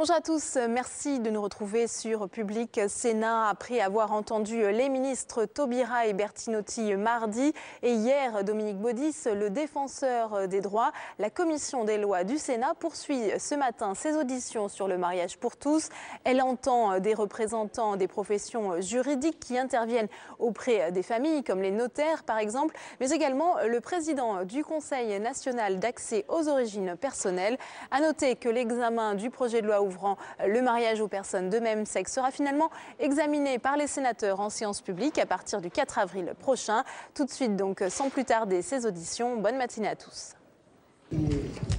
Bonjour à tous, merci de nous retrouver sur Public Sénat après avoir entendu les ministres Taubira et Bertinotti mardi et hier Dominique Baudis, le défenseur des droits. La commission des lois du Sénat poursuit ce matin ses auditions sur le mariage pour tous. Elle entend des représentants des professions juridiques qui interviennent auprès des familles comme les notaires par exemple, mais également le président du Conseil national d'accès aux origines personnelles. À noter que l'examen du projet de loi ouvrant le mariage aux personnes de même sexe sera finalement examiné par les sénateurs en séance publique à partir du 4 avril prochain. Tout de suite donc, sans plus tarder, ces auditions. Bonne matinée à tous.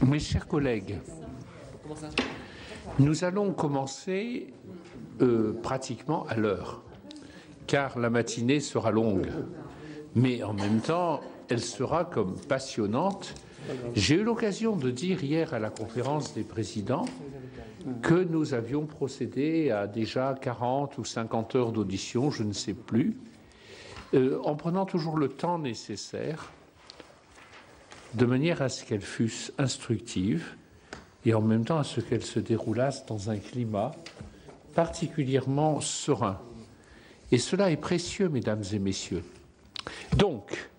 Mes chers collègues, nous allons commencer euh, pratiquement à l'heure, car la matinée sera longue, mais en même temps, elle sera comme passionnante. J'ai eu l'occasion de dire hier à la conférence des présidents que nous avions procédé à déjà 40 ou 50 heures d'audition, je ne sais plus, euh, en prenant toujours le temps nécessaire, de manière à ce qu'elles fussent instructives et en même temps à ce qu'elles se déroulassent dans un climat particulièrement serein. Et cela est précieux, mesdames et messieurs. Donc,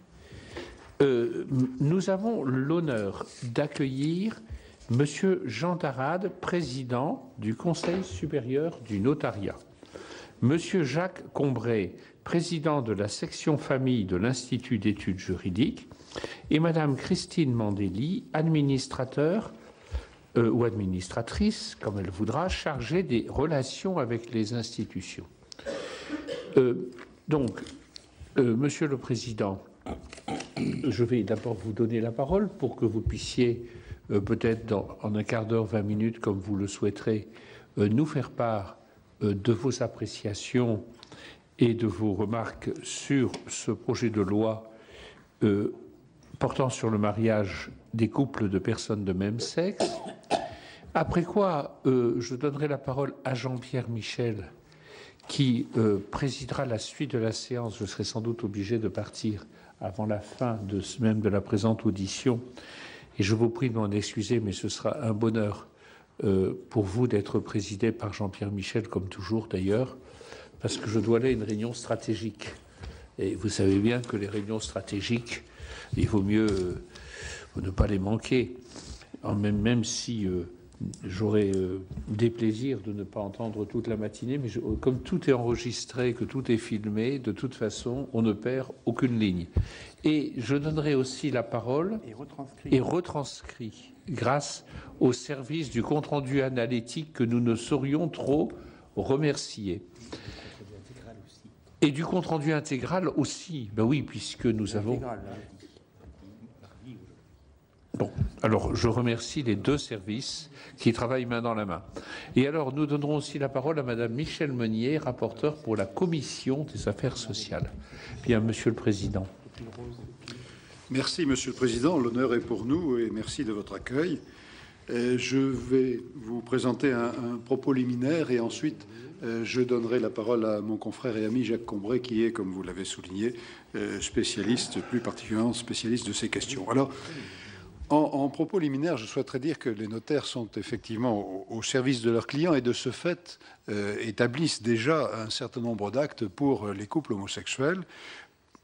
euh, nous avons l'honneur d'accueillir Monsieur Jean Tarade, président du Conseil supérieur du notariat. Monsieur Jacques Combray, président de la section famille de l'Institut d'études juridiques. Et Madame Christine Mandeli, administrateur euh, ou administratrice, comme elle voudra, chargée des relations avec les institutions. Euh, donc, euh, Monsieur le Président, je vais d'abord vous donner la parole pour que vous puissiez peut-être en un quart d'heure, vingt minutes, comme vous le souhaiterez, euh, nous faire part euh, de vos appréciations et de vos remarques sur ce projet de loi portant sur le mariage des couples de personnes de même sexe. Après quoi, je donnerai la parole à Jean-Pierre Michel, qui présidera la suite de la séance. Je serai sans doute obligé de partir avant la fin de même de la présente audition et je vous prie de m'en excuser, mais ce sera un bonheur euh, pour vous d'être présidé par Jean-Pierre Michel, comme toujours d'ailleurs, parce que je dois aller à une réunion stratégique. Et vous savez bien que les réunions stratégiques, il vaut mieux euh, ne pas les manquer, même, même si euh, j'aurais des plaisirs de ne pas entendre toute la matinée, mais comme tout est enregistré, que tout est filmé, de toute façon, on ne perd aucune ligne. Et je donnerai aussi la parole et retranscrit, grâce au service du compte-rendu analytique que nous ne saurions trop remercier. Et du compte-rendu intégral aussi. Ben oui, puisque nous avons... Bon, alors je remercie les deux services qui travaillent main dans la main. Et alors nous donnerons aussi la parole à Madame Michel Meunier, rapporteur pour la Commission des affaires sociales. Bien, Monsieur le Président. Merci, Monsieur le Président. L'honneur est pour nous et merci de votre accueil. Euh, je vais vous présenter un, propos liminaire et ensuite euh, je donnerai la parole à mon confrère et ami Jacques Combray, qui est, comme vous l'avez souligné, euh, spécialiste, plus particulièrement spécialiste de ces questions. Alors, en, propos liminaire, je souhaiterais dire que les notaires sont effectivement au, service de leurs clients et de ce fait établissent déjà un certain nombre d'actes pour les couples homosexuels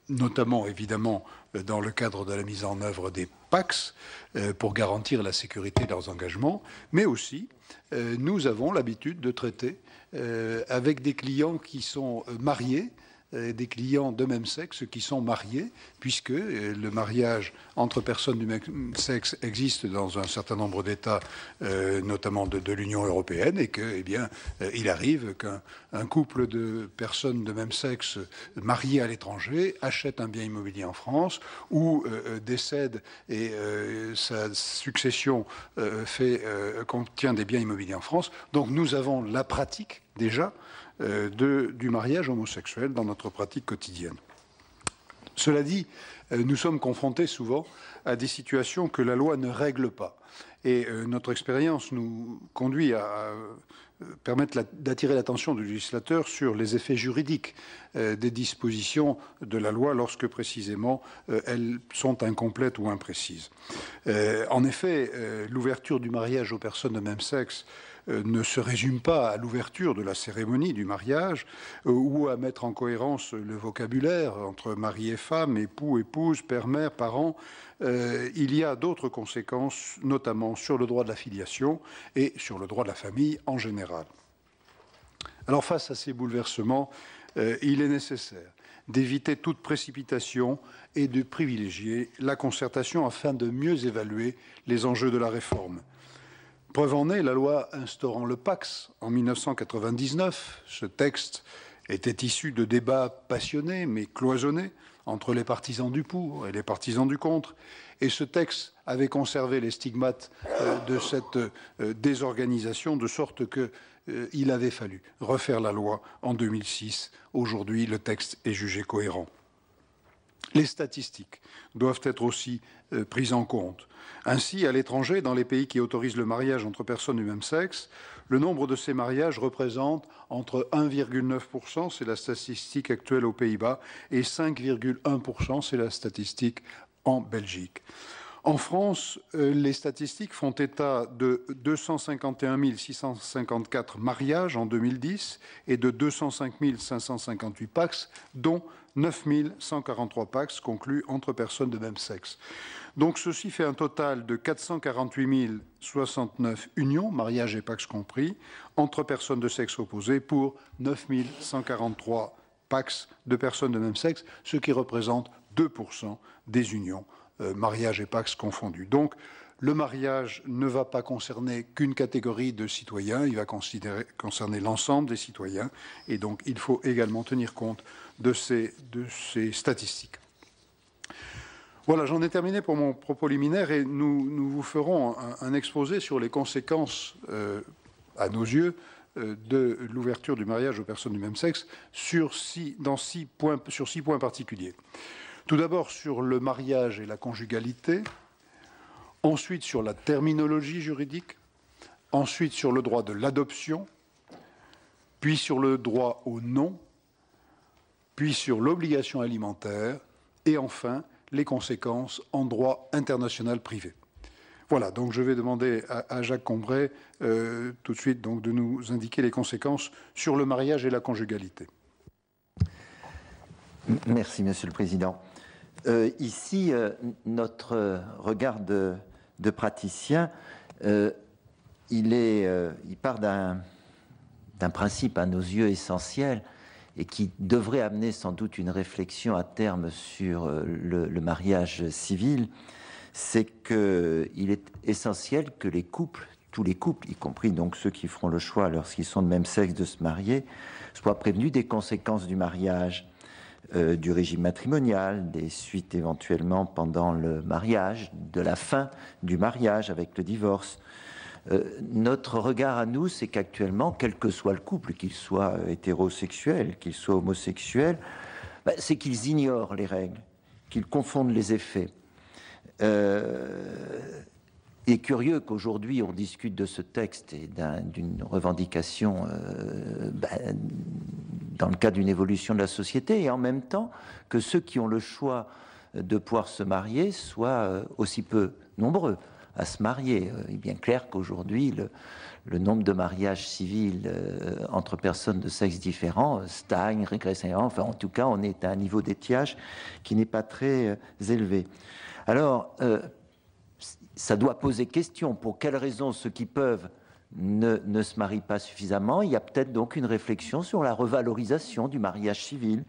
notamment évidemment dans le cadre de la mise en œuvre des PAX euh, pour garantir la sécurité de leurs engagements, mais aussi euh, nous avons l'habitude de traiter euh, avec des clients qui sont mariés euh, des clients de même sexe qui sont mariés, puisque euh, le mariage entre personnes du même sexe existe dans un certain nombre d'États, euh, notamment de, l'Union européenne, et que, eh bien, il arrive qu'un couple de personnes de même sexe mariées à l'étranger achète un bien immobilier en France ou décède et sa succession fait, contient des biens immobiliers en France. Donc nous avons la pratique déjà euh, de, du mariage homosexuel dans notre pratique quotidienne. Cela dit, euh, nous sommes confrontés souvent à des situations que la loi ne règle pas. Et euh, notre expérience nous conduit à permettre d'attirer l'attention du législateur sur les effets juridiques des dispositions de la loi lorsque précisément elles sont incomplètes ou imprécises. en effet, l'ouverture du mariage aux personnes de même sexe euh, ne se résume pas à l'ouverture de la cérémonie du mariage euh, ou à mettre en cohérence le vocabulaire entre mari et femme, époux, épouse, père, mère, parents. il y a d'autres conséquences, notamment sur le droit de la filiation et sur le droit de la famille en général. Alors face à ces bouleversements, il est nécessaire d'éviter toute précipitation et de privilégier la concertation afin de mieux évaluer les enjeux de la réforme. Preuve en est la loi instaurant le Pax en 1999. Ce texte était issu de débats passionnés mais cloisonnés entre les partisans du pour et les partisans du contre. Et ce texte avait conservé les stigmates euh, de cette euh, désorganisation de sorte que euh, il avait fallu refaire la loi en 2006. Aujourd'hui, le texte est jugé cohérent. Les statistiques doivent être aussi euh, prises en compte. Ainsi, à l'étranger, dans les pays qui autorisent le mariage entre personnes du même sexe, le nombre de ces mariages représente entre 1,9%, c'est la statistique actuelle aux Pays-Bas, et 5,1%, c'est la statistique en Belgique. En France, euh, les statistiques font état de 251 654 mariages en 2010 et de 205 558 pax, dont 9 143 pax conclus entre personnes de même sexe. Donc ceci fait un total de 448 069 unions, mariages et pax compris, entre personnes de sexe opposé pour 9 143 pax de personnes de même sexe, ce qui représente 2% des unions euh, mariage et Pax confondus. Donc, le mariage ne va pas concerner qu'une catégorie de citoyens, il va concerner l'ensemble des citoyens, et donc il faut également tenir compte de ces, statistiques. Voilà, j'en ai terminé pour mon propos liminaire et nous, vous ferons un, exposé sur les conséquences, euh, à nos yeux, euh, de l'ouverture du mariage aux personnes du même sexe sur six, dans six points, sur six points particuliers. Tout d'abord sur le mariage et la conjugalité, ensuite sur la terminologie juridique, ensuite sur le droit de l'adoption, puis sur le droit au nom, puis sur l'obligation alimentaire, et enfin les conséquences en droit international privé. Voilà, donc je vais demander à, Jacques Combray euh, tout de suite donc, de nous indiquer les conséquences sur le mariage et la conjugalité. Merci, Monsieur le Président. Euh, ici, euh, notre regard de, praticien, il, est, il part d'un principe à nos yeux essentiel et qui devrait amener sans doute une réflexion à terme sur le, le mariage civil, c'est qu'il est essentiel que les couples, tous les couples, y compris donc ceux qui feront le choix lorsqu'ils sont de même sexe de se marier, soient prévenus des conséquences du mariage euh, du régime matrimonial, des suites éventuellement pendant le mariage, de la fin du mariage avec le divorce. Euh, notre regard à nous, c'est qu'actuellement, quel que soit le couple, qu'il soit hétérosexuel, qu'il soit homosexuel, bah, c'est qu'ils ignorent les règles, qu'ils confondent les effets. Euh, il est curieux qu'aujourd'hui on discute de ce texte et d'une revendication bah, dans le cadre d'une évolution de la société, et en même temps que ceux qui ont le choix de pouvoir se marier soient euh, aussi peu nombreux à se marier. Euh, il est bien clair qu'aujourd'hui, le, nombre de mariages civils euh, entre personnes de sexe différents stagne, régresse. Enfin, en tout cas, on est à un niveau d'étiage qui n'est pas très élevé. Alors, ça doit poser question. Pour quelles raisons ceux qui peuvent ne, se marie pas suffisamment, il y a peut-être donc une réflexion sur la revalorisation du mariage civil.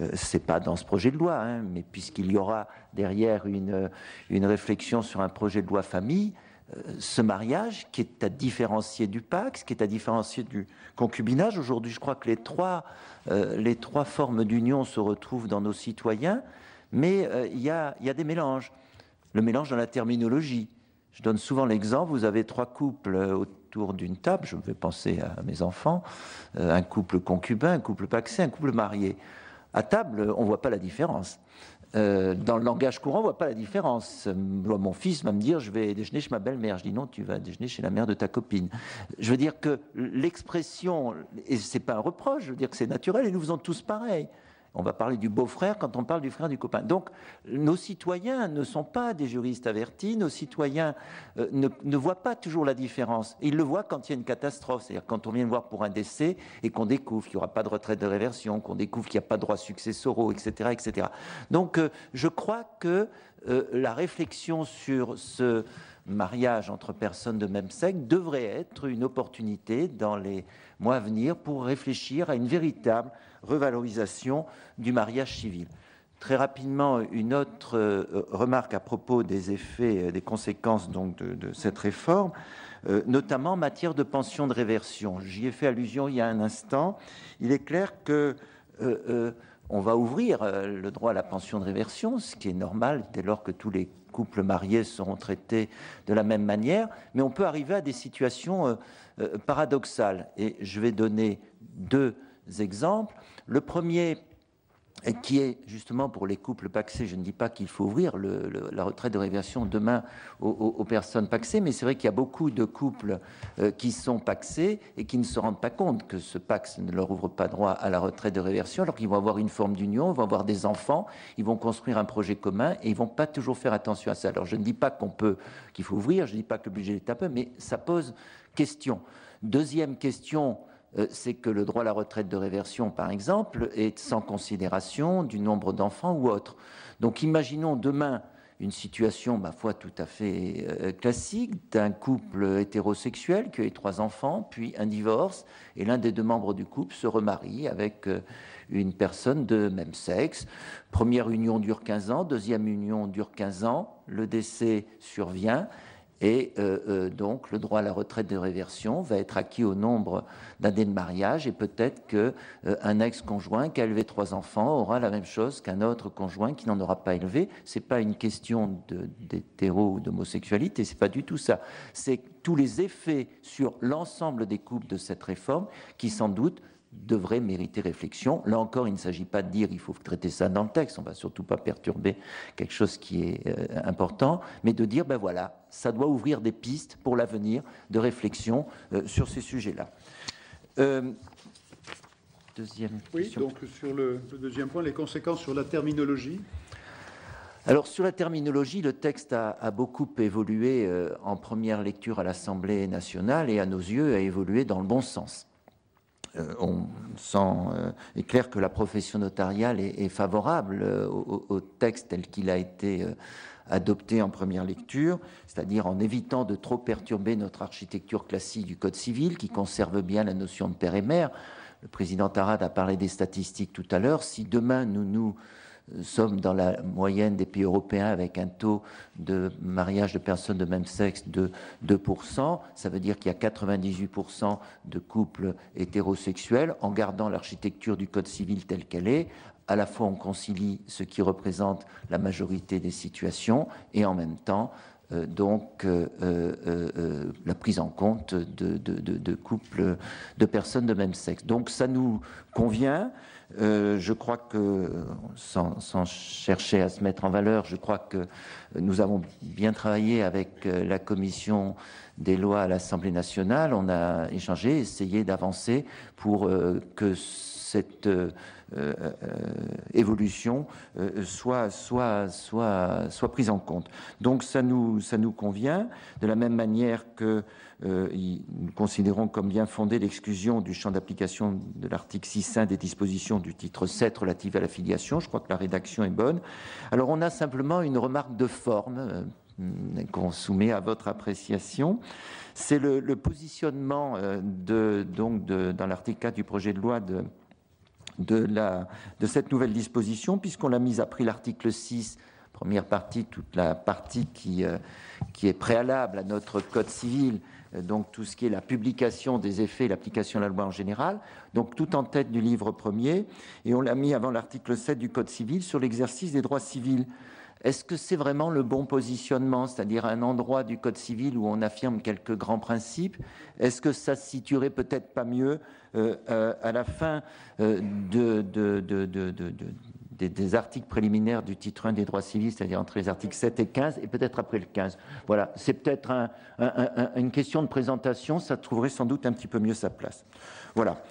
Euh, c'est pas dans ce projet de loi, hein, mais puisqu'il y aura derrière une, réflexion sur un projet de loi famille, euh, ce mariage qui est à différencier du Pax, qui est à différencier du concubinage. Aujourd'hui, je crois que les trois, euh, les trois formes d'union se retrouvent dans nos citoyens, mais il y, a, y a des mélanges. Le mélange dans la terminologie. Je donne souvent l'exemple, vous avez trois couples autour d'une table, je vais penser à mes enfants, euh, un couple concubin, un couple paxé, un couple marié. À table, on ne voit pas la différence. Euh, dans le langage courant, on voit pas la différence. Mon fils va me dire je vais déjeuner chez ma belle-mère. Je dis non, tu vas déjeuner chez la mère de ta copine. Je veux dire que l'expression, et c'est pas un reproche, je veux dire que c'est naturel et nous faisons tous pareil. On va parler du beau-frère quand on parle du frère du copain. Donc, nos citoyens ne sont pas des juristes avertis, nos citoyens euh, ne, voient pas toujours la différence. Ils le voient quand il y a une catastrophe, c'est-à-dire quand on vient voir pour un décès et qu'on découvre qu'il n'y aura pas de retraite de réversion, qu'on découvre qu'il n'y a pas de droits successoraux, etc. Donc, euh, je crois que euh, la réflexion sur ce mariage entre personnes de même sexe devrait être une opportunité dans les mois à venir pour réfléchir à une véritable revalorisation du mariage civil. Très rapidement, une autre euh, remarque à propos des effets, euh, des conséquences donc de, cette réforme, euh, notamment en matière de pension de réversion. J'y ai fait allusion il y a un instant. Il est clair que on va ouvrir le droit à la pension de réversion, ce qui est normal dès lors que tous les couples mariés seront traités de la même manière, mais on peut arriver à des situations paradoxales. Et je vais donner deux exemples. Le premier, qui est justement pour les couples paxés, je ne dis pas qu'il faut ouvrir la retraite de réversion demain aux, personnes paxées, mais c'est vrai qu'il y a beaucoup de couples euh, qui sont paxés et qui ne se rendent pas compte que ce pax ne leur ouvre pas droit à la retraite de réversion, alors qu'ils vont avoir une forme d'union, vont avoir des enfants, ils vont construire un projet commun et ils vont pas toujours faire attention à ça. Alors je ne dis pas qu'on peut, qu'il faut ouvrir, je ne dis pas que le budget est un peu, mais ça pose question. Deuxième question, c'est que le droit à la retraite de réversion, par exemple, est sans considération du nombre d'enfants ou autre. Donc imaginons demain une situation, ma foi, tout à fait euh, classique d'un couple hétérosexuel qui a trois enfants, puis un divorce, et l'un des deux membres du couple se remarie avec euh, une personne de même sexe. Première union dure 15 ans, deuxième union dure 15 ans, le décès survient, et euh, euh, donc, le droit à la retraite de réversion va être acquis au nombre d'années de mariage. Et peut-être qu'un euh, ex-conjoint qui a élevé trois enfants aura la même chose qu'un autre conjoint qui n'en aura pas élevé. Ce n'est pas une question d'hétéro ou d'homosexualité, ce n'est pas du tout ça. C'est tous les effets sur l'ensemble des couples de cette réforme qui, sans doute, devrait mériter réflexion. Là encore, il ne s'agit pas de dire il faut traiter ça dans le texte, on ne va surtout pas perturber quelque chose qui est euh, important, mais de dire ben voilà, ça doit ouvrir des pistes pour l'avenir de réflexion euh, sur ces sujets-là. Euh, deuxième oui, donc sur le, deuxième point, les conséquences sur la terminologie. Alors sur la terminologie, le texte a, beaucoup évolué en première lecture à l'Assemblée nationale et à nos yeux a évolué dans le bon sens. Euh, on sent, euh, est clair que la profession notariale est, favorable euh, au, texte tel qu'il a été adopté en première lecture, c'est-à-dire en évitant de trop perturber notre architecture classique du Code civil qui conserve bien la notion de père et mère. Le président Tarad a parlé des statistiques tout à l'heure. Si demain nous nous sommes dans la moyenne des pays européens avec un taux de mariage de personnes de même sexe de 2%. Ça veut dire qu'il y a 98% de couples hétérosexuels en gardant l'architecture du Code civil telle qu'elle est. À la fois, on concilie ce qui représente la majorité des situations et en même temps, euh, donc euh, euh, la prise en compte de, de, couples de personnes de même sexe. Donc ça nous convient. Euh, je crois que, sans, chercher à se mettre en valeur, je crois que nous avons bien travaillé avec euh, la commission des lois à l'Assemblée nationale. On a échangé, essayé d'avancer pour euh, que cette évolution soit, soit, soit, soit prise en compte. Donc ça nous, ça nous convient, de la même manière que euh, nous considérons comme bien fondée l'exclusion du champ d'application de l'article 6.1 des dispositions du titre 7 relative à la filiation. Je crois que la rédaction est bonne. Alors on a simplement une remarque de forme euh, qu'on soumet à votre appréciation. C'est le, positionnement euh, de, donc de, dans l'article 4 du projet de loi de, de, cette nouvelle disposition, puisqu'on l'a mise après l'article 6 première partie, toute la partie qui, qui est préalable à notre code civil, euh, donc tout ce qui est la publication des effets, l'application de la loi en général, donc tout en tête du livre premier, et on l'a mis avant l'article 7 du Code civil sur l'exercice des droits civils. Est-ce que c'est vraiment le bon positionnement, c'est-à-dire un endroit du Code civil où on affirme quelques grands principes? Est-ce que ça se situerait peut-être pas mieux euh, euh, à la fin de, des, articles préliminaires du titre 1 des droits civils, c'est-à-dire entre les articles 7 et 15, et peut-être après le 15. Voilà, c'est peut-être une question de présentation, ça trouverait sans doute un petit peu mieux sa place. Voilà.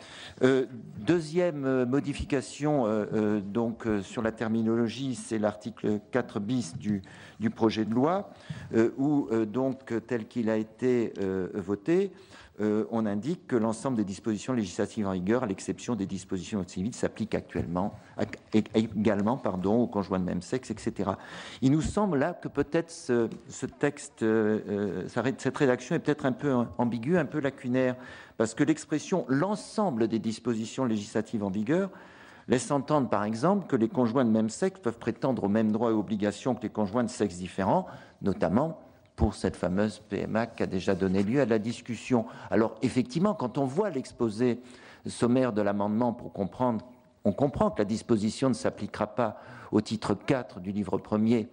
Euh, deuxième euh, modification euh, donc sur la terminologie, c'est l'article 4 bis du, projet de loi, où donc tel qu'il a été voté, on indique que l'ensemble des dispositions législatives en vigueur, à l'exception des dispositions civiles, s'appliquent actuellement également aux conjoints de même sexe, etc. Il nous semble là que peut-être ce, texte, cette rédaction est peut-être un peu ambiguë, un peu lacunaire, parce que l'expression l'ensemble des dispositions législatives en vigueur laisse entendre, par exemple, que les conjoints de même sexe peuvent prétendre aux mêmes droits et obligations que les conjoints de sexe différents, notamment pour cette fameuse PMA qui a déjà donné lieu à la discussion. Alors effectivement, quand on voit l'exposé sommaire de l'amendement pour comprendre, on comprend que la disposition ne s'appliquera pas au titre 4 du livre premier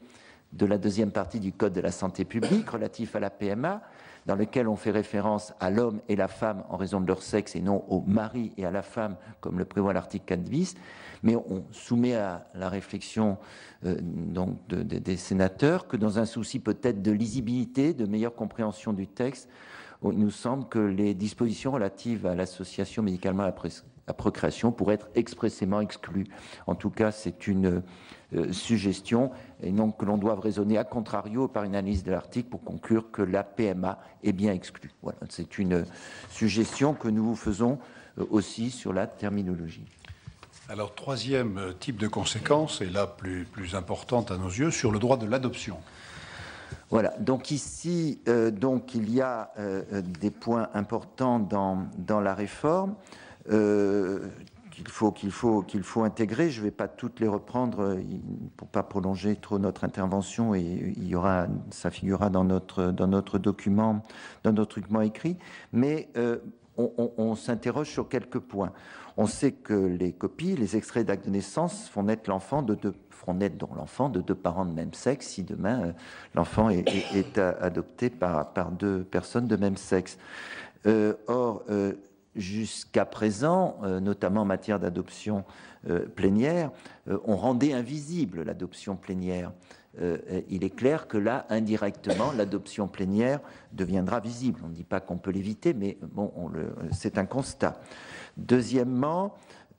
de la deuxième partie du Code de la santé publique relatif à la PMA, dans lequel on fait référence à l'homme et la femme en raison de leur sexe et non au mari et à la femme, comme le prévoit l'article 4 bis mais on soumet à la réflexion euh, donc des sénateurs que dans un souci peut-être de lisibilité, de meilleure compréhension du texte, il nous semble que les dispositions relatives à l'association médicalement à la, procréation pourraient être expressément exclues. En tout cas, c'est une euh, suggestion et non que l'on doive raisonner à contrario par une analyse de l'article pour conclure que la PMA est bien exclue. Voilà, c'est une suggestion que nous vous faisons euh, aussi sur la terminologie. Alors, troisième euh, type de conséquence, et là plus, plus importante à nos yeux, sur le droit de l'adoption. Voilà, donc ici, euh, donc, il y a euh, des points importants dans, dans la réforme qu'il faut, qu'il faut, qu'il faut intégrer. Je ne vais pas toutes les reprendre pour pas prolonger trop notre intervention et il y aura, ça figurera dans notre, dans notre document, dans notre document écrit, mais on, on s'interroge sur quelques points. On sait que les copies, les extraits d'actes de naissance font naître l'enfant de deux naître donc l'enfant de deux parents de même sexe si demain euh, l'enfant est, adopté par, par, deux personnes de même sexe. Euh, or, euh, jusqu'à présent, notamment en matière d'adoption plénière, on rendait invisible l'adoption plénière. il est clair que là, indirectement, l'adoption plénière deviendra visible. On ne dit pas qu'on peut l'éviter, mais bon, c'est un constat. Deuxièmement,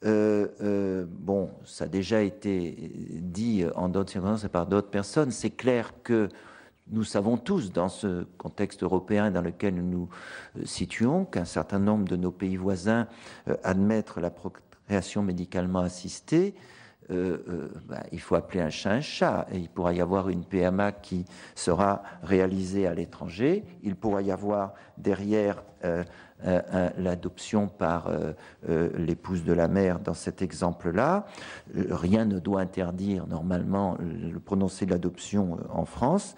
euh, euh, bon, ça a déjà été dit en d'autres circonstances et par d'autres personnes, c'est clair que nous savons tous, dans ce contexte européen dans lequel nous nous euh, situons, qu'un certain nombre de nos pays voisins admettent la procréation médicalement assistée. Bah, il faut appeler un chat un chat. Il pourra y avoir une PMA qui sera réalisée à l'étranger. Il pourra y avoir derrière euh, l'adoption par euh, euh, l'épouse de la mère dans cet exemple-là. Rien ne doit interdire normalement le prononcé de l'adoption en France,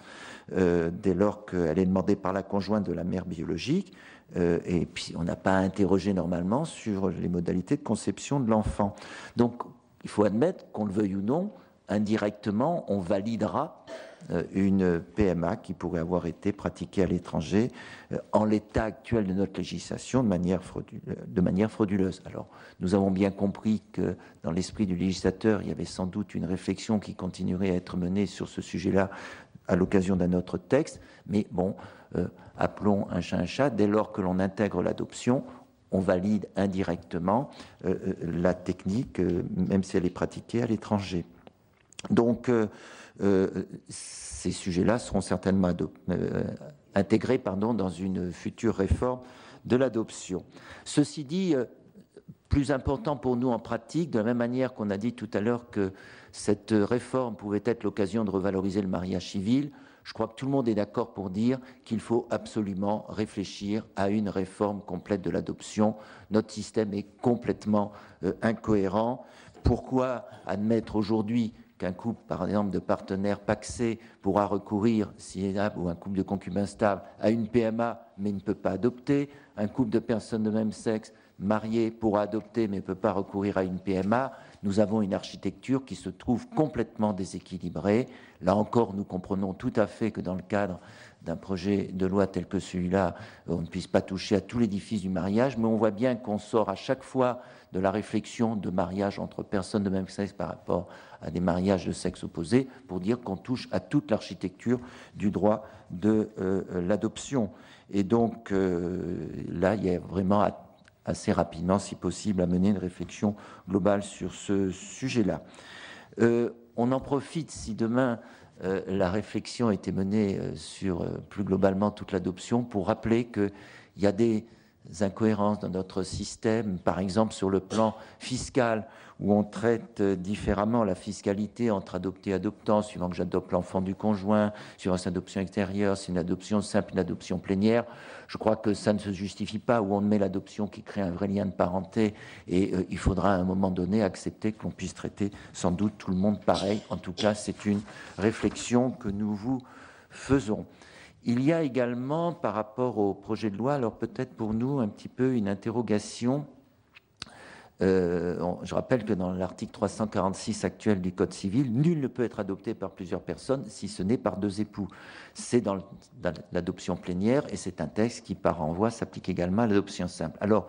dès lors qu'elle est demandée par la conjointe de la mère biologique. et puis on n'a pas à interroger normalement sur les modalités de conception de l'enfant. Donc il faut admettre, qu'on le veuille ou non, indirectement, on validera euh, une PMA qui pourrait avoir été pratiquée à l'étranger euh, en l'état actuel de notre législation de manière frauduleuse. Alors, nous avons bien compris que dans l'esprit du législateur, il y avait sans doute une réflexion qui continuerait à être menée sur ce sujet-là à l'occasion d'un autre texte, mais bon, euh, appelons un chat un chat, dès lors que l'on intègre l'adoption, on valide indirectement la technique, même si elle est pratiquée à l'étranger. Donc, euh, ces sujets-là seront certainement euh, intégrés pardon, dans une future réforme de l'adoption. Ceci dit, euh, plus important pour nous en pratique, de la même manière qu'on a dit tout à l'heure que cette réforme pouvait être l'occasion de revaloriser le mariage civil, je crois que tout le monde est d'accord pour dire qu'il faut absolument réfléchir à une réforme complète de l'adoption. Notre système est complètement incohérent. Pourquoi admettre aujourd'hui qu'un couple, par exemple, de partenaires paxés pourra recourir, ou un couple de concubins stables, à une PMA, mais ne peut pas adopter? Un couple de personnes de même sexe mariées pourra adopter, mais ne peut pas recourir à une PMA. Nous avons une architecture qui se trouve complètement déséquilibrée. Là encore, nous comprenons tout à fait que dans le cadre d'un projet de loi tel que celui-là, on ne puisse pas toucher à tout l'édifice du mariage, mais on voit bien qu'on sort à chaque fois de la réflexion de mariage entre personnes de même sexe par rapport à des mariages de sexe opposé pour dire qu'on touche à toute l'architecture du droit de euh, l'adoption. Et donc euh, là, il y a vraiment assez rapidement, si possible, à mener une réflexion globale sur ce sujet-là. Euh, on en profite si demain la réflexion était menée sur plus globalement toute l'adoption pour rappeler qu'il y a des incohérences dans notre système, par exemple sur le plan fiscal, où on traite différemment la fiscalité entre adopté et adoptant, suivant que j'adopte l'enfant du conjoint, suivant une adoption extérieure, c'est une adoption simple, une adoption plénière. Je crois que ça ne se justifie pas, où on met l'adoption qui crée un vrai lien de parenté, et euh, il faudra à un moment donné accepter que l'on puisse traiter sans doute tout le monde pareil. En tout cas, c'est une réflexion que nous vous faisons. Il y a également, par rapport au projet de loi, alors peut-être pour nous un petit peu une interrogation. Euh, je rappelle que dans l'article 346 actuel du Code civil, nul ne peut être adopté par plusieurs personnes si ce n'est par deux époux. C'est dans l'adoption plénière et c'est un texte qui, par envoi, s'applique également à l'adoption simple. Alors,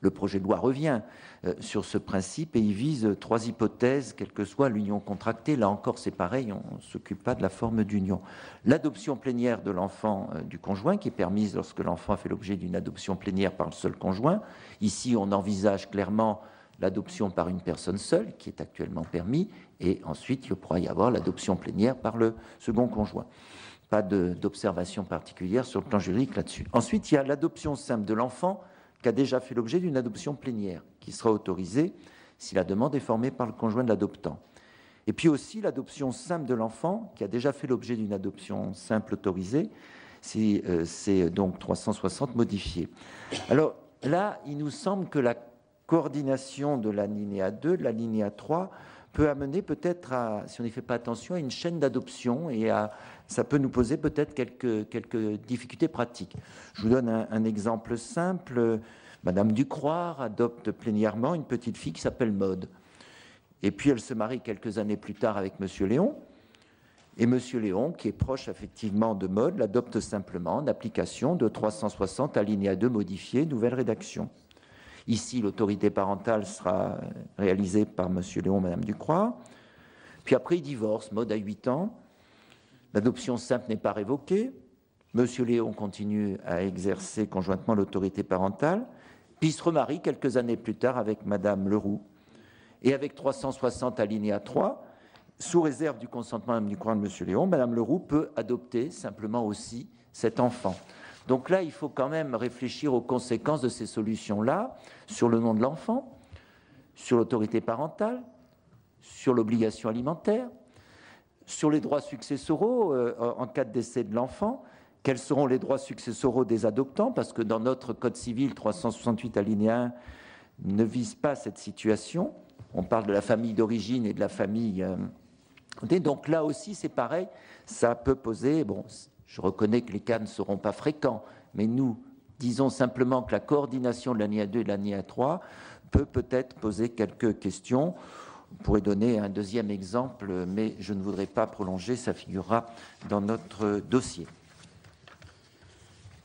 le projet de loi revient euh, sur ce principe et il vise trois hypothèses, quelle que soit l'union contractée. Là encore, c'est pareil, on ne s'occupe pas de la forme d'union. L'adoption plénière de l'enfant euh, du conjoint, qui est permise lorsque l'enfant a fait l'objet d'une adoption plénière par le seul conjoint. Ici, on envisage clairement l'adoption par une personne seule, qui est actuellement permis, et ensuite, il pourra y avoir l'adoption plénière par le second conjoint. Pas d'observation particulière sur le plan juridique là-dessus. Ensuite, il y a l'adoption simple de l'enfant qui a déjà fait l'objet d'une adoption plénière, qui sera autorisée si la demande est formée par le conjoint de l'adoptant. Et puis aussi l'adoption simple de l'enfant, qui a déjà fait l'objet d'une adoption simple autorisée, si euh, c'est donc 360 modifié. Alors là, il nous semble que la coordination de l'alinéa 2, de l'alinéa 3, peut amener peut-être à, si on n'y fait pas attention, à une chaîne d'adoption et à, ça peut nous poser peut-être quelques, quelques difficultés pratiques. Je vous donne un, exemple simple. Madame Ducroix adopte plénièrement une petite fille qui s'appelle Maude. Et puis elle se marie quelques années plus tard avec Monsieur Léon. Et Monsieur Léon, qui est proche effectivement de Maude, l'adopte simplement en application de 360 alinéa 2 modifié, nouvelle rédaction. Ici, l'autorité parentale sera réalisée par M. Léon, Mme Ducroix. Puis après, il divorce, mode à 8 ans. L'adoption simple n'est pas révoquée. M. Léon continue à exercer conjointement l'autorité parentale. Puis il se remarie quelques années plus tard avec Mme Leroux. Et avec 360 alinéa 3, sous réserve du consentement du Ducroix de M. Léon, Mme Leroux peut adopter simplement aussi cet enfant. Donc là, il faut quand même réfléchir aux conséquences de ces solutions-là sur le nom de l'enfant, sur l'autorité parentale, sur l'obligation alimentaire, sur les droits successoraux euh, en cas de décès de l'enfant. Quels seront les droits successoraux des adoptants? Parce que dans notre Code civil 368 alinéa 1 ne vise pas cette situation. On parle de la famille d'origine et de la famille. Euh, donc là aussi, c'est pareil. Ça peut poser. Je reconnais que les cas ne seront pas fréquents, mais nous disons simplement que la coordination de l'année 2 et de l'année 3 peut peut-être poser quelques questions. On pourrait donner un deuxième exemple, mais je ne voudrais pas prolonger, ça figurera dans notre dossier.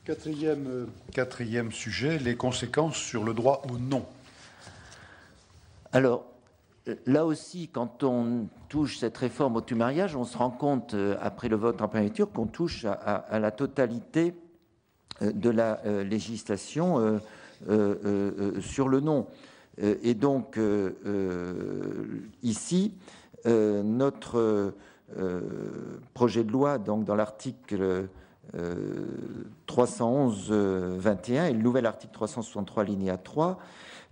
Quatrième, quatrième sujet, les conséquences sur le droit au non. Alors, là aussi, quand on touche cette réforme au tout mariage, on se rend compte, euh, après le vote en première lecture, qu'on touche à, la totalité euh, de la euh, législation sur le nom. Et donc, ici, notre projet de loi, donc dans l'article 311-21 et le nouvel article 363, linéa 3,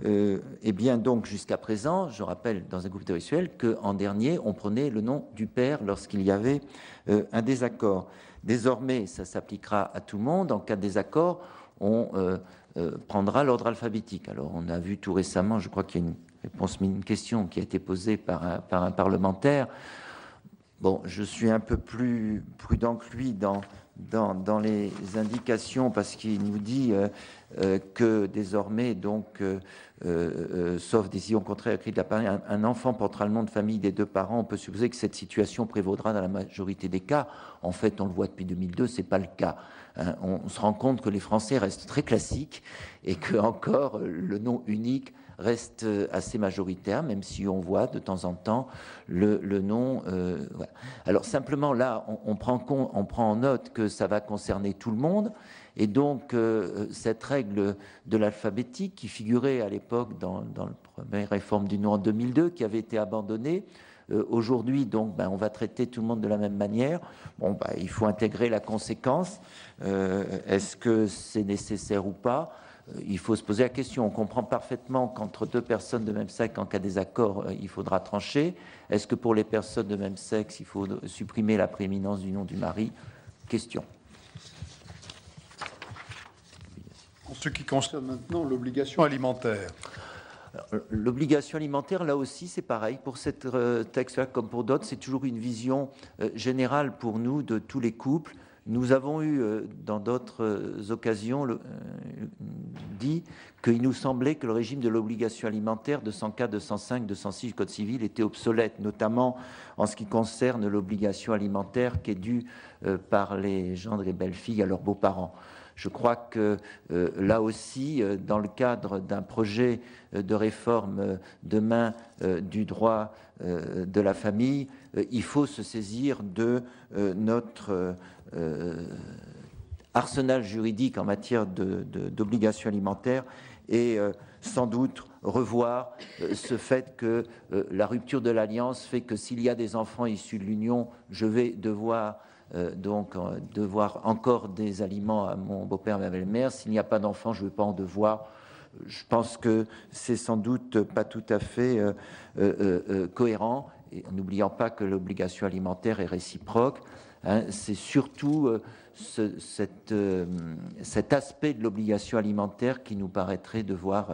euh, eh bien, donc, jusqu'à présent, je rappelle dans un groupe territorial qu'en dernier, on prenait le nom du père lorsqu'il y avait euh, un désaccord. Désormais, ça s'appliquera à tout le monde. En cas de désaccord, on euh, prendra l'ordre alphabétique. Alors, on a vu tout récemment, je crois qu'il y a une réponse, une question qui a été posée par un, parlementaire. Bon, je suis un peu plus prudent que lui dans, dans, les indications parce qu'il nous dit que désormais, donc, sauf décision contraire écrite de la un, enfant portera le nom de famille des deux parents. On peut supposer que cette situation prévaudra dans la majorité des cas. En fait, on le voit depuis 2002, c'est pas le cas. Hein. on se rend compte que les Français restent très classiques et que encore le nom unique reste assez majoritaire, même si on voit de temps en temps le, nom. Euh, Alors simplement là, on, prend, on prend en note que ça va concerner tout le monde. Et donc, euh, cette règle de l'alphabétique qui figurait à l'époque dans, la première réforme du nom en 2002, qui avait été abandonnée, euh, aujourd'hui, donc, ben, on va traiter tout le monde de la même manière. Bon, ben, il faut intégrer la conséquence. Est-ce que c'est nécessaire ou pas? Il faut se poser la question. On comprend parfaitement qu'entre deux personnes de même sexe, en cas désaccord, euh, il faudra trancher. Est-ce que pour les personnes de même sexe, il faut supprimer la prééminence du nom du mari? Question. En ce qui concerne maintenant l'obligation alimentaire. L'obligation alimentaire, là aussi, c'est pareil. Pour cette euh, texte-là, comme pour d'autres, c'est toujours une vision euh, générale pour nous de tous les couples. Nous avons eu, euh, dans d'autres euh, occasions, euh, dit qu'il nous semblait que le régime de l'obligation alimentaire de 104, 205, 206 du Code civil était obsolète, notamment en ce qui concerne l'obligation alimentaire qui est due par les gendres et belles-filles à leurs beaux-parents. Je crois que là aussi, dans le cadre d'un projet de réforme demain du droit de la famille, il faut se saisir de notre euh, arsenal juridique en matière d'obligations alimentaires et euh, sans doute revoir euh, ce fait que la rupture de l'alliance fait que s'il y a des enfants issus de l'union, je vais devoir donc devoir encore des aliments à mon beau-père, ma belle-mère. S'il n'y a pas d'enfants, je ne veux pas en devoir. Je pense que c'est sans doute pas tout à fait cohérent, et n'oubliant pas que l'obligation alimentaire est réciproque. Hein, c'est surtout euh, euh, cet aspect de l'obligation alimentaire qui nous paraîtrait devoir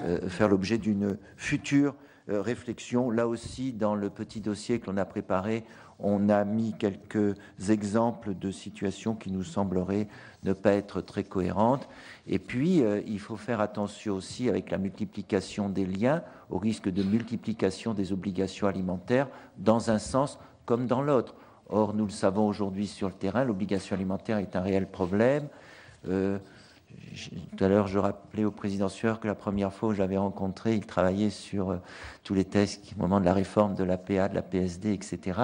euh, faire l'objet d'une future réflexion. Là aussi, dans le petit dossier que l'on a préparé, on a mis quelques exemples de situations qui nous sembleraient ne pas être très cohérentes. Et puis, il faut faire attention aussi avec la multiplication des liens, au risque de multiplication des obligations alimentaires, dans un sens comme dans l'autre. Or, nous le savons aujourd'hui sur le terrain, l'obligation alimentaire est un réel problème. Euh, tout à l'heure, je rappelais au président Sueur que la première fois où j'avais rencontré, il travaillait sur euh, tous les tests au moment de la réforme de l'APA, de la PSD, etc.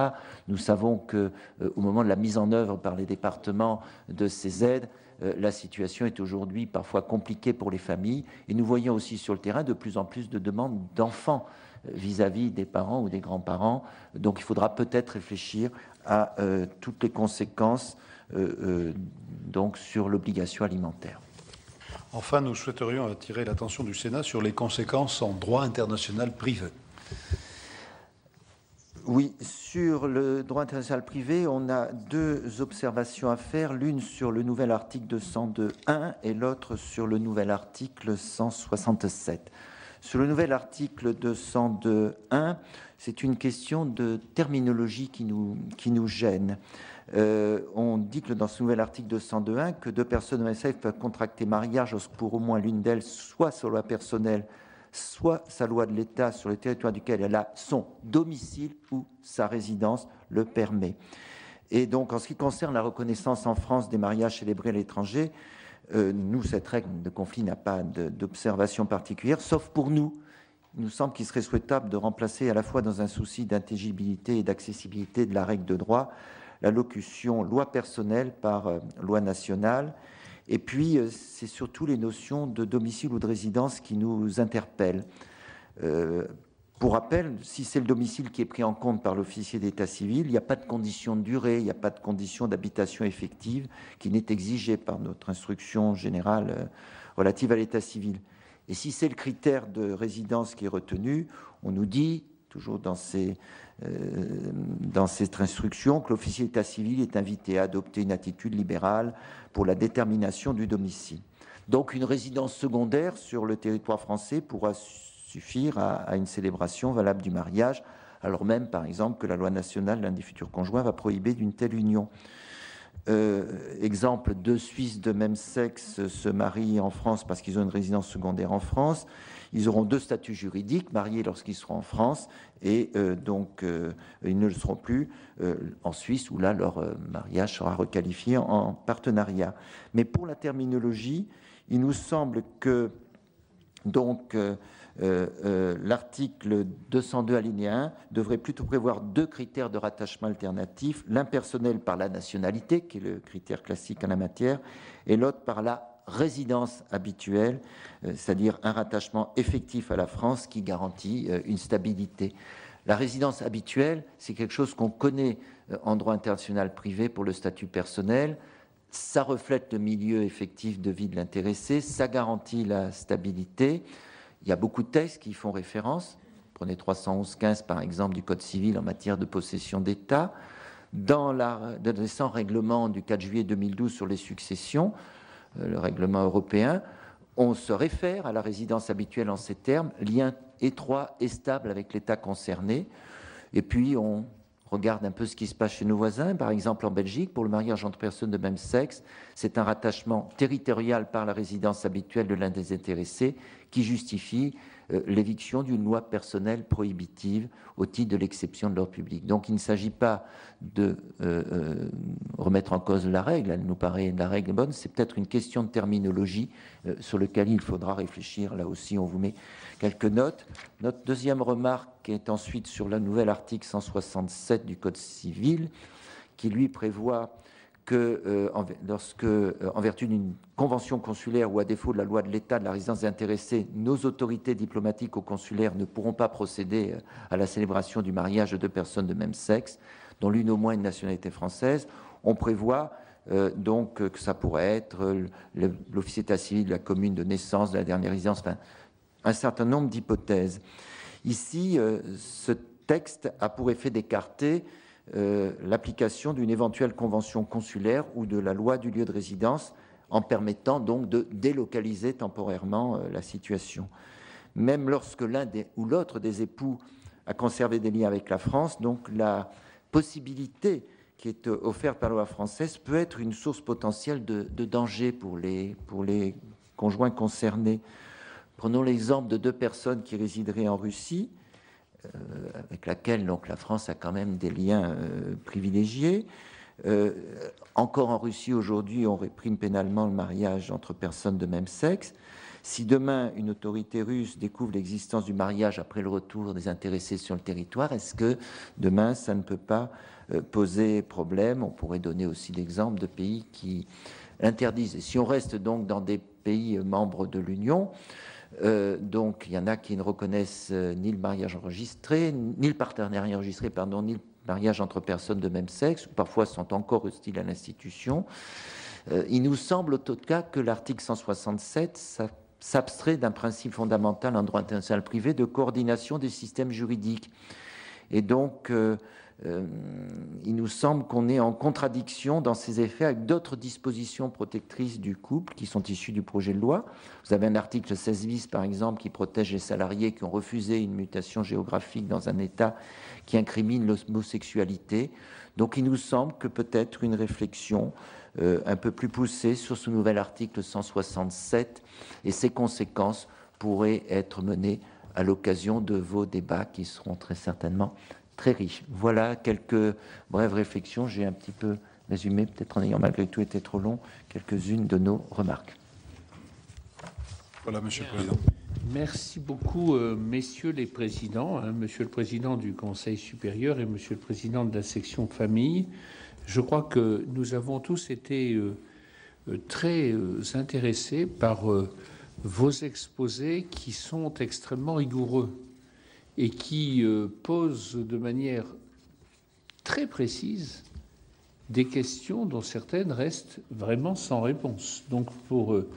Nous savons que euh, au moment de la mise en œuvre par les départements de ces aides, la situation est aujourd'hui parfois compliquée pour les familles. Et nous voyons aussi sur le terrain de plus en plus de demandes d'enfants vis-à-vis des parents ou des grands-parents. Donc il faudra peut-être réfléchir à euh, toutes les conséquences euh, euh, donc sur l'obligation alimentaire. Enfin, nous souhaiterions attirer l'attention du Sénat sur les conséquences en droit international privé. Oui, sur le droit international privé, on a deux observations à faire, l'une sur le nouvel article 202.1 et l'autre sur le nouvel article 167. Sur le nouvel article 202.1, c'est une question de terminologie qui nous, qui nous gêne. Euh, on dit que dans ce nouvel article 202.1 que deux personnes MSF peuvent contracter mariage pour au moins l'une d'elles, soit sa loi personnelle, soit sa loi de l'État sur le territoire duquel elle a son domicile ou sa résidence le permet. Et donc, en ce qui concerne la reconnaissance en France des mariages célébrés à l'étranger, euh, nous, cette règle de conflit n'a pas d'observation particulière, sauf pour nous. Il nous semble qu'il serait souhaitable de remplacer à la fois dans un souci d'intelligibilité et d'accessibilité de la règle de droit la locution loi personnelle par euh, loi nationale. Et puis, euh, c'est surtout les notions de domicile ou de résidence qui nous interpellent. Pour rappel, si c'est le domicile qui est pris en compte par l'officier d'état civil, il n'y a pas de condition de durée, il n'y a pas de condition d'habitation effective qui n'est exigée par notre instruction générale euh, relative à l'état civil. Et si c'est le critère de résidence qui est retenu, on nous dit, toujours dans, ces, euh, dans cette instruction, que l'officier d'état civil est invité à adopter une attitude libérale pour la détermination du domicile. Donc une résidence secondaire sur le territoire français pourra suffire à, une célébration valable du mariage, alors même, par exemple, que la loi nationale, l'un des futurs conjoints, va prohiber d'une telle union. Euh, exemple, deux Suisses de même sexe se marient en France parce qu'ils ont une résidence secondaire en France. Ils auront deux statuts juridiques, mariés lorsqu'ils seront en France, et euh, donc euh, ils ne le seront plus en Suisse, où là leur mariage sera requalifié en partenariat. Mais pour la terminologie, il nous semble que donc euh, euh, l'article 202 alinéa 1 devrait plutôt prévoir deux critères de rattachement alternatifs, l'un personnel par la nationalité, qui est le critère classique en la matière, et l'autre par la résidence habituelle, euh, c'est-à-dire un rattachement effectif à la France qui garantit une stabilité. La résidence habituelle, c'est quelque chose qu'on connaît en droit international privé pour le statut personnel. Ça reflète le milieu effectif de vie de l'intéressé, ça garantit la stabilité. Il y a beaucoup de textes qui font référence. Prenez 311.15 par exemple du Code civil en matière de possession d'État. Dans le récent règlement du 4 juillet 2012 sur les successions, euh, le règlement européen, on se réfère à la résidence habituelle en ces termes, lien étroit et stable avec l'État concerné. Et puis on regarde un peu ce qui se passe chez nos voisins. Par exemple, en Belgique, pour le mariage entre personnes de même sexe, c'est un rattachement territorial par la résidence habituelle de l'un des intéressés qui justifie euh, l'éviction d'une loi personnelle prohibitive au titre de l'exception de l'ordre public. Donc il ne s'agit pas de euh, euh, remettre en cause la règle, elle nous paraît la règle bonne, c'est peut-être une question de terminologie sur laquelle il faudra réfléchir. Là aussi, on vous met quelques notes. Notre deuxième remarque est ensuite sur le nouvel article 167 du Code civil, qui lui prévoit que euh, en, lorsque, euh, en vertu d'une convention consulaire ou à défaut de la loi de l'État de la résidence intéressée, nos autorités diplomatiques ou consulaires ne pourront pas procéder euh, à la célébration du mariage de deux personnes de même sexe, dont l'une au moins une nationalité française, on prévoit donc que ça pourrait être l'officier d'état civil de la commune de naissance, de la dernière résidence, enfin, un certain nombre d'hypothèses. Ici, ce texte a pour effet d'écarter euh, l'application d'une éventuelle convention consulaire ou de la loi du lieu de résidence en permettant donc de délocaliser temporairement euh, la situation. Même lorsque l'un ou l'autre des époux a conservé des liens avec la France, donc la possibilité qui est euh, offerte par la loi française peut être une source potentielle de, danger pour les, conjoints concernés. Prenons l'exemple de deux personnes qui résideraient en Russie avec laquelle donc, la France a quand même des liens euh, privilégiés. Euh, encore en Russie aujourd'hui, on réprime pénalement le mariage entre personnes de même sexe. Si demain une autorité russe découvre l'existence du mariage après le retour des intéressés sur le territoire, est-ce que demain ça ne peut pas poser problème? On pourrait donner aussi l'exemple de pays qui interdisent. Si on reste donc dans des pays membres de l'Union, euh, donc, il y en a qui ne reconnaissent euh, ni le mariage enregistré, ni le partenariat enregistré, pardon, ni le mariage entre personnes de même sexe, parfois sont encore hostiles à l'institution. Euh, il nous semble, au tout cas, que l'article 167 s'abstrait d'un principe fondamental en droit international privé de coordination des systèmes juridiques. Et donc, il nous semble qu'on est en contradiction dans ces effets avec d'autres dispositions protectrices du couple qui sont issues du projet de loi. Vous avez un article 16 bis, par exemple, qui protège les salariés qui ont refusé une mutation géographique dans un État qui incrimine l'homosexualité. Donc il nous semble que peut-être une réflexion euh, un peu plus poussée sur ce nouvel article 167 et ses conséquences pourraient être menées à l'occasion de vos débats qui seront très certainement très riche. Voilà quelques brèves réflexions. J'ai un petit peu résumé, peut-être en ayant malgré tout été trop long, quelques-unes de nos remarques. Voilà, Monsieur le Président. Merci beaucoup, euh, messieurs les présidents, hein, Monsieur le Président du Conseil supérieur et Monsieur le Président de la section famille. Je crois que nous avons tous été euh, euh, très intéressés par vos exposés qui sont extrêmement rigoureux et qui euh, pose de manière très précise des questions dont certaines restent vraiment sans réponse. Donc pour euh,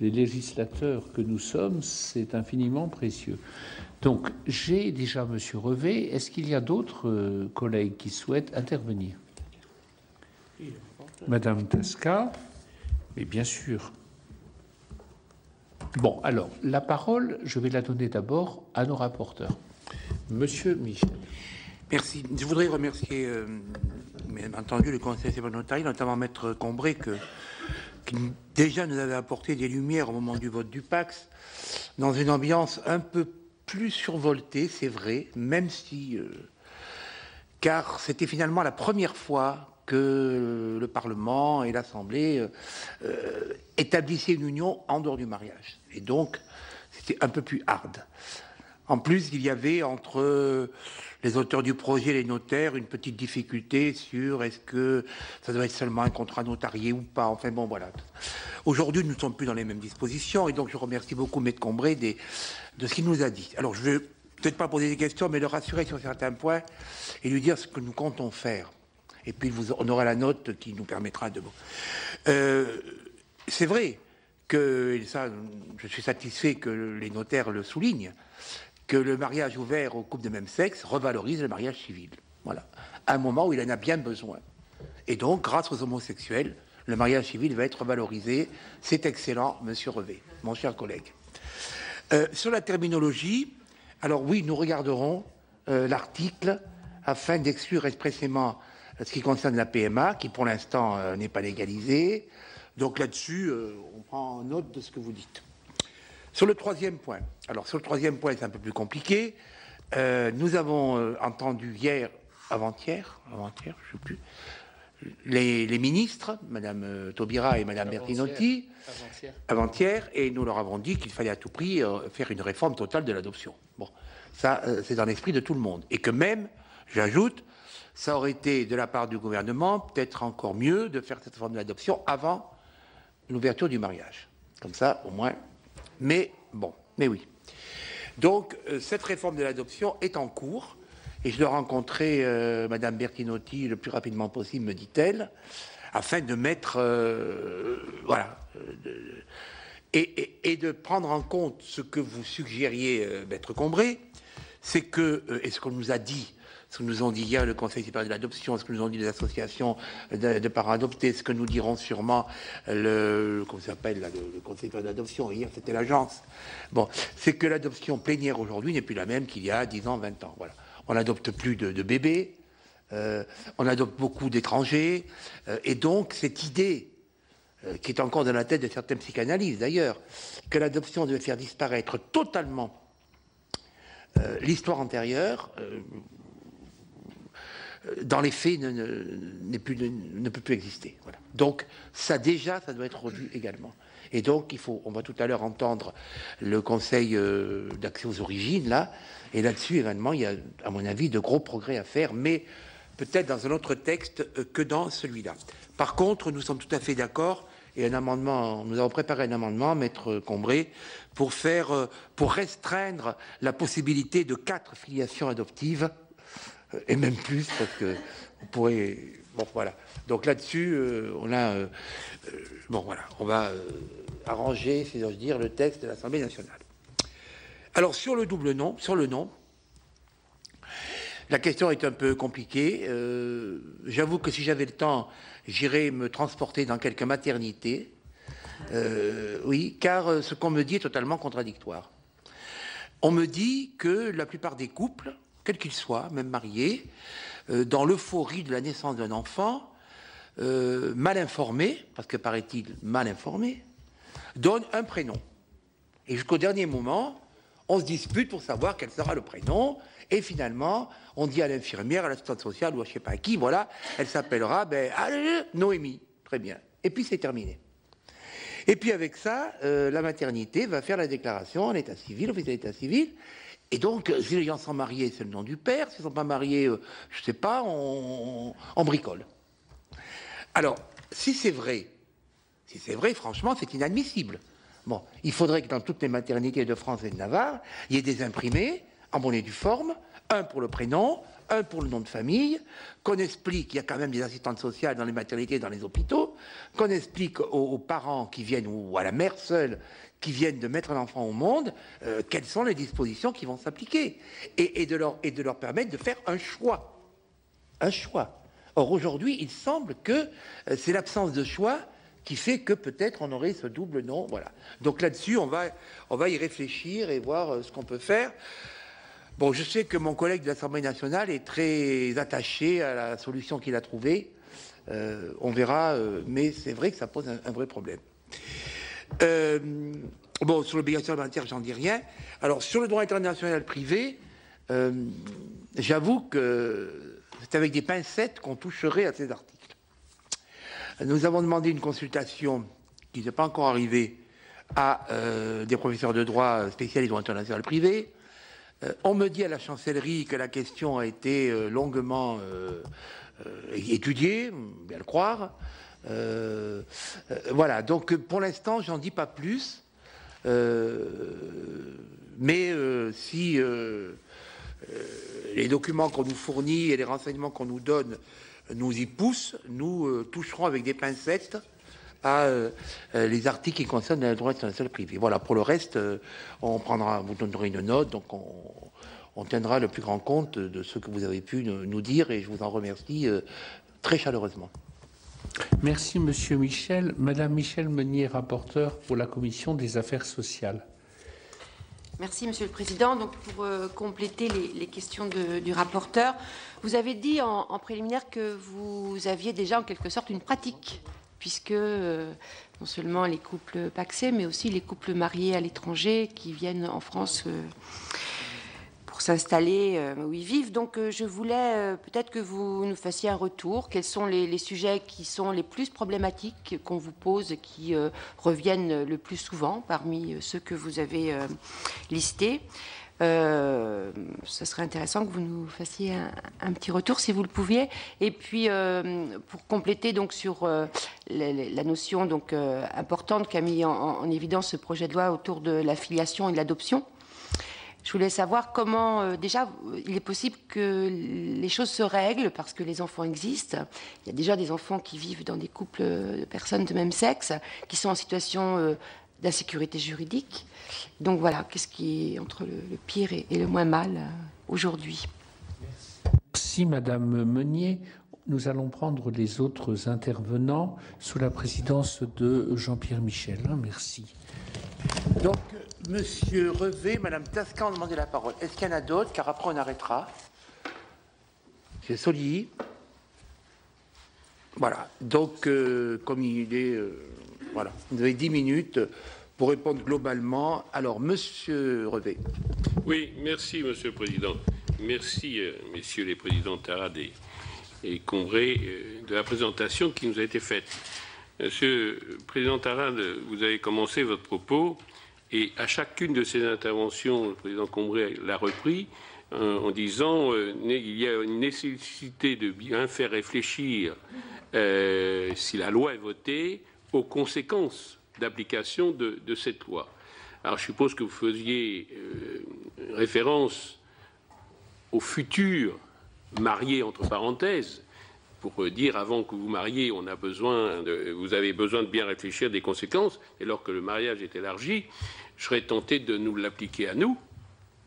les législateurs que nous sommes, c'est infiniment précieux. Donc j'ai déjà Monsieur Revet. Est-ce qu'il y a d'autres euh, collègues qui souhaitent intervenir? Madame Tasca, mais bien sûr. Bon, alors la parole, je vais la donner d'abord à nos rapporteurs. Monsieur Michel. Merci. Je voudrais remercier euh, bien entendu le Conseil notarial, notamment Maître Combré, que, qui déjà nous avait apporté des lumières au moment du vote du Pax, dans une ambiance un peu plus survoltée, c'est vrai, même si... Euh, car c'était finalement la première fois que le Parlement et l'Assemblée euh, établissaient une union en dehors du mariage. Et donc, c'était un peu plus hard. En plus, il y avait entre les auteurs du projet et les notaires une petite difficulté sur est-ce que ça doit être seulement un contrat notarié ou pas. Enfin bon, voilà. Aujourd'hui, nous ne sommes plus dans les mêmes dispositions et donc je remercie beaucoup Maître Combré de ce qu'il nous a dit. Alors, je vais peut-être pas poser des questions, mais le rassurer sur certains points et lui dire ce que nous comptons faire. Et puis, on aura la note qui nous permettra de... Euh, c'est vrai que, et ça, je suis satisfait que les notaires le soulignent, que le mariage ouvert aux couples de même sexe revalorise le mariage civil. Voilà. À un moment où il en a bien besoin. Et donc, grâce aux homosexuels, le mariage civil va être valorisé. C'est excellent, monsieur Revé, mon cher collègue. Euh, sur la terminologie, alors oui, nous regarderons euh, l'article afin d'exclure expressément ce qui concerne la PMA, qui pour l'instant euh, n'est pas légalisée. Donc là-dessus, on prend note de ce que vous dites. Sur le troisième point, alors sur le troisième point, c'est un peu plus compliqué. Euh, nous avons euh, entendu hier, avant-hier, avant-hier, je ne sais plus, les, ministres, Madame euh, Taubira et Madame Bertinotti, avant-hier, et nous leur avons dit qu'il fallait à tout prix faire une réforme totale de l'adoption. Bon, ça, c'est dans l'esprit de tout le monde, et que même, j'ajoute, ça aurait été de la part du gouvernement peut-être encore mieux de faire cette réforme de l'adoption avant l'ouverture du mariage. Comme ça, au moins, mais bon, mais oui. Donc, euh, cette réforme de l'adoption est en cours. Et je dois rencontrer euh, Madame Bertinotti le plus rapidement possible, me dit-elle, afin de mettre. Euh, voilà. et, de prendre en compte ce que vous suggériez, Maître Combré, c'est que, et ce qu'on nous a dit ce que nous ont dit hier le Conseil supérieur de l'adoption, ce que nous ont dit les associations de, parents adoptés, ce que nous diront sûrement le, s'appelle le, Conseil supérieur de l'adoption, hier c'était l'agence. Bon, c'est que l'adoption plénière aujourd'hui n'est plus la même qu'il y a 10 ans, 20 ans. Voilà. On n'adopte plus de, bébés, euh, on adopte beaucoup d'étrangers, euh, et donc cette idée euh, qui est encore dans la tête de certaines psychanalyses d'ailleurs, que l'adoption devait faire disparaître totalement l'histoire antérieure, dans les faits, ne, peut plus exister. Voilà. Donc, ça déjà, ça doit être revu également. Et donc, il faut, on va tout à l'heure entendre le Conseil euh, d'accès aux origines, là, et là-dessus, également, il y a, à mon avis, de gros progrès à faire, mais peut-être dans un autre texte euh, que dans celui-là. Par contre, nous sommes tout à fait d'accord, et un amendement, nous avons préparé un amendement, Maître Combré, pour faire, euh, pour restreindre la possibilité de quatre filiations adoptives et même plus, parce que vous pourrez. Bon, voilà. Donc là-dessus, euh, on a. Euh, euh, bon, voilà, on va arranger, si j'ose dire, le texte de l'Assemblée nationale. Alors, sur le double nom, sur le nom, la question est un peu compliquée. J'avoue que si j'avais le temps, j'irais me transporter dans quelques maternités. oui, car ce qu'on me dit est totalement contradictoire. On me dit que la plupart des couples quel qu'il soit, même marié, euh, dans l'euphorie de la naissance d'un enfant, euh, mal informé, parce que paraît-il mal informé, donne un prénom. Et jusqu'au dernier moment, on se dispute pour savoir quel sera le prénom. Et finalement, on dit à l'infirmière, à l'assistante sociale ou à je sais pas qui, voilà, elle s'appellera ben, Noémie. Très bien. Et puis c'est terminé. Et puis avec ça, euh, la maternité va faire la déclaration en état civil, officiel d'état civil, et donc, si les gens sont mariés, c'est le nom du père. S'ils ne sont pas mariés, euh, je ne sais pas, on, bricole. Alors, si c'est vrai, si c'est vrai, franchement, c'est inadmissible. Bon, il faudrait que dans toutes les maternités de France et de Navarre, il y ait des imprimés en bonne et due forme, un pour le prénom, un pour le nom de famille, qu'on explique, qu'il y a quand même des assistantes sociales dans les maternités, dans les hôpitaux, qu'on explique aux, parents qui viennent, ou à la mère seule, qui viennent de mettre un enfant au monde, euh, quelles sont les dispositions qui vont s'appliquer, et, de leur, permettre de faire un choix. Un choix. Or, aujourd'hui, il semble que euh, c'est l'absence de choix qui fait que peut-être on aurait ce double nom. Voilà. Donc là-dessus, on va, on va y réfléchir et voir euh, ce qu'on peut faire. Bon, je sais que mon collègue de l'Assemblée nationale est très attaché à la solution qu'il a trouvée. On verra, mais c'est vrai que ça pose un, vrai problème. Euh, bon, sur l'obligation alimentaire, j'en dis rien. Alors, sur le droit international privé, j'avoue que c'est avec des pincettes qu'on toucherait à ces articles. Nous avons demandé une consultation qui n'est pas encore arrivée à des professeurs de droit spécialisés du droit international privé. on me dit à la chancellerie que la question a été longuement euh, étudier, bien le croire. Euh, euh, voilà, donc pour l'instant, j'en dis pas plus. mais si les documents qu'on nous fournit et les renseignements qu'on nous donne nous y poussent, nous toucherons avec des pincettes à les articles qui concernent le droit international privé. Voilà, pour le reste, on prendra, vous donnerez une note, donc on, tiendra le plus grand compte de ce que vous avez pu nous dire et je vous en remercie euh, très chaleureusement. Merci Monsieur Michel. Madame Michel Meunier, rapporteur pour la Commission des affaires sociales. Merci Monsieur le Président. Donc pour euh, compléter les, questions du rapporteur, vous avez dit en, préliminaire que vous aviez déjà en quelque sorte une pratique, puisque euh, non seulement les couples paxés, mais aussi les couples mariés à l'étranger qui viennent en France s'installer euh, où ils vivent. Donc euh, je voulais euh, peut-être que vous nous fassiez un retour. Quels sont les, sujets qui sont les plus problématiques qu'on vous pose, qui reviennent le plus souvent parmi ceux que vous avez listés? Ce serait intéressant que vous nous fassiez un, petit retour si vous le pouviez. Et puis, pour compléter donc sur la, notion donc importante qu'a mis en, en, évidence ce projet de loi autour de la filiation et de l'adoption, je voulais savoir comment, euh, déjà, il est possible que les choses se règlent parce que les enfants existent. Il y a déjà des enfants qui vivent dans des couples de personnes de même sexe, qui sont en situation euh, d'insécurité juridique. Donc voilà, qu'est-ce qui est entre le, pire et, le moins mal euh, aujourd'hui? Merci Madame Meunier. Nous allons prendre les autres intervenants sous la présidence de Jean-Pierre Michel. Merci. Donc, Monsieur Revé, Madame Tascan ont demandé la parole. Est-ce qu'il y en a d'autres? Car après, on arrêtera. C'est Soli. Voilà. Donc, euh, comme il est. Euh, voilà. Vous avez 10 minutes pour répondre globalement. Alors, Monsieur Revé. Oui, merci, Monsieur le Président. Merci, euh, messieurs les présidents Tarad et, et Combré, de la présentation qui nous a été faite. Monsieur le Président Tarad, vous avez commencé votre propos et à chacune de ces interventions, le président Combré l'a repris euh, en disant qu'il euh, y a une nécessité de bien faire réfléchir, euh, si la loi est votée, aux conséquences d'application de, cette loi. Alors je suppose que vous faisiez référence au futur marié entre parenthèses pour dire avant que vous mariez, on a besoin vous avez besoin de bien réfléchir des conséquences, et lorsque que le mariage est élargi, je serais tenté de nous l'appliquer à nous.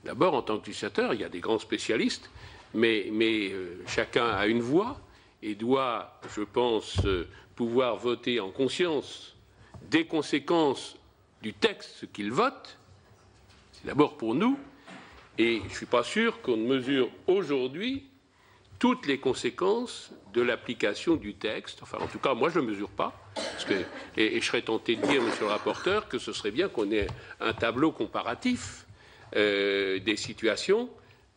D'abord, en tant que législateur, il y a des grands spécialistes, mais, mais euh, chacun a une voix et doit, je pense, euh, pouvoir voter en conscience des conséquences du texte qu'il vote. C'est d'abord pour nous, et je ne suis pas sûr qu'on mesure aujourd'hui toutes les conséquences de l'application du texte. Enfin, en tout cas, moi, je ne mesure pas. et, je serais tenté de dire, monsieur le rapporteur, que ce serait bien qu'on ait un tableau comparatif euh, des situations.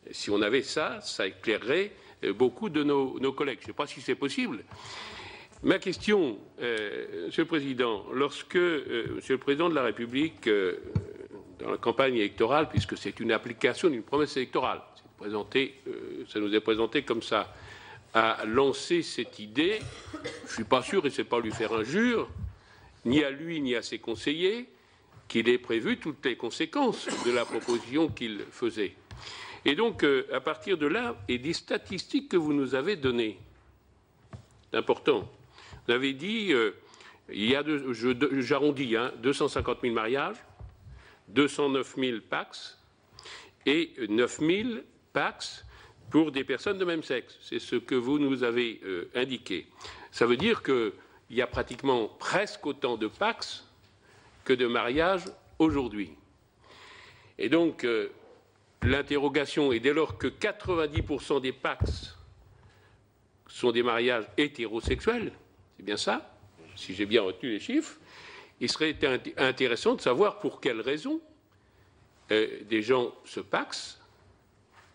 Si on avait ça, ça éclairerait euh, beaucoup de nos, collègues. Je ne sais pas si c'est possible. Ma question, euh, Monsieur le Président, lorsque Monsieur le Président de la République, dans la campagne électorale, puisque c'est une application d'une promesse électorale, présenté, euh, ça nous est présenté comme ça, a lancé cette idée. Je ne suis pas sûr, et ce n'est pas lui faire injure, ni à lui ni à ses conseillers, qu'il ait prévu toutes les conséquences de la proposition qu'il faisait. Et donc, euh, à partir de là, et des statistiques que vous nous avez données, c'est important. Vous avez dit, euh, il y a, j'arrondis, hein, 250 000 mariages, 209 000 PAX et 9 000 Pax pour des personnes de même sexe. C'est ce que vous nous avez euh, indiqué. Ça veut dire qu'il y a pratiquement presque autant de Pax que de mariages aujourd'hui. Et donc, euh, l'interrogation est dès lors que 90% des Pax sont des mariages hétérosexuels, c'est bien ça, si j'ai bien retenu les chiffres, il serait intéressant de savoir pour quelles raisons euh, des gens se paxent,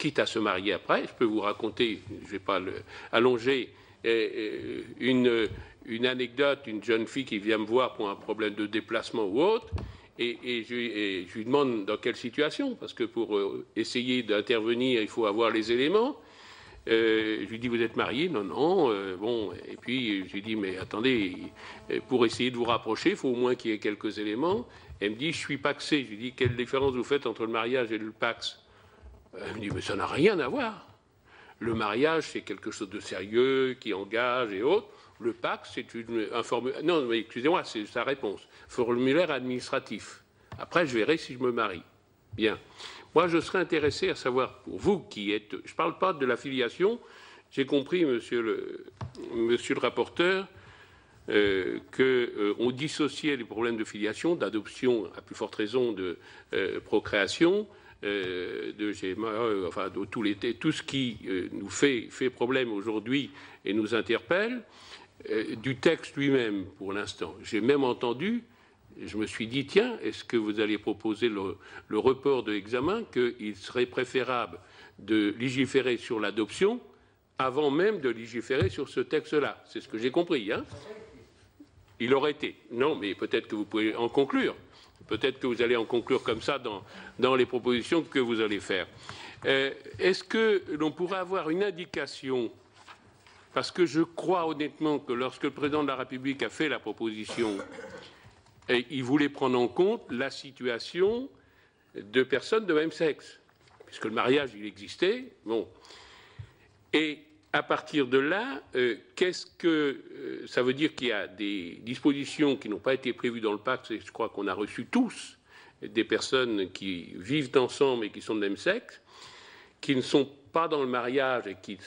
quitte à se marier après. Je peux vous raconter, je ne vais pas le, allonger, euh, euh, une, une, anecdote, une jeune fille qui vient me voir pour un problème de déplacement ou autre, et, je, lui demande dans quelle situation, parce que pour essayer d'intervenir, il faut avoir les éléments. je lui dis, vous êtes marié? Non, non. bon, et puis je lui dis, mais attendez, pour essayer de vous rapprocher, il faut au moins qu'il y ait quelques éléments. Elle me dit, je suis paxé. Je lui dis, quelle différence vous faites entre le mariage et le pax? Elle me dit, mais ça n'a rien à voir. Le mariage, c'est quelque chose de sérieux, qui engage et autres. Le pax, c'est un formulaire. Non, mais excusez-moi, c'est sa réponse. Formulaire administratif. Après, je verrai si je me marie. Bien. Moi, je serais intéressé à savoir, pour vous qui êtes. Je ne parle pas de l'affiliation. J'ai compris, monsieur le, monsieur le rapporteur, euh, qu'on euh, dissociait les problèmes de filiation, d'adoption, à plus forte raison de euh, procréation, de GMA, enfin de tout, tout ce qui nous fait, problème aujourd'hui et nous interpelle, du texte lui-même pour l'instant. J'ai même entendu, je me suis dit, tiens, est-ce que vous allez proposer le, le report de l'examen, qu'il serait préférable de légiférer sur l'adoption avant même de légiférer sur ce texte-là? C'est ce que j'ai compris. Hein il aurait été. Non, mais peut-être que vous pouvez en conclure. Peut-être que vous allez en conclure comme ça dans, les propositions que vous allez faire. Euh, est-ce que l'on pourrait avoir une indication Parce que je crois honnêtement que lorsque le président de la République a fait la proposition, il voulait prendre en compte la situation de personnes de même sexe, puisque le mariage, il existait. Bon. À partir de là, euh, qu'est-ce que euh, ça veut dire qu'il y a des dispositions qui n'ont pas été prévues dans le pacte et je crois qu'on a reçu tous des personnes qui vivent ensemble et qui sont de même sexe, qui ne sont pas dans le mariage et qui,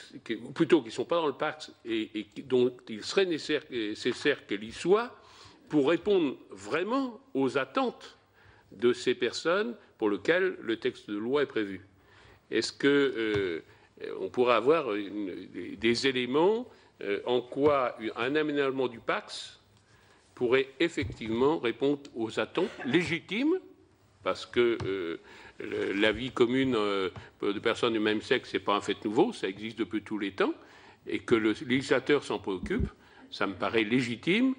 plutôt qui ne sont pas dans le pacte et, dont il serait nécessaire, nécessaire qu'elles y soient pour répondre vraiment aux attentes de ces personnes pour lesquelles le texte de loi est prévu. Est-ce que euh, on pourrait avoir des, éléments euh, en quoi un aménagement du Pax pourrait effectivement répondre aux attentes légitimes, parce que euh, la vie commune euh, de personnes du même sexe, n'est pas un fait nouveau, ça existe depuis tous les temps, et que le législateur s'en préoccupe, ça me paraît légitime.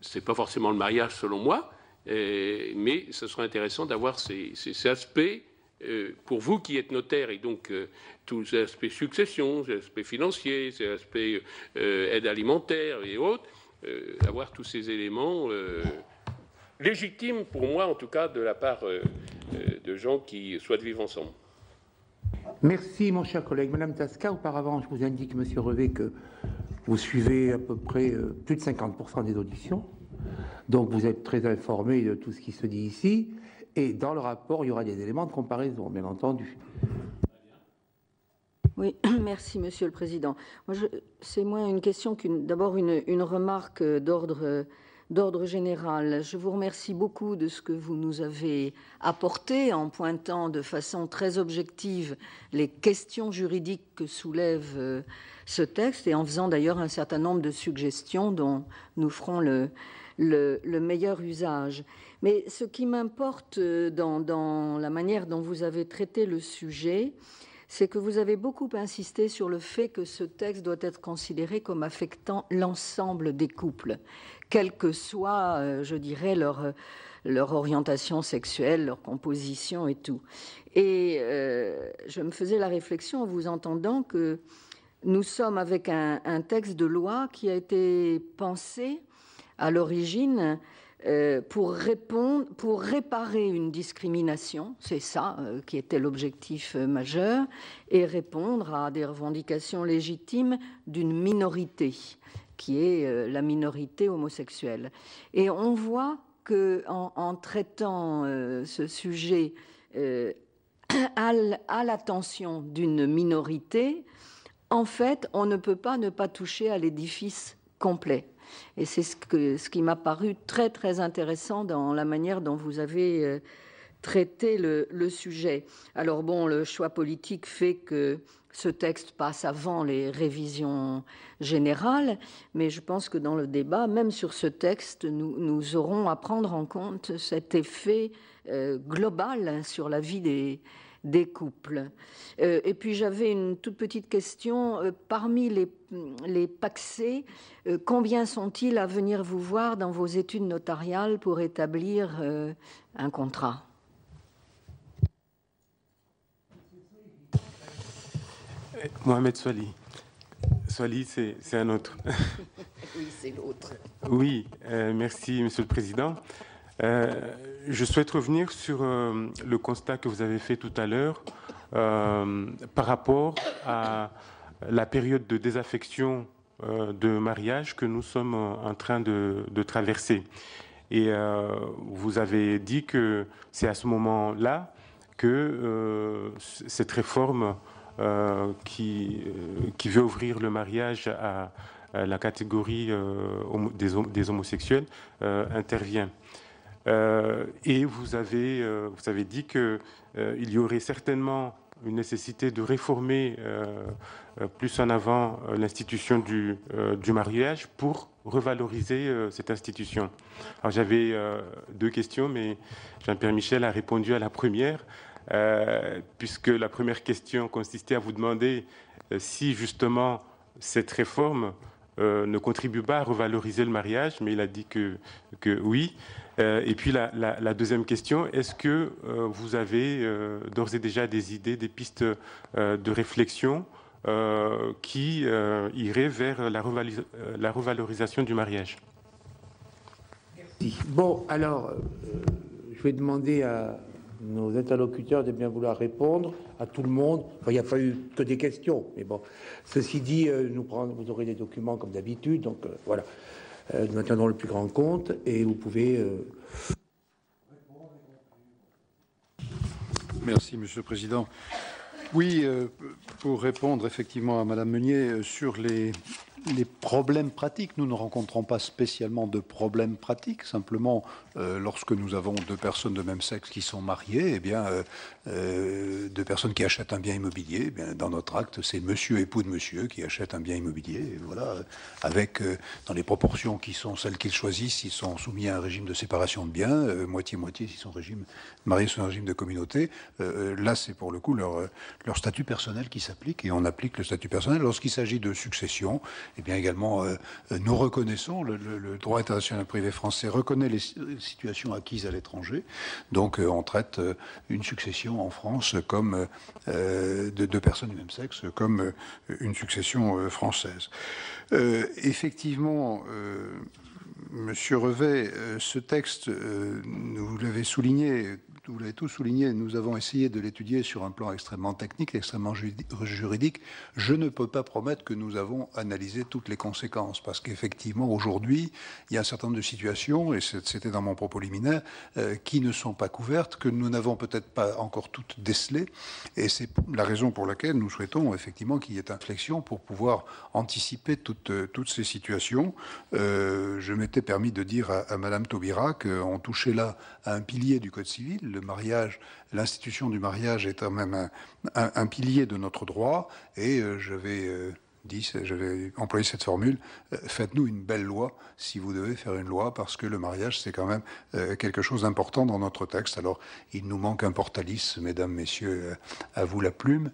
Ce n'est pas forcément le mariage selon moi, mais ce serait intéressant d'avoir ces aspects euh, pour vous qui êtes notaire et donc euh, tous les aspects succession, les aspects financiers, les aspects euh, aide alimentaire et autres, avoir tous ces éléments légitimes pour moi en tout cas de la part de gens qui souhaitent vivre ensemble. Merci mon cher collègue. Madame Tasca, auparavant je vous indique, Monsieur Revé, que vous suivez à peu près plus de 50% des auditions. Donc vous êtes très informé de tout ce qui se dit ici. Et dans le rapport, il y aura des éléments de comparaison, bien entendu. Oui, merci Monsieur le Président. C'est moins une question qu'une, d'abord une, une, remarque d'ordre d'ordre général. Je vous remercie beaucoup de ce que vous nous avez apporté en pointant de façon très objective les questions juridiques que soulève euh, ce texte et en faisant d'ailleurs un certain nombre de suggestions dont nous ferons le, le, le meilleur usage. Mais ce qui m'importe euh, dans, la manière dont vous avez traité le sujet, c'est que vous avez beaucoup insisté sur le fait que ce texte doit être considéré comme affectant l'ensemble des couples, quelle que soit, euh, je dirais, leur, orientation sexuelle, leur composition et tout. Et euh, je me faisais la réflexion en vous entendant que nous sommes avec un texte de loi qui a été pensé à l'origine euh, pour répondre, réparer une discrimination, c'est ça euh, qui était l'objectif euh, majeur, et répondre à des revendications légitimes d'une minorité, qui est la minorité homosexuelle. Et on voit que en, traitant ce sujet à l'attention d'une minorité, en fait, on ne peut pas ne pas toucher à l'édifice complet. Et c'est ce, qui m'a paru très très intéressant dans la manière dont vous avez euh, traiter le, sujet. Alors bon, le choix politique fait que ce texte passe avant les révisions générales, mais je pense que dans le débat, même sur ce texte, nous, nous aurons à prendre en compte cet effet euh, global sur la vie des, des couples. Euh, et puis j'avais une toute petite question. Euh, parmi les, les paxés, euh, combien sont-ils à venir vous voir dans vos études notariales pour établir un contrat? Mohamed Swali. Swali, c'est un autre. oui, c'est l'autre. Oui, merci, Monsieur le Président. Euh, je souhaite revenir sur euh, le constat que vous avez fait tout à l'heure euh, par rapport à la période de désaffection euh, de mariage que nous sommes en train de, traverser. Et vous avez dit que c'est à ce moment-là que cette réforme qui, qui, veut ouvrir le mariage à, la catégorie des, homosexuels intervient. Et vous avez, vous avez dit qu'il y aurait certainement une nécessité de réformer plus en avant l'institution du, du, mariage pour revaloriser cette institution. Alors j'avais deux questions, mais Jean-Pierre Michel a répondu à la première. Euh, puisque la première question consistait à vous demander euh, si justement cette réforme euh, ne contribue pas à revaloriser le mariage, mais il a dit que, que oui. Euh, et puis la, la, deuxième question, est-ce que euh, vous avez d'ores et déjà des idées, des pistes de réflexion qui iraient vers la, revalorisation du mariage? Merci. Bon, alors, je vais demander à nos interlocuteurs de bien vouloir répondre à tout le monde. Enfin, il n'y a pas eu que des questions, mais bon. Ceci dit, euh, nous vous aurez des documents comme d'habitude, donc euh, voilà. Euh, nous en tiendrons le plus grand compte et vous pouvez. Euh, Merci, Monsieur le Président. Oui, euh, pour répondre effectivement à Madame Meunier sur les, les problèmes pratiques, nous ne rencontrons pas spécialement de problèmes pratiques. Simplement, euh, lorsque nous avons deux personnes de même sexe qui sont mariées, eh bien, euh, euh, deux personnes qui achètent un bien immobilier, eh dans notre acte, c'est monsieur époux de monsieur qui achète un bien immobilier. Voilà, avec dans les proportions qui sont celles qu'ils choisissent, ils sont soumis à un régime de séparation de biens, euh, moitié-moitié s'ils sont régime, mariés sous un régime de communauté. Là, c'est pour le coup leur, statut personnel qui s'applique et on applique le statut personnel lorsqu'il s'agit de succession eh bien également, euh, nous reconnaissons, le, droit international privé français reconnaît les situations acquises à l'étranger. Donc, euh, on traite euh, une succession en France comme euh, de personnes du même sexe, comme euh, une succession française. effectivement, Monsieur Revet, ce texte, vous l'avez souligné, vous l'avez tous souligné, nous avons essayé de l'étudier sur un plan extrêmement technique, extrêmement juridique. Je ne peux pas promettre que nous avons analysé toutes les conséquences, parce qu'effectivement, aujourd'hui, il y a un certain nombre de situations, et c'était dans mon propos liminaire, euh, qui ne sont pas couvertes, que nous n'avons peut-être pas encore toutes décelées, et c'est la raison pour laquelle nous souhaitons effectivement qu'il y ait inflexion pour pouvoir anticiper toutes, ces situations. Euh, je m'étais permis de dire à, à Madame Taubira qu'on touchait là à un pilier du Code civil, le mariage, l'institution du mariage est quand même un, pilier de notre droit. Et euh, j'avais euh, dit, j'avais employé cette formule euh, faites-nous une belle loi si vous devez faire une loi, parce que le mariage c'est quand même quelque chose d'important dans notre texte. Alors il nous manque un portalis, mesdames, messieurs, à vous la plume.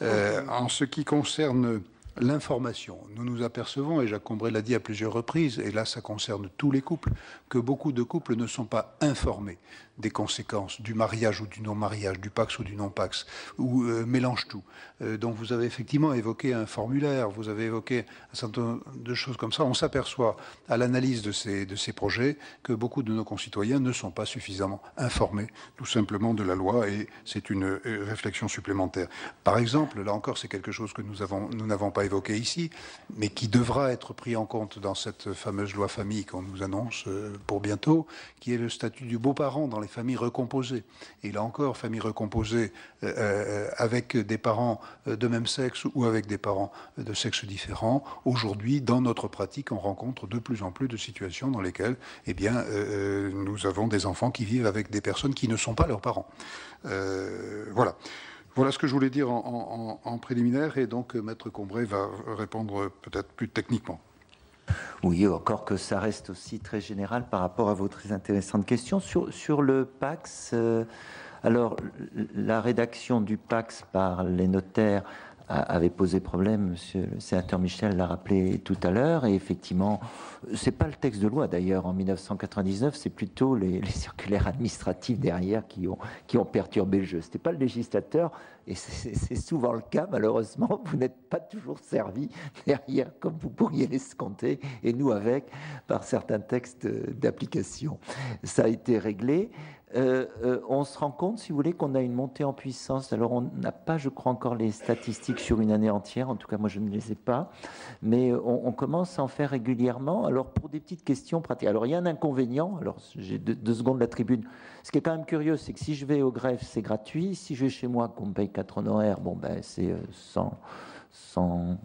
en ce qui concerne l'information. Nous nous apercevons, et Jacques Combré l'a dit à plusieurs reprises, et là ça concerne tous les couples, que beaucoup de couples ne sont pas informés des conséquences du mariage ou du non-mariage, du pax ou du non-pax, ou euh, mélange tout. Euh, donc vous avez effectivement évoqué un formulaire, vous avez évoqué un certain nombre de choses comme ça. On s'aperçoit à l'analyse de ces, projets que beaucoup de nos concitoyens ne sont pas suffisamment informés tout simplement de la loi et c'est une euh, réflexion supplémentaire. Par exemple, là encore c'est quelque chose que nous n'avons pas évoqué ici, mais qui devra être pris en compte dans cette fameuse loi famille qu'on nous annonce pour bientôt, qui est le statut du beau-parent dans les familles recomposées. Et là encore, familles recomposées avec des parents de même sexe ou avec des parents de sexe différent. Aujourd'hui, dans notre pratique, on rencontre de plus en plus de situations dans lesquelles eh bien, nous avons des enfants qui vivent avec des personnes qui ne sont pas leurs parents. voilà. Voilà ce que je voulais dire en, préliminaire et donc Maître Combray va répondre peut-être plus techniquement. Oui, encore que ça reste aussi très général par rapport à vos très intéressantes questions. Sur, le PAX, euh, alors la rédaction du PAX par les notaires avait posé problème. Monsieur le sénateur Michel l'a rappelé tout à l'heure. Et effectivement, c'est pas le texte de loi d'ailleurs en 1999, c'est plutôt les, circulaires administratifs derrière qui ont, qui ont perturbé le jeu. C'était pas le législateur. Et c'est souvent le cas, malheureusement. Vous n'êtes pas toujours servi derrière comme vous pourriez l'escompter, et nous avec, par certains textes d'application. Ça a été réglé. Euh, euh, on se rend compte, si vous voulez, qu'on a une montée en puissance. Alors, on n'a pas, je crois, encore les statistiques sur une année entière. En tout cas, moi, je ne les ai pas. Mais on, commence à en faire régulièrement. Alors, pour des petites questions pratiques. Alors, il y a un inconvénient. Alors, j'ai deux, secondes la tribune. Ce qui est quand même curieux, c'est que si je vais au greffe, c'est gratuit. Si je vais chez moi, qu'on me paye 4 honoraires, bon, ben, c'est 100, euh, 100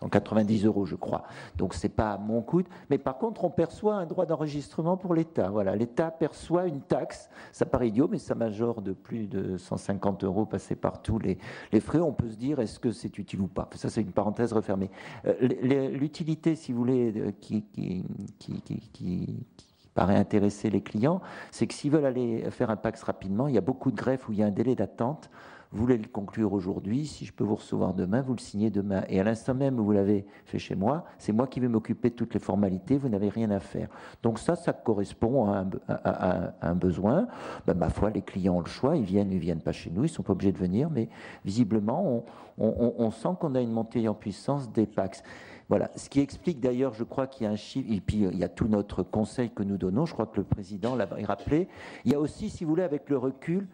190 euros, je crois. Donc c'est pas mon coût. Mais par contre, on perçoit un droit d'enregistrement pour l'État. Voilà, l'État perçoit une taxe. Ça paraît idiot, mais ça majore de plus de 150 euros passés par tous les, les frais. On peut se dire, est-ce que c'est utile ou pas? Ça, c'est une parenthèse refermée. Euh, l'utilité, si vous voulez, qui, qui, qui, qui paraît intéresser les clients, c'est que s'ils veulent aller faire un PAX rapidement, il y a beaucoup de greffes où il y a un délai d'attente vous voulez le conclure aujourd'hui, si je peux vous recevoir demain, vous le signez demain. Et à l'instant même où vous l'avez fait chez moi, c'est moi qui vais m'occuper de toutes les formalités, vous n'avez rien à faire. Donc ça, ça correspond à un, besoin. Ben, ma foi, les clients ont le choix, ils viennent, ils viennent pas chez nous, ils sont pas obligés de venir, mais visiblement, on, sent qu'on a une montée en puissance des PAX. Voilà. Ce qui explique d'ailleurs, je crois qu'il y a un chiffre, et puis il y a tout notre conseil que nous donnons, je crois que le président l'a rappelé. Il y a aussi, si vous voulez, avec le recul,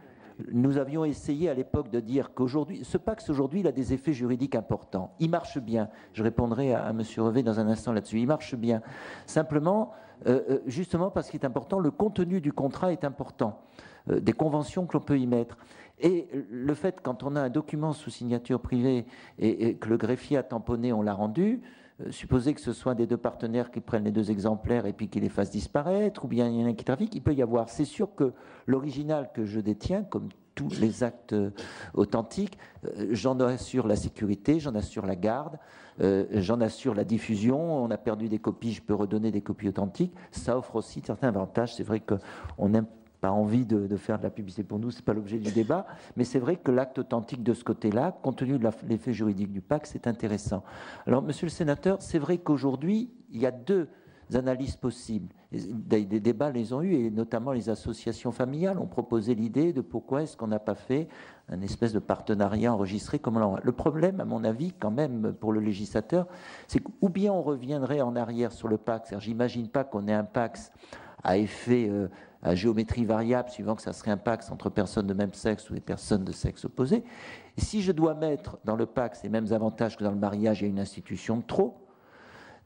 nous avions essayé à l'époque de dire qu'aujourd'hui, ce Pax aujourd'hui, il a des effets juridiques importants. Il marche bien. Je répondrai à, M. Revé dans un instant là-dessus. Il marche bien. Simplement, euh, euh, justement parce qu'il est important, le contenu du contrat est important, euh, des conventions que l'on peut y mettre. Et le fait, quand on a un document sous signature privée et, que le greffier a tamponné, on l'a rendu, supposez que ce soit des deux partenaires qui prennent les deux exemplaires et puis qui les fassent disparaître, ou bien il y en a qui trafiquent, il peut y avoir. C'est sûr que l'original que je détiens, comme tous les actes authentiques, j'en assure la sécurité, j'en assure la garde, j'en assure la diffusion. On a perdu des copies, je peux redonner des copies authentiques. Ça offre aussi certains avantages. C'est vrai qu'on envie de, faire de la publicité pour nous, c'est pas l'objet du débat, mais c'est vrai que l'acte authentique de ce côté-là, compte tenu de l'effet juridique du pacte, c'est intéressant. Alors, monsieur le sénateur, c'est vrai qu'aujourd'hui, il y a deux analyses possibles. Des, débats les ont eus, et notamment les associations familiales ont proposé l'idée de pourquoi est-ce qu'on n'a pas fait un espèce de partenariat enregistré comme Le problème, à mon avis, quand même, pour le législateur, c'est ou bien on reviendrait en arrière sur le Pax, j'imagine pas qu'on ait un Pax à effet euh, à géométrie variable, suivant que ça serait un pax entre personnes de même sexe ou des personnes de sexe opposé. Si je dois mettre dans le pax les mêmes avantages que dans le mariage, il une institution de trop.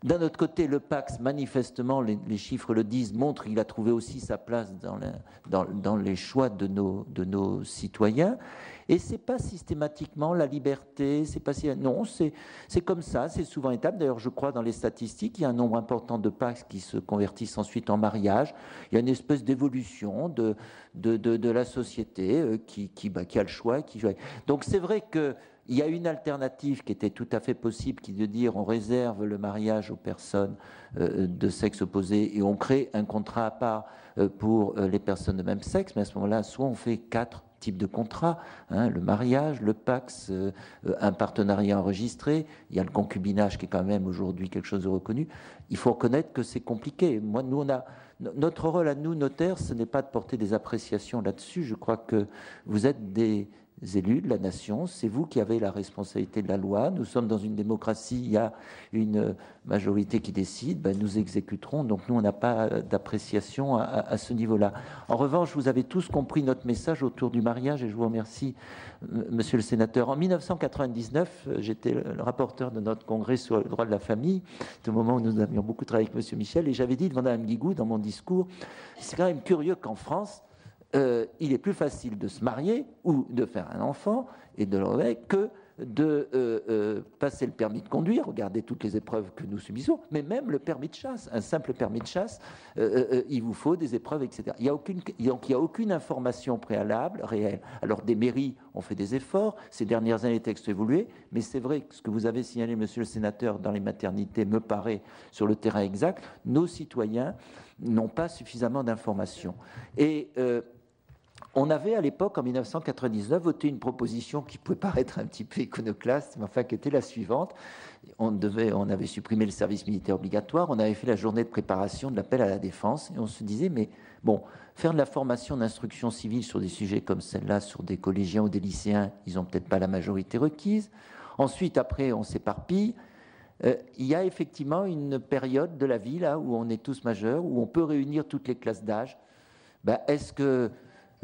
D'un autre côté, le Pax, manifestement, les, chiffres le disent, montre qu'il a trouvé aussi sa place dans, les choix de nos, citoyens. Et c'est pas systématiquement la liberté, c'est pas non, c'est comme ça, c'est souvent étape. D'ailleurs, je crois dans les statistiques, il y a un nombre important de Pax qui se convertissent ensuite en mariage. Il y a une espèce d'évolution de la société euh, qui qui, bah, qui a le choix, qui Donc c'est vrai que il y a une alternative qui était tout à fait possible, qui est de dire on réserve le mariage aux personnes euh, de sexe opposé et on crée un contrat à part euh, pour les personnes de même sexe. Mais à ce moment-là, soit on fait quatre type de contrat, hein, le mariage, le pax, euh, un partenariat enregistré, il y a le concubinage qui est quand même aujourd'hui quelque chose de reconnu. Il faut reconnaître que c'est compliqué. Moi, nous, on a notre rôle à nous, notaires, ce n'est pas de porter des appréciations là-dessus. Je crois que vous êtes des élus de la nation, c'est vous qui avez la responsabilité de la loi. Nous sommes dans une démocratie, il y a une majorité qui décide, ben nous exécuterons. Donc nous, on n'a pas d'appréciation à, ce niveau-là. En revanche, vous avez tous compris notre message autour du mariage et je vous remercie, monsieur le sénateur. En 1999, j'étais le rapporteur de notre congrès sur le droit de la famille, au moment où nous avions beaucoup travaillé avec monsieur Michel, et j'avais dit devant Mme Guigou dans mon discours, c'est quand même curieux qu'en France, euh, il est plus facile de se marier ou de faire un enfant et de le que de euh, euh, passer le permis de conduire, regardez toutes les épreuves que nous subissons, mais même le permis de chasse, un simple permis de chasse, il vous faut des épreuves, etc. Il n'y a, aucune, a aucune information préalable réelle. Alors des mairies ont fait des efforts, ces dernières années les textes ont évolué, mais c'est vrai que ce que vous avez signalé, monsieur le sénateur, dans les maternités me paraît sur le terrain exact, nos citoyens n'ont pas suffisamment d'informations. Et on avait à l'époque, en 1999, voté une proposition qui pouvait paraître un petit peu iconoclaste, mais enfin qui était la suivante. On, devait, on avait supprimé le service militaire obligatoire, on avait fait la journée de préparation de l'appel à la défense, et on se disait, mais bon, faire de la formation d'instruction civile sur des sujets comme celle-là, sur des collégiens ou des lycéens, ils n'ont peut-être pas la majorité requise. Ensuite, après, on s'éparpille. Euh, il y a effectivement une période de la vie là où on est tous majeurs, où on peut réunir toutes les classes d'âge. Ben, Est-ce que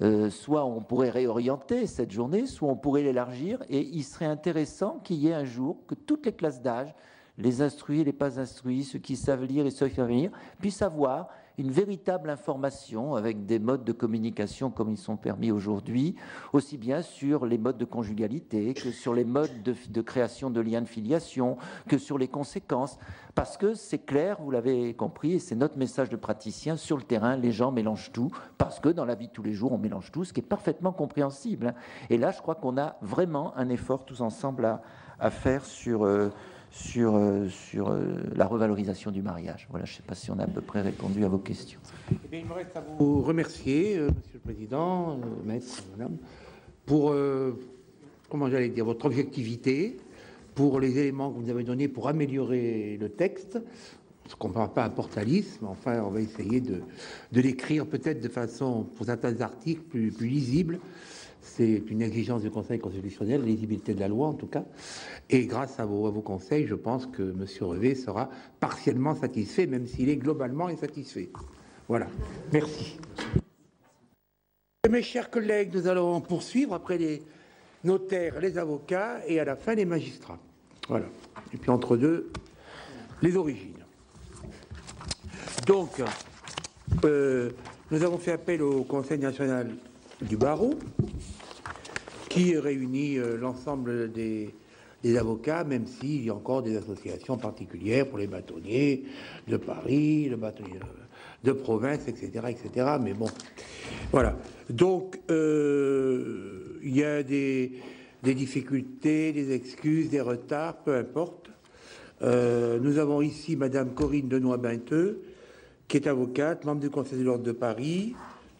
euh, soit on pourrait réorienter cette journée, soit on pourrait l'élargir, et il serait intéressant qu'il y ait un jour que toutes les classes d'âge, les instruits les pas instruits, ceux qui savent lire et ceux qui savent lire, puissent avoir une véritable information avec des modes de communication comme ils sont permis aujourd'hui, aussi bien sur les modes de conjugalité que sur les modes de, création de liens de filiation, que sur les conséquences. Parce que c'est clair, vous l'avez compris, et c'est notre message de praticien, sur le terrain, les gens mélangent tout, parce que dans la vie de tous les jours, on mélange tout, ce qui est parfaitement compréhensible. Et là, je crois qu'on a vraiment un effort tous ensemble à, faire sur... Euh, sur, euh, sur euh, la revalorisation du mariage. Voilà, je ne sais pas si on a à peu près répondu à vos questions. Eh il me reste à vous remercier, euh, Monsieur le Président, Maître, Madame, pour, comment j'allais dire, votre objectivité, pour les éléments que vous avez donnés pour améliorer le texte. Qu'on ne parle pas un portalisme, enfin, on va essayer de, de l'écrire peut-être de façon, pour certains articles, plus, plus lisible. C'est une exigence du Conseil constitutionnel, la lisibilité de la loi en tout cas. Et grâce à vos, conseils, je pense que M. Revé sera partiellement satisfait, même s'il est globalement insatisfait. Voilà. Merci. Mes chers collègues, nous allons poursuivre après les notaires, les avocats et à la fin les magistrats. Voilà. Et puis entre deux, les origines. Donc, euh, nous avons fait appel au Conseil national du barreau qui réunit euh, l'ensemble des, avocats, même s'il y a encore des associations particulières pour les bâtonniers de Paris, le bâtonnier de, province, etc., etc. Mais bon, voilà. Donc, euh, il y a des, difficultés, des excuses, des retards, peu importe. Euh, nous avons ici Madame Corinne Denoy-Binteux, qui est avocate, membre du Conseil de l'ordre de Paris,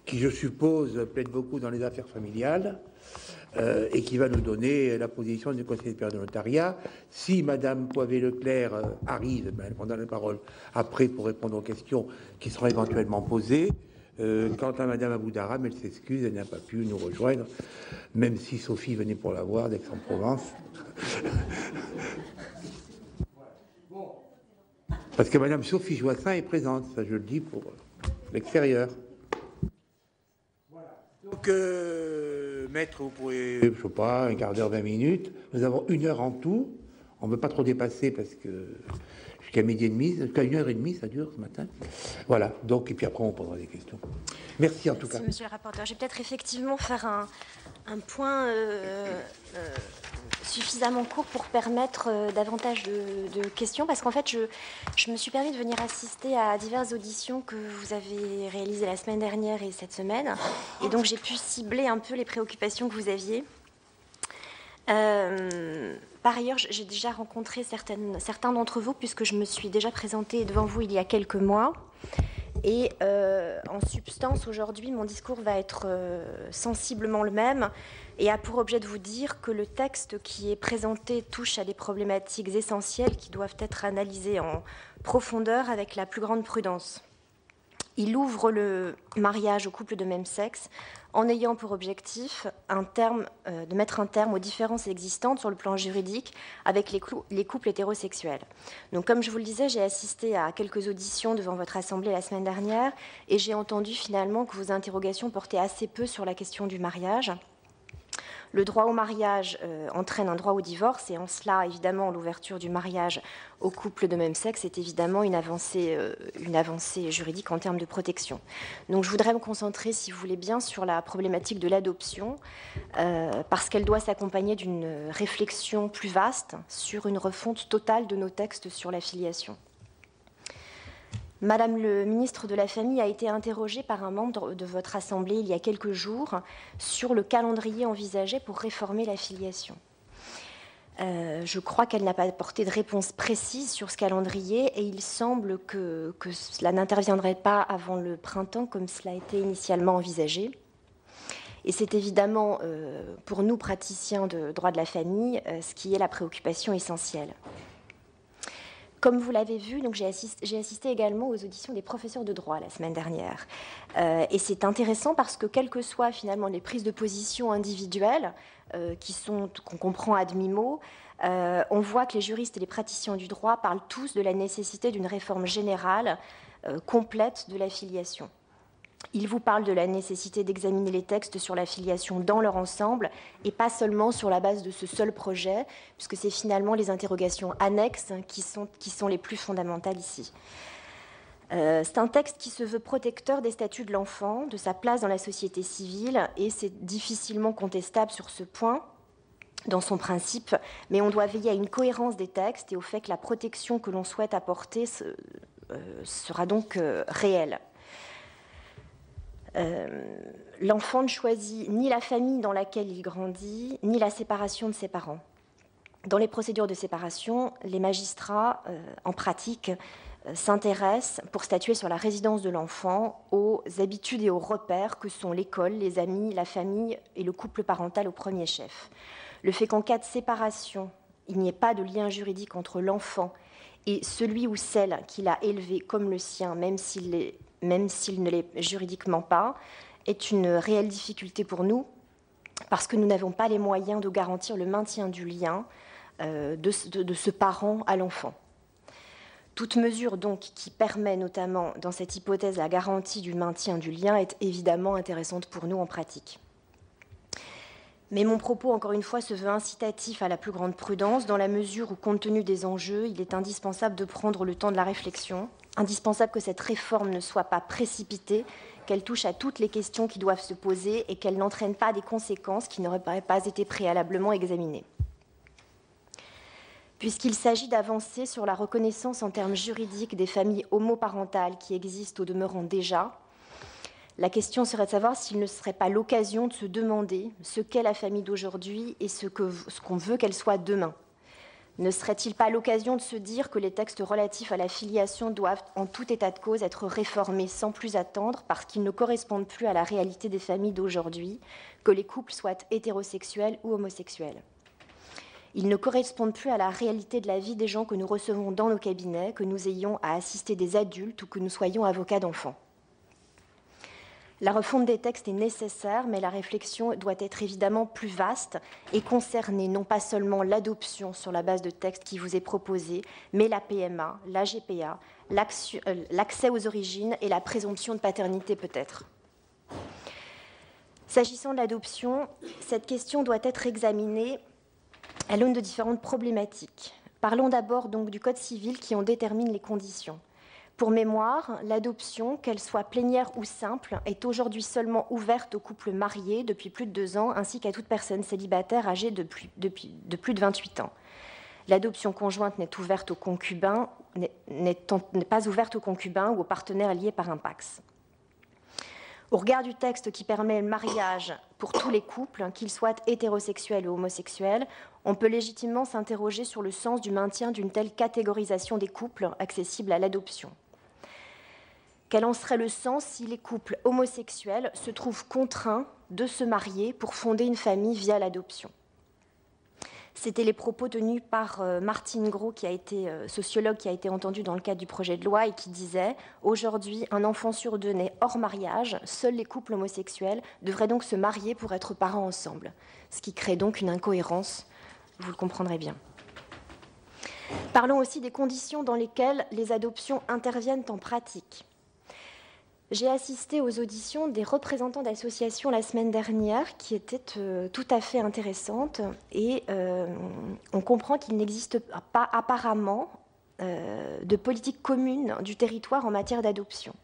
qui, je suppose, plaide beaucoup dans les affaires familiales. Euh, et qui va nous donner la position du Conseil supérieur de notariat. Si Madame Poivet-Leclerc euh, arrive, ben, elle prendra la parole après pour répondre aux questions qui seront éventuellement posées. Euh, quant à Madame Aboudaram, elle s'excuse, elle n'a pas pu nous rejoindre, même si Sophie venait pour la voir d'Aix-en-Provence. Parce que Madame Sophie Joissin est présente, ça je le dis pour l'extérieur. Donc, maître, vous pouvez, je sais pas, un quart d'heure, 20 minutes. Nous avons une heure en tout. On ne veut pas trop dépasser parce que jusqu'à midi et demi, jusqu'à une heure et demie, ça dure ce matin. Voilà. Donc, et puis après, on posera des questions. Merci en tout cas. Monsieur le rapporteur. Je vais peut-être effectivement faire un, un point euh, euh, suffisamment court pour permettre euh, davantage de, questions, parce qu'en fait, je, me suis permis de venir assister à diverses auditions que vous avez réalisées la semaine dernière et cette semaine, et donc j'ai pu cibler un peu les préoccupations que vous aviez. par ailleurs, j'ai déjà rencontré certains d'entre vous, puisque je me suis déjà présentée devant vous il y a quelques mois. Et euh, en substance, aujourd'hui, mon discours va être euh, sensiblement le même et a pour objet de vous dire que le texte qui est présenté touche à des problématiques essentielles qui doivent être analysées en profondeur avec la plus grande prudence. Il ouvre le mariage aux couples de même sexe en ayant pour objectif euh, de mettre un terme aux différences existantes sur le plan juridique avec les, les, couples hétérosexuels. Donc, comme je vous le disais, j'ai assisté à quelques auditions devant votre Assemblée la semaine dernière et j'ai entendu finalement que vos interrogations portaient assez peu sur la question du mariage. Le droit au mariage euh, entraîne un droit au divorce et en cela, évidemment, l'ouverture du mariage aux couples de même sexe est évidemment une avancée, euh, juridique en termes de protection. Donc je voudrais me concentrer, si vous voulez bien, sur la problématique de l'adoption, euh, parce qu'elle doit s'accompagner d'une réflexion plus vaste sur une refonte totale de nos textes sur la filiation. Madame le ministre de la Famille a été interrogée par un membre de votre Assemblée il y a quelques jours sur le calendrier envisagé pour réformer la filiation. Euh, je crois qu'elle n'a pas apporté de réponse précise sur ce calendrier et il semble que, cela n'interviendrait pas avant le printemps comme cela a été initialement envisagé. Et c'est évidemment euh, pour nous praticiens de droit de la famille euh, ce qui est la préoccupation essentielle. Comme vous l'avez vu, donc j'ai assisté, également aux auditions des professeurs de droit la semaine dernière. Euh, et c'est intéressant parce que quelles que soient finalement les prises de position individuelles, euh, qui sont qu'on comprend à demi-mot, euh, on voit que les juristes et les praticiens du droit parlent tous de la nécessité d'une réforme générale complète de la filiation. Il vous parle de la nécessité d'examiner les textes sur la filiation dans leur ensemble et pas seulement sur la base de ce seul projet, puisque c'est finalement les interrogations annexes qui sont, qui sont les plus fondamentales ici. Euh, c'est un texte qui se veut protecteur des statuts de l'enfant, de sa place dans la société civile, et c'est difficilement contestable sur ce point dans son principe, mais on doit veiller à une cohérence des textes et au fait que la protection que l'on souhaite apporter euh, sera donc euh, réelle. Euh, l'enfant ne choisit ni la famille dans laquelle il grandit, ni la séparation de ses parents. Dans les procédures de séparation, les magistrats, euh, en pratique, euh, s'intéressent pour statuer sur la résidence de l'enfant aux habitudes et aux repères que sont l'école, les amis, la famille et le couple parental au premier chef. Le fait qu'en cas de séparation, il n'y ait pas de lien juridique entre l'enfant et celui ou celle qu'il a élevé comme le sien, même s'il est même s'il ne l'est juridiquement pas, est une réelle difficulté pour nous parce que nous n'avons pas les moyens de garantir le maintien du lien euh, de, ce parent à l'enfant. Toute mesure donc qui permet notamment dans cette hypothèse la garantie du maintien du lien est évidemment intéressante pour nous en pratique. Mais mon propos, encore une fois, se veut incitatif à la plus grande prudence, dans la mesure où, compte tenu des enjeux, il est indispensable de prendre le temps de la réflexion, indispensable que cette réforme ne soit pas précipitée, qu'elle touche à toutes les questions qui doivent se poser et qu'elle n'entraîne pas des conséquences qui n'auraient pas été préalablement examinées. Puisqu'il s'agit d'avancer sur la reconnaissance en termes juridiques des familles homoparentales qui existent au demeurant déjà, la question serait de savoir s'il ne serait pas l'occasion de se demander ce qu'est la famille d'aujourd'hui et ce qu'on veut qu'elle soit demain. Ne serait-il pas l'occasion de se dire que les textes relatifs à la filiation doivent, en tout état de cause, être réformés sans plus attendre parce qu'ils ne correspondent plus à la réalité des familles d'aujourd'hui, que les couples soient hétérosexuels ou homosexuels? Ils ne correspondent plus à la réalité de la vie des gens que nous recevons dans nos cabinets, que nous ayons à assister des adultes ou que nous soyons avocats d'enfants. La refonte des textes est nécessaire, mais la réflexion doit être évidemment plus vaste et concerner non pas seulement l'adoption sur la base de textes qui vous est proposé, mais la PMA, la GPA, euh, l'accès aux origines et la présomption de paternité peut-être. S'agissant de l'adoption, cette question doit être examinée à l'aune de différentes problématiques. Parlons d'abord donc du Code civil qui en détermine les conditions. Pour mémoire, l'adoption, qu'elle soit plénière ou simple, est aujourd'hui seulement ouverte aux couples mariés depuis plus de deux ans, ainsi qu'à toute personne célibataire âgée de plus de, 28 ans. L'adoption conjointe n'est ouverte aux concubins, n'est pas ouverte aux concubins ou aux partenaires liés par un pax. Au regard du texte qui permet le mariage pour tous les couples, qu'ils soient hétérosexuels ou homosexuels, on peut légitimement s'interroger sur le sens du maintien d'une telle catégorisation des couples accessibles à l'adoption. Quel en serait le sens si les couples homosexuels se trouvent contraints de se marier pour fonder une famille via l'adoption C'était les propos tenus par euh, Martine Gros, qui a été euh, sociologue, qui a été entendue dans le cadre du projet de loi et qui disait Aujourd'hui, un enfant sur deux naît hors mariage, seuls les couples homosexuels devraient donc se marier pour être parents ensemble, ce qui crée donc une incohérence, vous le comprendrez bien. Parlons aussi des conditions dans lesquelles les adoptions interviennent en pratique. J'ai assisté aux auditions des représentants d'associations la semaine dernière qui étaient euh, tout à fait intéressantes et euh, on comprend qu'il n'existe pas apparemment euh, de politique commune du territoire en matière d'adoption.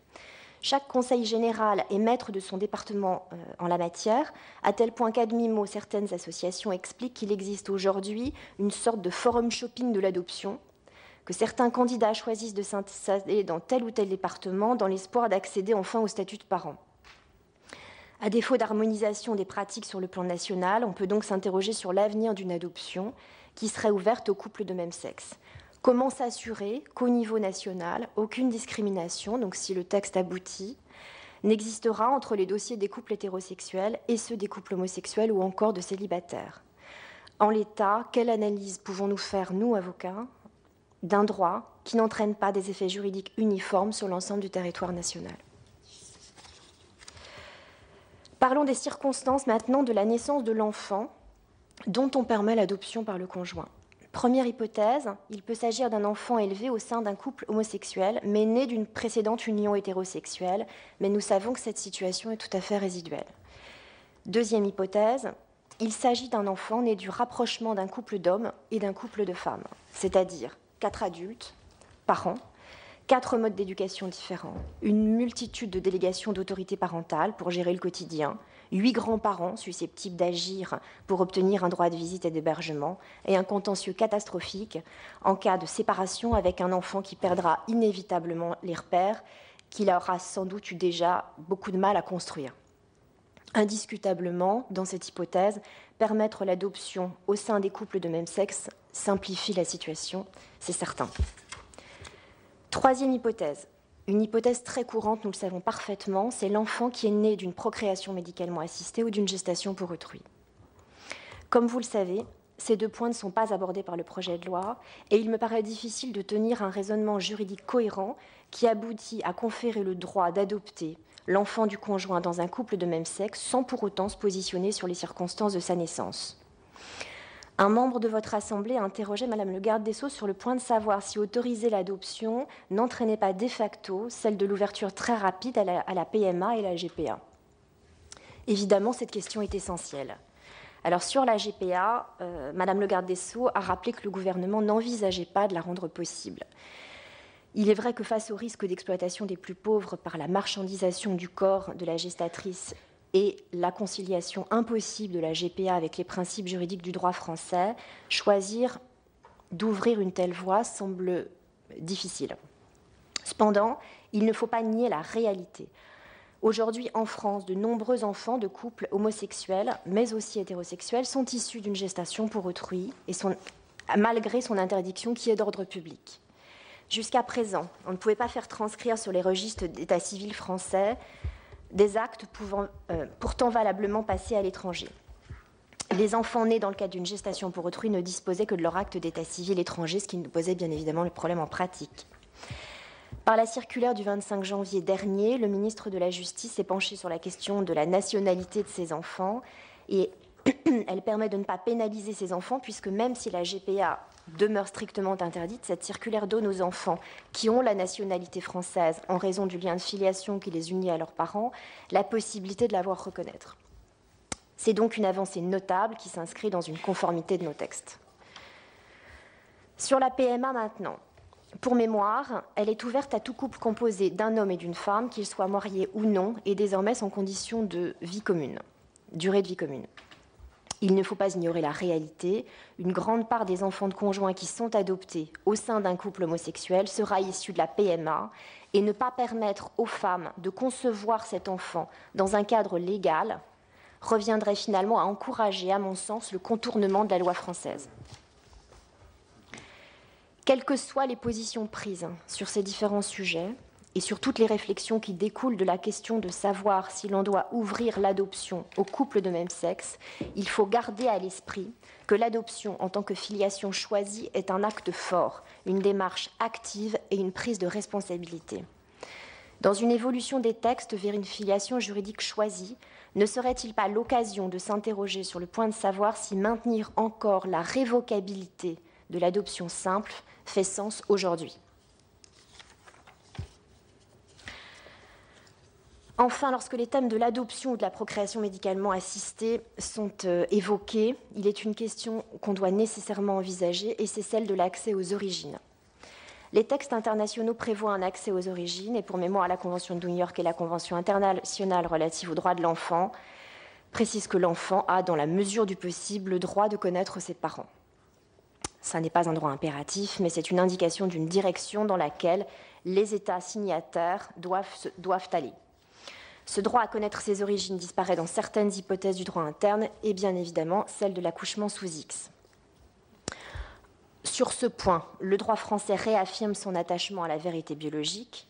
Chaque conseil général est maître de son département en la matière, à tel point qu'à demi-mot, certaines associations expliquent qu'il existe aujourd'hui une sorte de forum shopping de l'adoption, que certains candidats choisissent de s'installer dans tel ou tel département dans l'espoir d'accéder enfin au statut de parent. À défaut d'harmonisation des pratiques sur le plan national, on peut donc s'interroger sur l'avenir d'une adoption qui serait ouverte aux couples de même sexe. Comment s'assurer qu'au niveau national, aucune discrimination, donc si le texte aboutit, n'existera entre les dossiers des couples hétérosexuels et ceux des couples homosexuels ou encore de célibataires? En l'état, quelle analyse pouvons-nous faire, nous, avocats, d'un droit qui n'entraîne pas des effets juridiques uniformes sur l'ensemble du territoire national. Parlons des circonstances maintenant de la naissance de l'enfant dont on permet l'adoption par le conjoint. Première hypothèse, il peut s'agir d'un enfant élevé au sein d'un couple homosexuel, mais né d'une précédente union hétérosexuelle, mais nous savons que cette situation est tout à fait résiduelle. Deuxième hypothèse, il s'agit d'un enfant né du rapprochement d'un couple d'hommes et d'un couple de femmes, c'est-à-dire quatre adultes, parents, quatre modes d'éducation différents, une multitude de délégations d'autorité parentale pour gérer le quotidien, huit grands-parents susceptibles d'agir pour obtenir un droit de visite et d'hébergement, et un contentieux catastrophique en cas de séparation avec un enfant qui perdra inévitablement les repères qu'il aura sans doute eu déjà beaucoup de mal à construire. Indiscutablement, dans cette hypothèse, permettre l'adoption au sein des couples de même sexe simplifie la situation, c'est certain. Troisième hypothèse, une hypothèse très courante, nous le savons parfaitement, c'est l'enfant qui est né d'une procréation médicalement assistée ou d'une gestation pour autrui. Comme vous le savez, ces deux points ne sont pas abordés par le projet de loi et il me paraît difficile de tenir un raisonnement juridique cohérent qui aboutit à conférer le droit d'adopter l'enfant du conjoint dans un couple de même sexe sans pour autant se positionner sur les circonstances de sa naissance. Un membre de votre Assemblée a interrogé Madame le garde des Sceaux sur le point de savoir si autoriser l'adoption n'entraînait pas de facto celle de l'ouverture très rapide à la, PMA et la GPA. Évidemment, cette question est essentielle. Alors sur la GPA, euh, Madame le garde des Sceaux a rappelé que le gouvernement n'envisageait pas de la rendre possible. Il est vrai que face au risque d'exploitation des plus pauvres par la marchandisation du corps de la gestatrice et la conciliation impossible de la GPA avec les principes juridiques du droit français, choisir d'ouvrir une telle voie semble difficile. Cependant, il ne faut pas nier la réalité. Aujourd'hui, en France, de nombreux enfants de couples homosexuels, mais aussi hétérosexuels, sont issus d'une gestation pour autrui, et sont, malgré son interdiction qui est d'ordre public. Jusqu'à présent, on ne pouvait pas faire transcrire sur les registres d'état civil français des actes pouvant euh, pourtant valablement passer à l'étranger. Les enfants nés dans le cadre d'une gestation pour autrui ne disposaient que de leur acte d'état civil étranger, ce qui nous posait bien évidemment le problème en pratique. Par la circulaire du 25 janvier dernier, le ministre de la Justice s'est penché sur la question de la nationalité de ces enfants et elle permet de ne pas pénaliser ces enfants puisque même si la GPA demeure strictement interdite, cette circulaire donne aux enfants qui ont la nationalité française en raison du lien de filiation qui les unit à leurs parents la possibilité de la voir reconnaître. C'est donc une avancée notable qui s'inscrit dans une conformité de nos textes. Sur la PMA maintenant. Pour mémoire, elle est ouverte à tout couple composé d'un homme et d'une femme, qu'ils soient mariés ou non, et désormais sans condition de vie commune, durée de vie commune. Il ne faut pas ignorer la réalité. Une grande part des enfants de conjoints qui sont adoptés au sein d'un couple homosexuel sera issue de la PMA et ne pas permettre aux femmes de concevoir cet enfant dans un cadre légal reviendrait finalement à encourager, à mon sens, le contournement de la loi française. Quelles que soient les positions prises sur ces différents sujets, et sur toutes les réflexions qui découlent de la question de savoir si l'on doit ouvrir l'adoption aux couples de même sexe, il faut garder à l'esprit que l'adoption en tant que filiation choisie est un acte fort, une démarche active et une prise de responsabilité. Dans une évolution des textes vers une filiation juridique choisie, ne serait-il pas l'occasion de s'interroger sur le point de savoir si maintenir encore la révocabilité de l'adoption simple fait sens aujourd'hui? Enfin, lorsque les thèmes de l'adoption ou de la procréation médicalement assistée sont euh, évoqués, il est une question qu'on doit nécessairement envisager et c'est celle de l'accès aux origines. Les textes internationaux prévoient un accès aux origines et pour mémoire, la Convention de New York et la Convention internationale relative aux droits de l'enfant précisent que l'enfant a, dans la mesure du possible, le droit de connaître ses parents. Ça n'est pas un droit impératif, mais c'est une indication d'une direction dans laquelle les États signataires doivent, doivent aller. Ce droit à connaître ses origines disparaît dans certaines hypothèses du droit interne et bien évidemment celle de l'accouchement sous X. Sur ce point, le droit français réaffirme son attachement à la vérité biologique,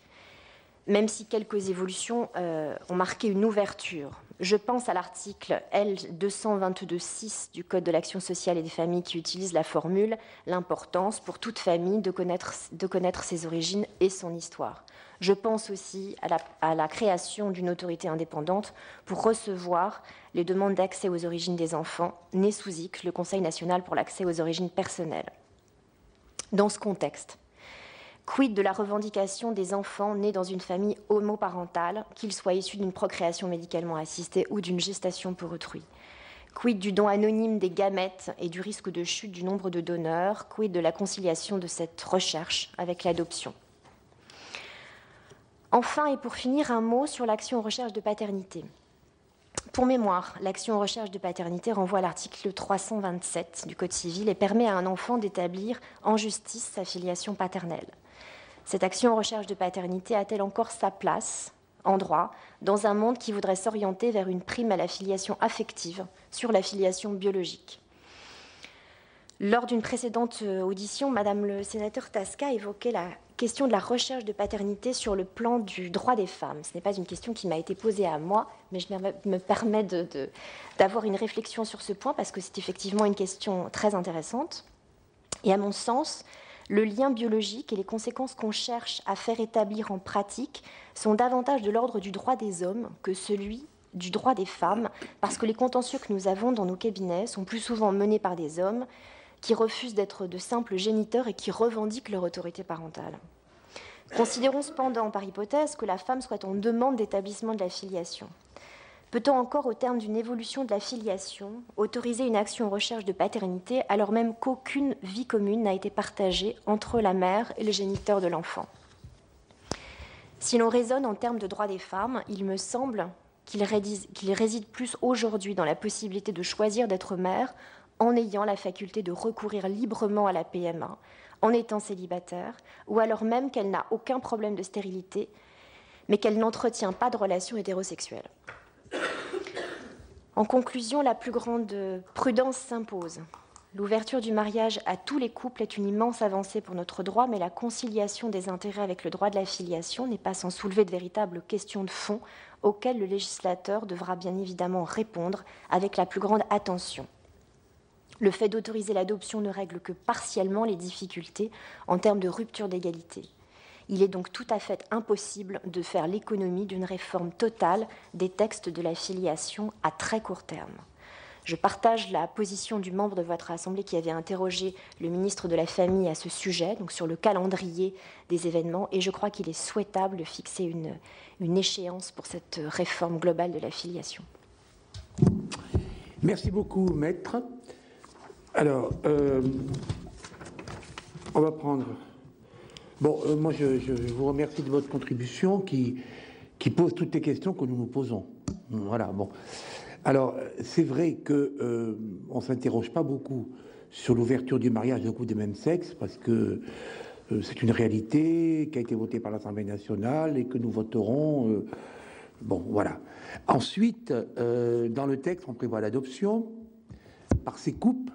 même si quelques évolutions euh, ont marqué une ouverture. Je pense à l'article L222.6 du Code de l'action sociale et des familles qui utilise la formule l'importance pour toute famille de connaître, de connaître ses origines et son histoire. Je pense aussi à la, création d'une autorité indépendante pour recevoir les demandes d'accès aux origines des enfants nés sous X, le Conseil national pour l'accès aux origines personnelles. Dans ce contexte, quid de la revendication des enfants nés dans une famille homoparentale, qu'ils soient issus d'une procréation médicalement assistée ou d'une gestation pour autrui? Quid du don anonyme des gamètes et du risque de chute du nombre de donneurs? Quid de la conciliation de cette recherche avec l'adoption? Enfin, et pour finir, un mot sur l'action en recherche de paternité. Pour mémoire, l'action en recherche de paternité renvoie à l'article 327 du Code civil et permet à un enfant d'établir en justice sa filiation paternelle. Cette action en recherche de paternité a-t-elle encore sa place en droit dans un monde qui voudrait s'orienter vers une prime à la filiation affective sur la filiation biologique? Lors d'une précédente audition, Madame le sénateur Tasca évoquait la question de la recherche de paternité sur le plan du droit des femmes. Ce n'est pas une question qui m'a été posée à moi, mais je me permets d'avoir une réflexion sur ce point parce que c'est effectivement une question très intéressante. Et à mon sens, le lien biologique et les conséquences qu'on cherche à faire établir en pratique sont davantage de l'ordre du droit des hommes que celui du droit des femmes, parce que les contentieux que nous avons dans nos cabinets sont plus souvent menés par des hommes qui refusent d'être de simples géniteurs et qui revendiquent leur autorité parentale. Considérons cependant, par hypothèse, que la femme soit en demande d'établissement de la filiation. Peut-on encore, au terme d'une évolution de la filiation, autoriser une action en recherche de paternité alors même qu'aucune vie commune n'a été partagée entre la mère et le géniteur de l'enfant? Si l'on raisonne en termes de droits des femmes, il me semble qu'il réside plus aujourd'hui dans la possibilité de choisir d'être mère en ayant la faculté de recourir librement à la PMA, en étant célibataire, ou alors même qu'elle n'a aucun problème de stérilité, mais qu'elle n'entretient pas de relation hétérosexuelle. En conclusion, la plus grande prudence s'impose. L'ouverture du mariage à tous les couples est une immense avancée pour notre droit, mais la conciliation des intérêts avec le droit de la filiation n'est pas sans soulever de véritables questions de fond auxquelles le législateur devra bien évidemment répondre avec la plus grande attention. Le fait d'autoriser l'adoption ne règle que partiellement les difficultés en termes de rupture d'égalité. Il est donc tout à fait impossible de faire l'économie d'une réforme totale des textes de la filiation à très court terme. Je partage la position du membre de votre Assemblée qui avait interrogé le ministre de la Famille à ce sujet, donc sur le calendrier des événements, et je crois qu'il est souhaitable de fixer une, une échéance pour cette réforme globale de la filiation. Merci beaucoup, maître. Alors, euh, on va prendre. Bon, euh, moi, je, vous remercie de votre contribution qui, pose toutes les questions que nous nous posons. Voilà, bon. Alors, c'est vrai que euh, on s'interroge pas beaucoup sur l'ouverture du mariage de couple des mêmes sexes parce que c'est une réalité qui a été votée par l'Assemblée nationale et que nous voterons. bon, voilà. Ensuite, dans le texte, on prévoit l'adoption par ces couples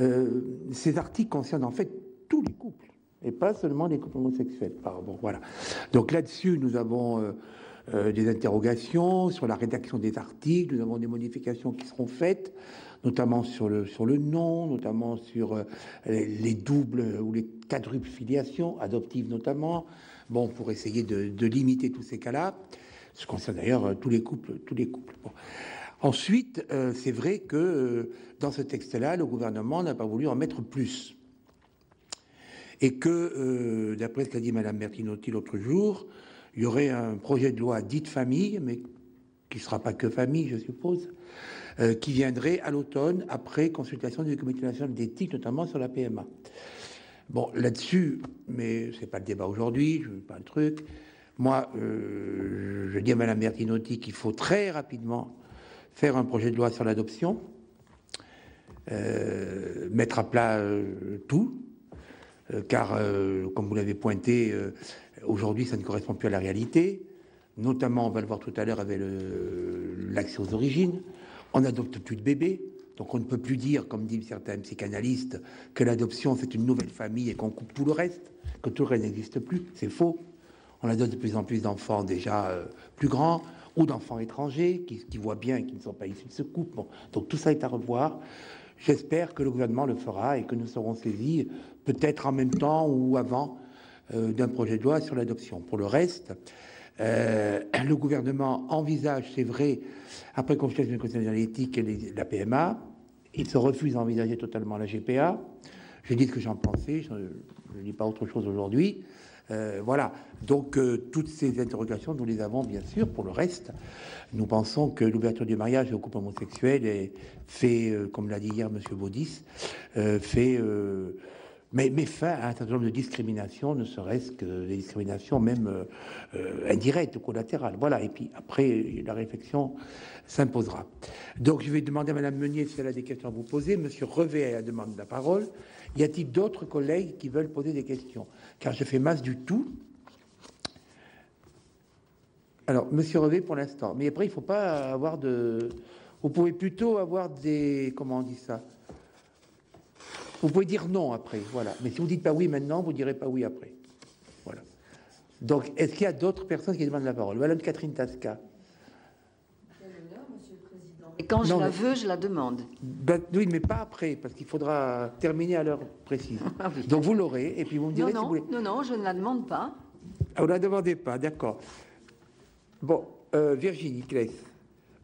euh, ces articles concernent en fait tous les couples et pas seulement les couples homosexuels. Pardon, voilà. Donc là-dessus, nous avons euh, euh, des interrogations sur la rédaction des articles, nous avons des modifications qui seront faites, notamment sur le, sur le nom, notamment sur les, doubles ou les quadruples filiations, adoptives notamment, bon, pour essayer de, limiter tous ces cas-là. Ce concerne d'ailleurs tous les couples, tous les couples. Ensuite, euh, c'est vrai que euh, dans ce texte-là, le gouvernement n'a pas voulu en mettre plus. Et que, euh, d'après ce qu'a dit Mme Bertinotti l'autre jour, il y aurait un projet de loi dit de famille, mais qui ne sera pas que famille, je suppose, qui viendrait à l'automne après consultation du comité national d'éthique, notamment sur la PMA. Bon, là-dessus, mais c'est pas le débat aujourd'hui, je veux pas le truc. Moi, je dis à Mme Bertinotti qu'il faut très rapidement faire un projet de loi sur l'adoption, euh, mettre à plat tout, car, comme vous l'avez pointé, aujourd'hui, ça ne correspond plus à la réalité. Notamment, on va le voir tout à l'heure avec l'accès aux origines. On n'adopte plus de bébés. Donc on ne peut plus dire, comme disent certains psychanalystes, que l'adoption c'est une nouvelle famille et qu'on coupe tout le reste, que tout le reste n'existe plus. C'est faux. On adopte de plus en plus d'enfants déjà euh, plus grands ou d'enfants étrangers qui, voient bien qu'ils ne sont pas issus de ce couple. Donc tout ça est à revoir. J'espère que le gouvernement le fera et que nous serons saisis peut-être en même temps ou avant euh, d'un projet de loi sur l'adoption. Pour le reste, euh, le gouvernement envisage, c'est vrai, après consultation du Conseil d'éthique et la PMA, il se refuse à envisager totalement la GPA. J'ai dit ce que j'en pensais, je ne dis pas autre chose aujourd'hui. Euh, voilà, donc euh, toutes ces interrogations, nous les avons bien sûr. Pour le reste, nous pensons que l'ouverture du mariage au couple homosexuel fait, comme l'a dit hier M. Baudis, fait mais, fin à un certain nombre de discriminations, ne serait-ce que des discriminations même euh, euh, indirectes ou collatérales. Voilà, et puis après, la réflexion s'imposera. Donc je vais demander à Mme Meunier si elle a des questions à vous poser. Monsieur Revet a la demande de la parole. Y a-t-il d'autres collègues qui veulent poser des questions? Car je fais masse du tout. Alors, Monsieur Revet pour l'instant. Mais après, il ne faut pas avoir de... Vous pouvez plutôt avoir des... Comment on dit ça? Vous pouvez dire non après, voilà. Mais si vous dites pas oui maintenant, vous direz pas oui après. Voilà. Donc, est-ce qu'il y a d'autres personnes qui demandent la parole? Madame Catherine Tasca. Et quand je la veux, je la demande. Ben, oui, mais pas après, parce qu'il faudra terminer à l'heure précise. Ah Donc vous l'aurez, et puis vous me direz non, si vous voulez. Non, non, je ne la demande pas. Ah, vous ne la demandez pas, d'accord. Bon, euh, Virginie Claes.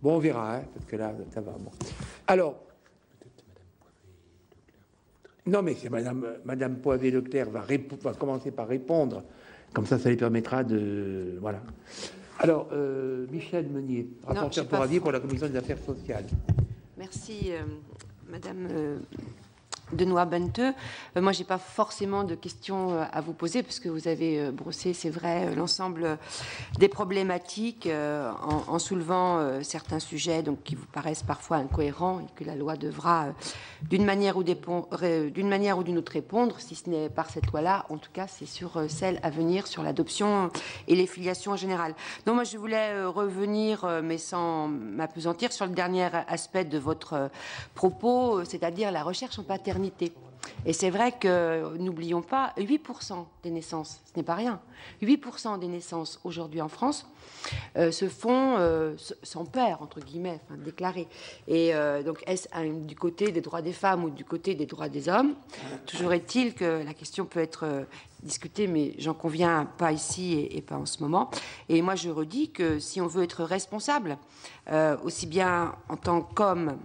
Bon, on verra, hein, parce que là, ça va. Bon. Alors, non, mais c'est Madame, Madame Poivet-Leclerc va, va, commencer par répondre. Comme ça, ça lui permettra de. Voilà. Alors, euh, Michel Meunier, rapporteur pour avis pour la Commission des affaires sociales. Merci, euh, Madame euh, de Benteux. Euh, moi, j'ai pas forcément de questions euh, à vous poser parce que vous avez euh, brossé, c'est vrai, l'ensemble des problématiques en, soulevant certains sujets donc qui vous paraissent parfois incohérents et que la loi devra d'une manière ou d'une autre répondre. Si ce n'est par cette loi-là, en tout cas, c'est sur celle à venir sur l'adoption et les filiations en général. Donc, moi, je voulais revenir, mais sans m'apesantir, sur le dernier aspect de votre propos, c'est-à-dire la recherche en paternité et c'est vrai que, n'oublions pas, 8% des naissances, ce n'est pas rien, 8% des naissances aujourd'hui en France euh, se font euh, sans père, entre guillemets, enfin, déclarés. Et euh, donc, est-ce du côté des droits des femmes ou du côté des droits des hommes? Toujours est-il que la question peut être discutée, mais j'en conviens pas ici et, pas en ce moment. Et moi, je redis que si on veut être responsable, aussi bien en tant qu'homme,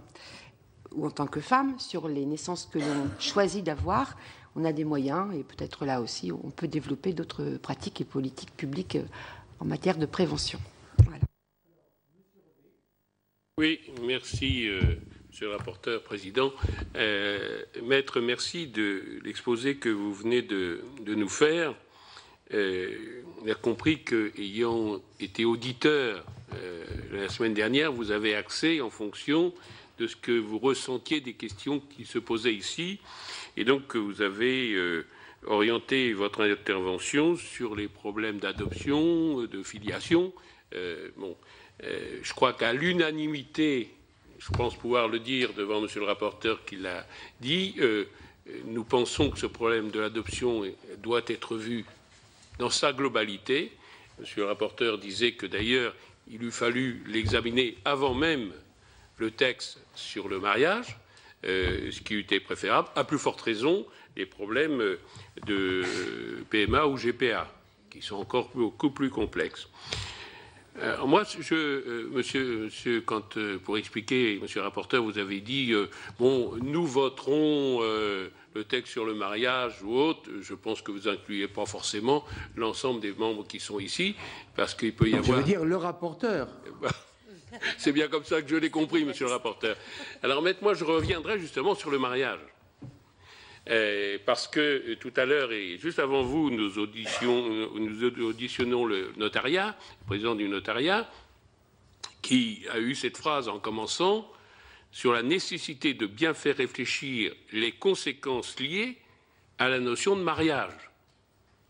ou en tant que femme sur les naissances que l'on choisit d'avoir, on a des moyens et peut-être là aussi on peut développer d'autres pratiques et politiques publiques euh, en matière de prévention. Oui, merci, euh, Monsieur le rapporteur, président. Euh, maître, merci de l'exposé que vous venez de, nous faire. on a compris qu'ayant été auditeur la semaine dernière, vous avez accès en fonction de ce que vous ressentiez des questions qui se posaient ici, et donc vous avez euh, orienté votre intervention sur les problèmes d'adoption, de filiation. Euh, bon, euh, je crois qu'à l'unanimité, je pense pouvoir le dire devant Monsieur le rapporteur qui l'a dit, nous pensons que ce problème de l'adoption doit être vu dans sa globalité. Monsieur le rapporteur disait que d'ailleurs, il eût fallu l'examiner avant même le texte sur le mariage, euh, ce qui eût été préférable, à plus forte raison les problèmes de PMA ou GPA, qui sont encore beaucoup plus complexes. Euh, moi, je, euh, monsieur, monsieur, quand pour expliquer, monsieur le rapporteur, vous avez dit bon, nous voterons le texte sur le mariage ou autre, je pense que vous incluez pas forcément l'ensemble des membres qui sont ici, parce qu'il peut y avoir. Je veux dire le rapporteur. C'est bien comme ça que je l'ai compris, monsieur le rapporteur. Alors maintenant, je reviendrai justement sur le mariage. Euh, parce que euh, tout à l'heure et juste avant vous, nous, nous auditionnons le notariat, le président du notariat, qui a eu cette phrase en commençant sur la nécessité de bien faire réfléchir les conséquences liées à la notion de mariage,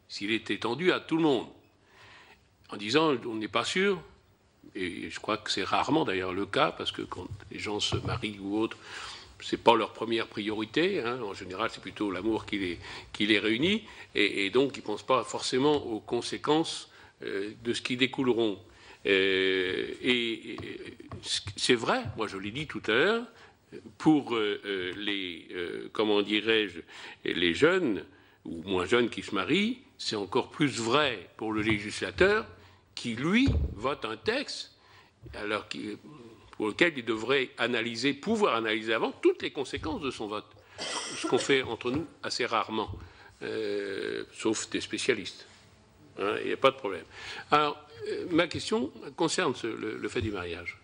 s'il est étendu à tout le monde, en disant on n'est pas sûr, et je crois que c'est rarement d'ailleurs le cas, parce que quand les gens se marient ou autres, ce n'est pas leur première priorité. Hein. En général, c'est plutôt l'amour qui les, qui les réunit. Et, donc, ils ne pensent pas forcément aux conséquences euh, de ce qui découleront. Euh, et, c'est vrai, moi je l'ai dit tout à l'heure, pour euh, les, comment dirais-je, les jeunes ou moins jeunes qui se marient, c'est encore plus vrai pour le législateur qui, lui, vote un texte alors pour lequel il devrait analyser, pouvoir analyser avant toutes les conséquences de son vote. Ce qu'on fait entre nous assez rarement, euh, sauf des spécialistes. Hein, il n'y a pas de problème. Alors, euh, ma question concerne le, fait du mariage.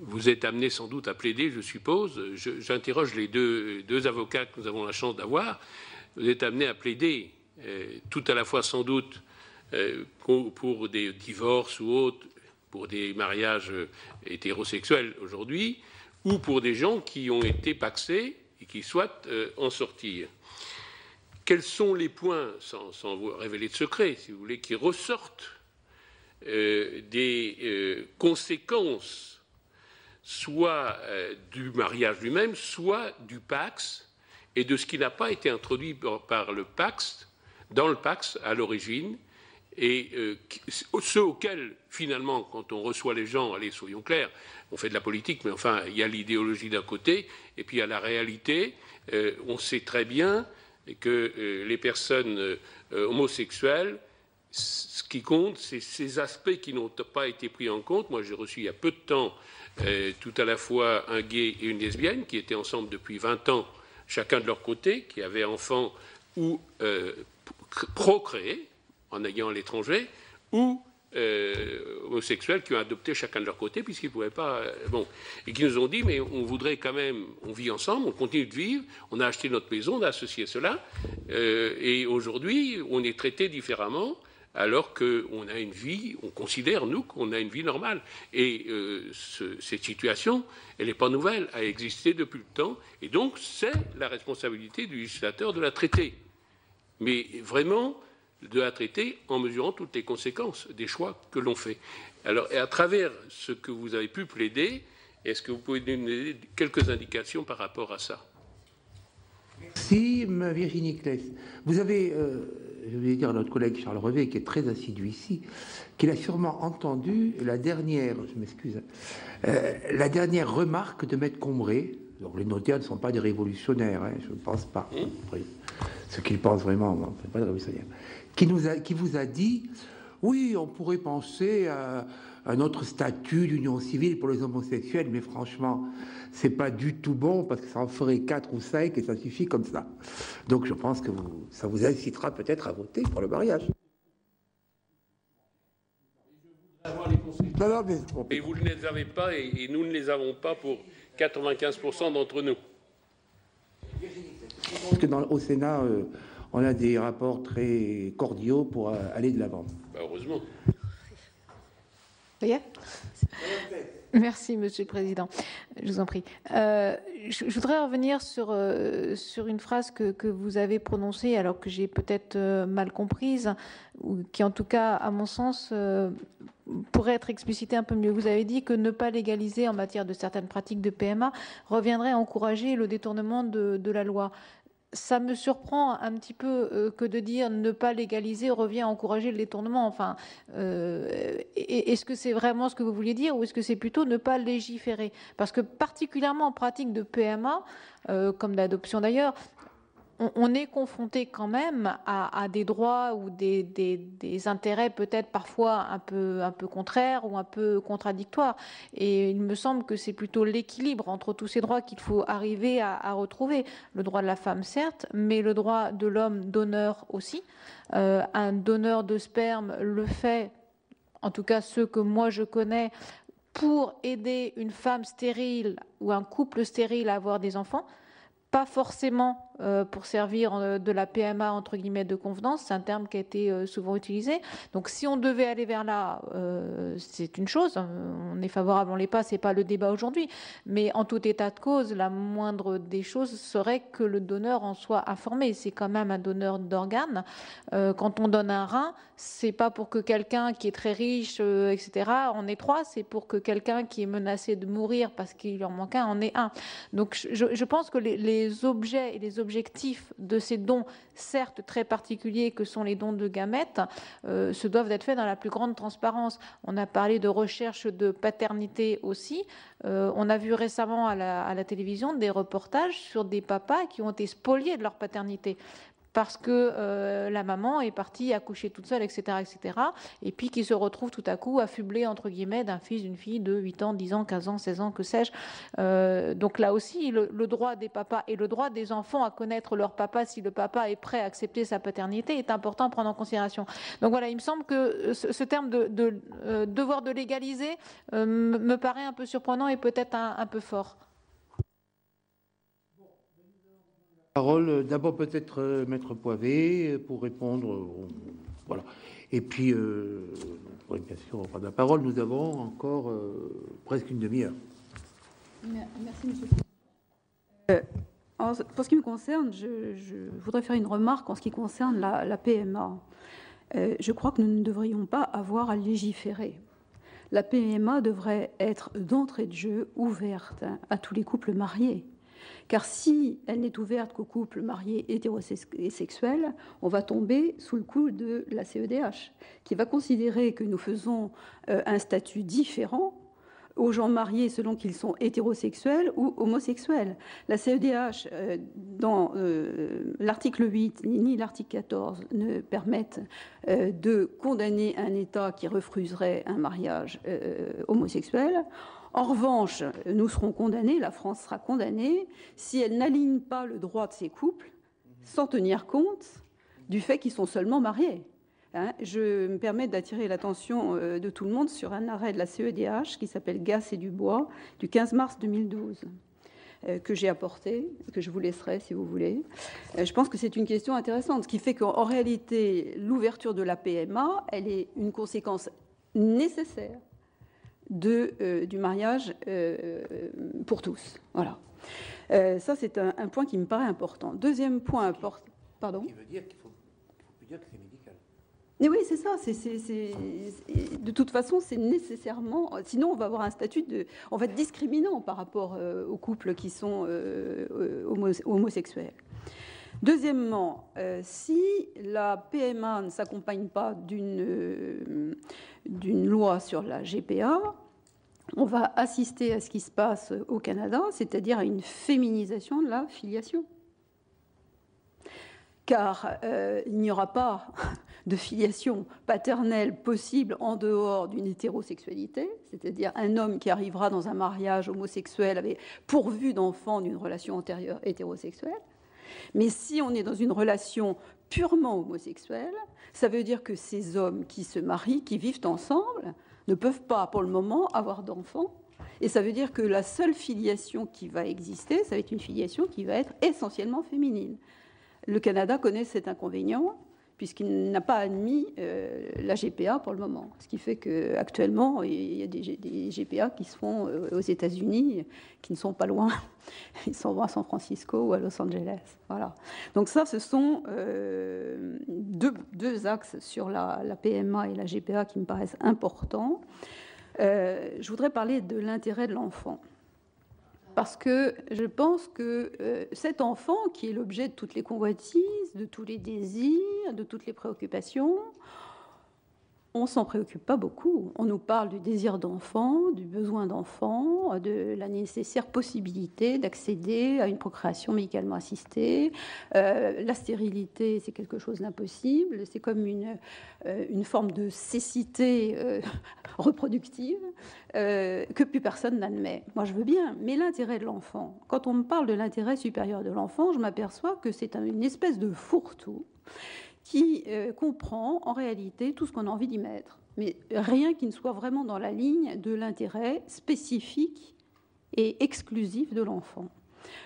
Vous êtes amené sans doute à plaider, je suppose. J'interroge les deux, deux, avocats que nous avons la chance d'avoir. Vous êtes amené à plaider, euh, tout à la fois sans doute pour des divorces ou autres, pour des mariages euh, hétérosexuels aujourd'hui, ou pour des gens qui ont été paxés et qui souhaitent euh, en sortir. Quels sont les points, sans, vous révéler de secret, si vous voulez, qui ressortent euh, des conséquences soit du mariage lui-même, soit du Pax et de ce qui n'a pas été introduit par le Pax, dans le Pax à l'origine, et euh, ceux auxquels, finalement, quand on reçoit les gens, allez, soyons clairs, on fait de la politique, mais enfin, il y a l'idéologie d'un côté, et puis il y a la réalité. Euh, on sait très bien que euh, les personnes homosexuelles, ce qui compte, c'est ces aspects qui n'ont pas été pris en compte. Moi, j'ai reçu il y a peu de temps tout à la fois un gay et une lesbienne qui étaient ensemble depuis 20 ans, chacun de leur côté, qui avaient enfants ou procréés, en ayant l'étranger, ou euh, homosexuels qui ont adopté chacun de leur côté, puisqu'ils ne pouvaient pas. Euh, bon, et qui nous ont dit mais on voudrait quand même, on vit ensemble, on continue de vivre, on a acheté notre maison, on a associé cela, euh, et aujourd'hui, on est traité différemment. Alors qu'on a une vie, on considère, nous, qu'on a une vie normale. Et cette situation, elle n'est pas nouvelle, elle a existé depuis le temps, et donc c'est la responsabilité du législateur de la traiter. Mais vraiment, de la traiter en mesurant toutes les conséquences des choix que l'on fait. Alors, et à travers ce que vous avez pu plaider, est-ce que vous pouvez nous donner quelques indications par rapport à ça? Merci, Virginie Kless. Vous avez, euh, je vais dire à notre collègue Charles Revet, qui est très assidu ici, qu'il a sûrement entendu la dernière, je m'excuse, euh, la dernière remarque de Maître Combré. Donc les notaires ne sont pas des révolutionnaires, hein, je ne pense pas. Mmh. Ce qu'ils pensent vraiment, ne pas des révolutionnaires qui, nous a, qui vous a dit oui, on pourrait penser à un autre statut d'union civile pour les homosexuels, mais franchement, c'est pas du tout bon parce que ça en ferait quatre ou cinq et ça suffit comme ça. Donc je pense que vous, ça vous incitera peut-être à voter pour le mariage. Et vous ne les avez pas et, nous ne les avons pas pour 95% d'entre nous. Parce que dans, au Sénat, euh, on a des rapports très cordiaux pour euh, aller de l'avant. Bah, heureusement. Merci, Monsieur le Président. Je vous en prie. Euh, je, voudrais revenir sur, euh, sur une phrase que, que, vous avez prononcée, alors que j'ai peut-être mal comprise, ou qui, en tout cas, à mon sens, pourrait être explicitée un peu mieux. Vous avez dit que ne pas légaliser en matière de certaines pratiques de PMA reviendrait à encourager le détournement de, de la loi ça me surprend un petit peu euh, que de dire ne pas légaliser revient à encourager le détournement. Enfin, euh, est-ce que c'est vraiment ce que vous vouliez dire ou est-ce que c'est plutôt ne pas légiférer? Parce que particulièrement en pratique de PMA, euh, comme d'adoption d'ailleurs, on, est confronté quand même à, des droits ou des, intérêts peut-être parfois un peu, contraires ou un peu contradictoires. Et il me semble que c'est plutôt l'équilibre entre tous ces droits qu'il faut arriver à, retrouver. Le droit de la femme, certes, mais le droit de l'homme donneur aussi. Euh, un donneur de sperme le fait, en tout cas ceux que moi je connais, pour aider une femme stérile ou un couple stérile à avoir des enfants, pas forcément pour servir euh, de la PMA entre guillemets de convenance, c'est un terme qui a été euh, souvent utilisé. Donc si on devait aller vers là, c'est une chose. On est favorable, on l'est pas, c'est pas le débat aujourd'hui. Mais en tout état de cause, la moindre des choses serait que le donneur en soit informé. C'est quand même un donneur d'organes. quand on donne un rein, c'est pas pour que quelqu'un qui est très riche, etc., en ait trois, c'est pour que quelqu'un qui est menacé de mourir parce qu'il en manque un en ait un. Donc je, pense que les, les objets et les objectifs de ces dons, certes très particuliers que sont les dons de gamètes, euh, se doivent être faits dans la plus grande transparence. On a parlé de recherche de paternité aussi. Euh, on a vu récemment à la, à la, télévision des reportages sur des papas qui ont été spoliés de leur paternité parce que euh, la maman est partie accoucher toute seule, etc., etc., et puis qui se retrouve tout à coup affublé, entre guillemets, d'un fils, d'une fille de 8 ans, 10 ans, 15 ans, 16 ans, que sais-je. Euh, donc là aussi, le, droit des papas et le droit des enfants à connaître leur papa, si le papa est prêt à accepter sa paternité, est important à prendre en considération. Donc voilà, il me semble que ce, terme de, euh, devoir de légaliser me paraît un peu surprenant et peut-être un peu fort. Parole. Euh, d'abord peut-être euh, Maître Poivet euh, pour répondre. voilà. Et puis, bien sûr prendre la parole. Nous avons encore presque une demi-heure. Merci, Monsieur. pour ce qui me concerne, je, voudrais faire une remarque en ce qui concerne la, PMA. je crois que nous ne devrions pas avoir à légiférer. La PMA devrait être d'entrée de jeu ouverte à tous les couples mariés. Car si elle n'est ouverte qu'aux couples mariés hétérosexuels, on va tomber sous le coup de la CEDH, qui va considérer que nous faisons euh, un statut différent aux gens mariés selon qu'ils sont hétérosexuels ou homosexuels. La CEDH, euh, dans euh, l'article 8 ni l'article 14, ne permettent de condamner un État qui refuserait un mariage homosexuel. En revanche, nous serons condamnés, la France sera condamnée, si elle n'aligne pas le droit de ces couples sans tenir compte du fait qu'ils sont seulement mariés. Hein. je me permets d'attirer l'attention euh, de tout le monde sur un arrêt de la CEDH qui s'appelle Gas et Dubois du 15 mars 2012 euh, que j'ai apporté, que je vous laisserai si vous voulez. Euh, je pense que c'est une question intéressante, ce qui fait qu'en réalité, l'ouverture de la PMA, elle est une conséquence nécessaire de, euh, du mariage euh, pour tous. Voilà. Euh, ça, c'est un, point qui me paraît important. Deuxième point important. Pardon Qui veut dire qu'il faut, faut dire que c'est médical. Mais oui, c'est ça. C'est, de toute façon, c'est nécessairement. Sinon, on va avoir un statut de. On va être discriminant par rapport aux couples qui sont homosexuels. Deuxièmement, si la PMA ne s'accompagne pas d'une d'une loi sur la GPA, on va assister à ce qui se passe au Canada, c'est-à-dire à une féminisation de la filiation. Car euh, il n'y aura pas de filiation paternelle possible en dehors d'une hétérosexualité, c'est-à-dire un homme qui arrivera dans un mariage homosexuel avec pourvu d'enfants d'une relation antérieure hétérosexuelle. Mais si on est dans une relation purement homosexuelle, ça veut dire que ces hommes qui se marient, qui vivent ensemble, ne peuvent pas, pour le moment, avoir d'enfants. Et ça veut dire que la seule filiation qui va exister, ça va être une filiation qui va être essentiellement féminine. Le Canada connaît cet inconvénient puisqu'il n'a pas admis euh, la GPA pour le moment. Ce qui fait qu'actuellement, il y a des, GPA qui se font euh, aux États-Unis, qui ne sont pas loin. Ils sont à San Francisco ou à Los Angeles. Voilà. Donc ça, ce sont euh, deux, axes sur la, la, PMA et la GPA qui me paraissent importants. je voudrais parler de l'intérêt de l'enfant parce que je pense que euh, cet enfant, qui est l'objet de toutes les convoitises, de tous les désirs, de toutes les préoccupations, on s'en préoccupe pas beaucoup. On nous parle du désir d'enfant, du besoin d'enfant, de la nécessaire possibilité d'accéder à une procréation médicalement assistée. Euh, la stérilité, c'est quelque chose d'impossible. C'est comme une, euh, une forme de cécité euh, reproductive que plus personne n'admet. Moi, je veux bien, mais l'intérêt de l'enfant, quand on me parle de l'intérêt supérieur de l'enfant, je m'aperçois que c'est une espèce de fourre-tout qui euh, comprend en réalité tout ce qu'on a envie d'y mettre, mais rien qui ne soit vraiment dans la ligne de l'intérêt spécifique et exclusif de l'enfant.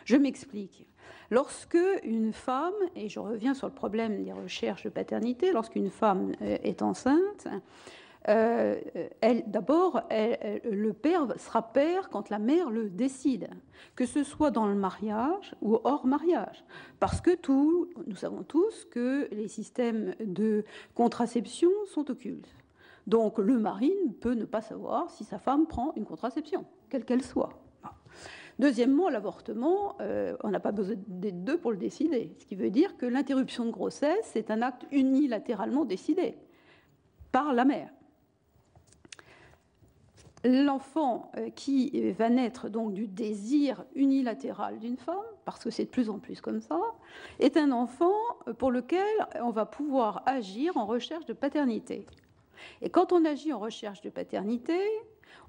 Je m'explique. Lorsque une femme, et je reviens sur le problème des recherches de paternité, lorsqu'une femme euh, est enceinte, euh, d'abord, le père sera père quand la mère le décide, que ce soit dans le mariage ou hors mariage. Parce que nous savons tous que les systèmes de contraception sont occultes. Donc le mari peut ne pas savoir si sa femme prend une contraception, quelle qu'elle soit. Deuxièmement, l'avortement, euh, on n'a pas besoin des deux pour le décider. Ce qui veut dire que l'interruption de grossesse, c'est un acte unilatéralement décidé par la mère l'enfant euh, qui va naître donc du désir unilatéral d'une femme, parce que c'est de plus en plus comme ça, est un enfant pour lequel on va pouvoir agir en recherche de paternité. Et quand on agit en recherche de paternité,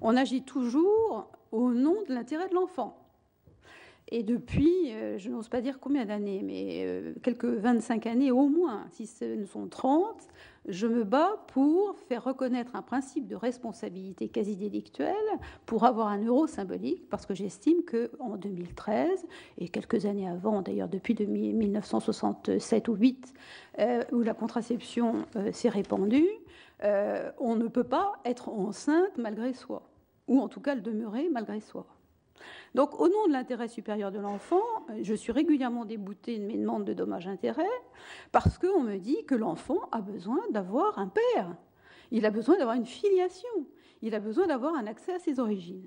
on agit toujours au nom de l'intérêt de l'enfant. Et depuis, euh, je n'ose pas dire combien d'années, mais euh, quelques 25 années au moins, si ce ne sont 30, je me bats pour faire reconnaître un principe de responsabilité quasi délictuelle pour avoir un euro symbolique, parce que j'estime qu'en 2013, et quelques années avant, d'ailleurs depuis 1967 ou 8, euh, où la contraception s'est répandue, on ne peut pas être enceinte malgré soi, ou en tout cas le demeurer malgré soi. Donc, au nom de l'intérêt supérieur de l'enfant, je suis régulièrement déboutée de mes demandes de dommages-intérêts parce qu'on me dit que l'enfant a besoin d'avoir un père, il a besoin d'avoir une filiation, il a besoin d'avoir un accès à ses origines.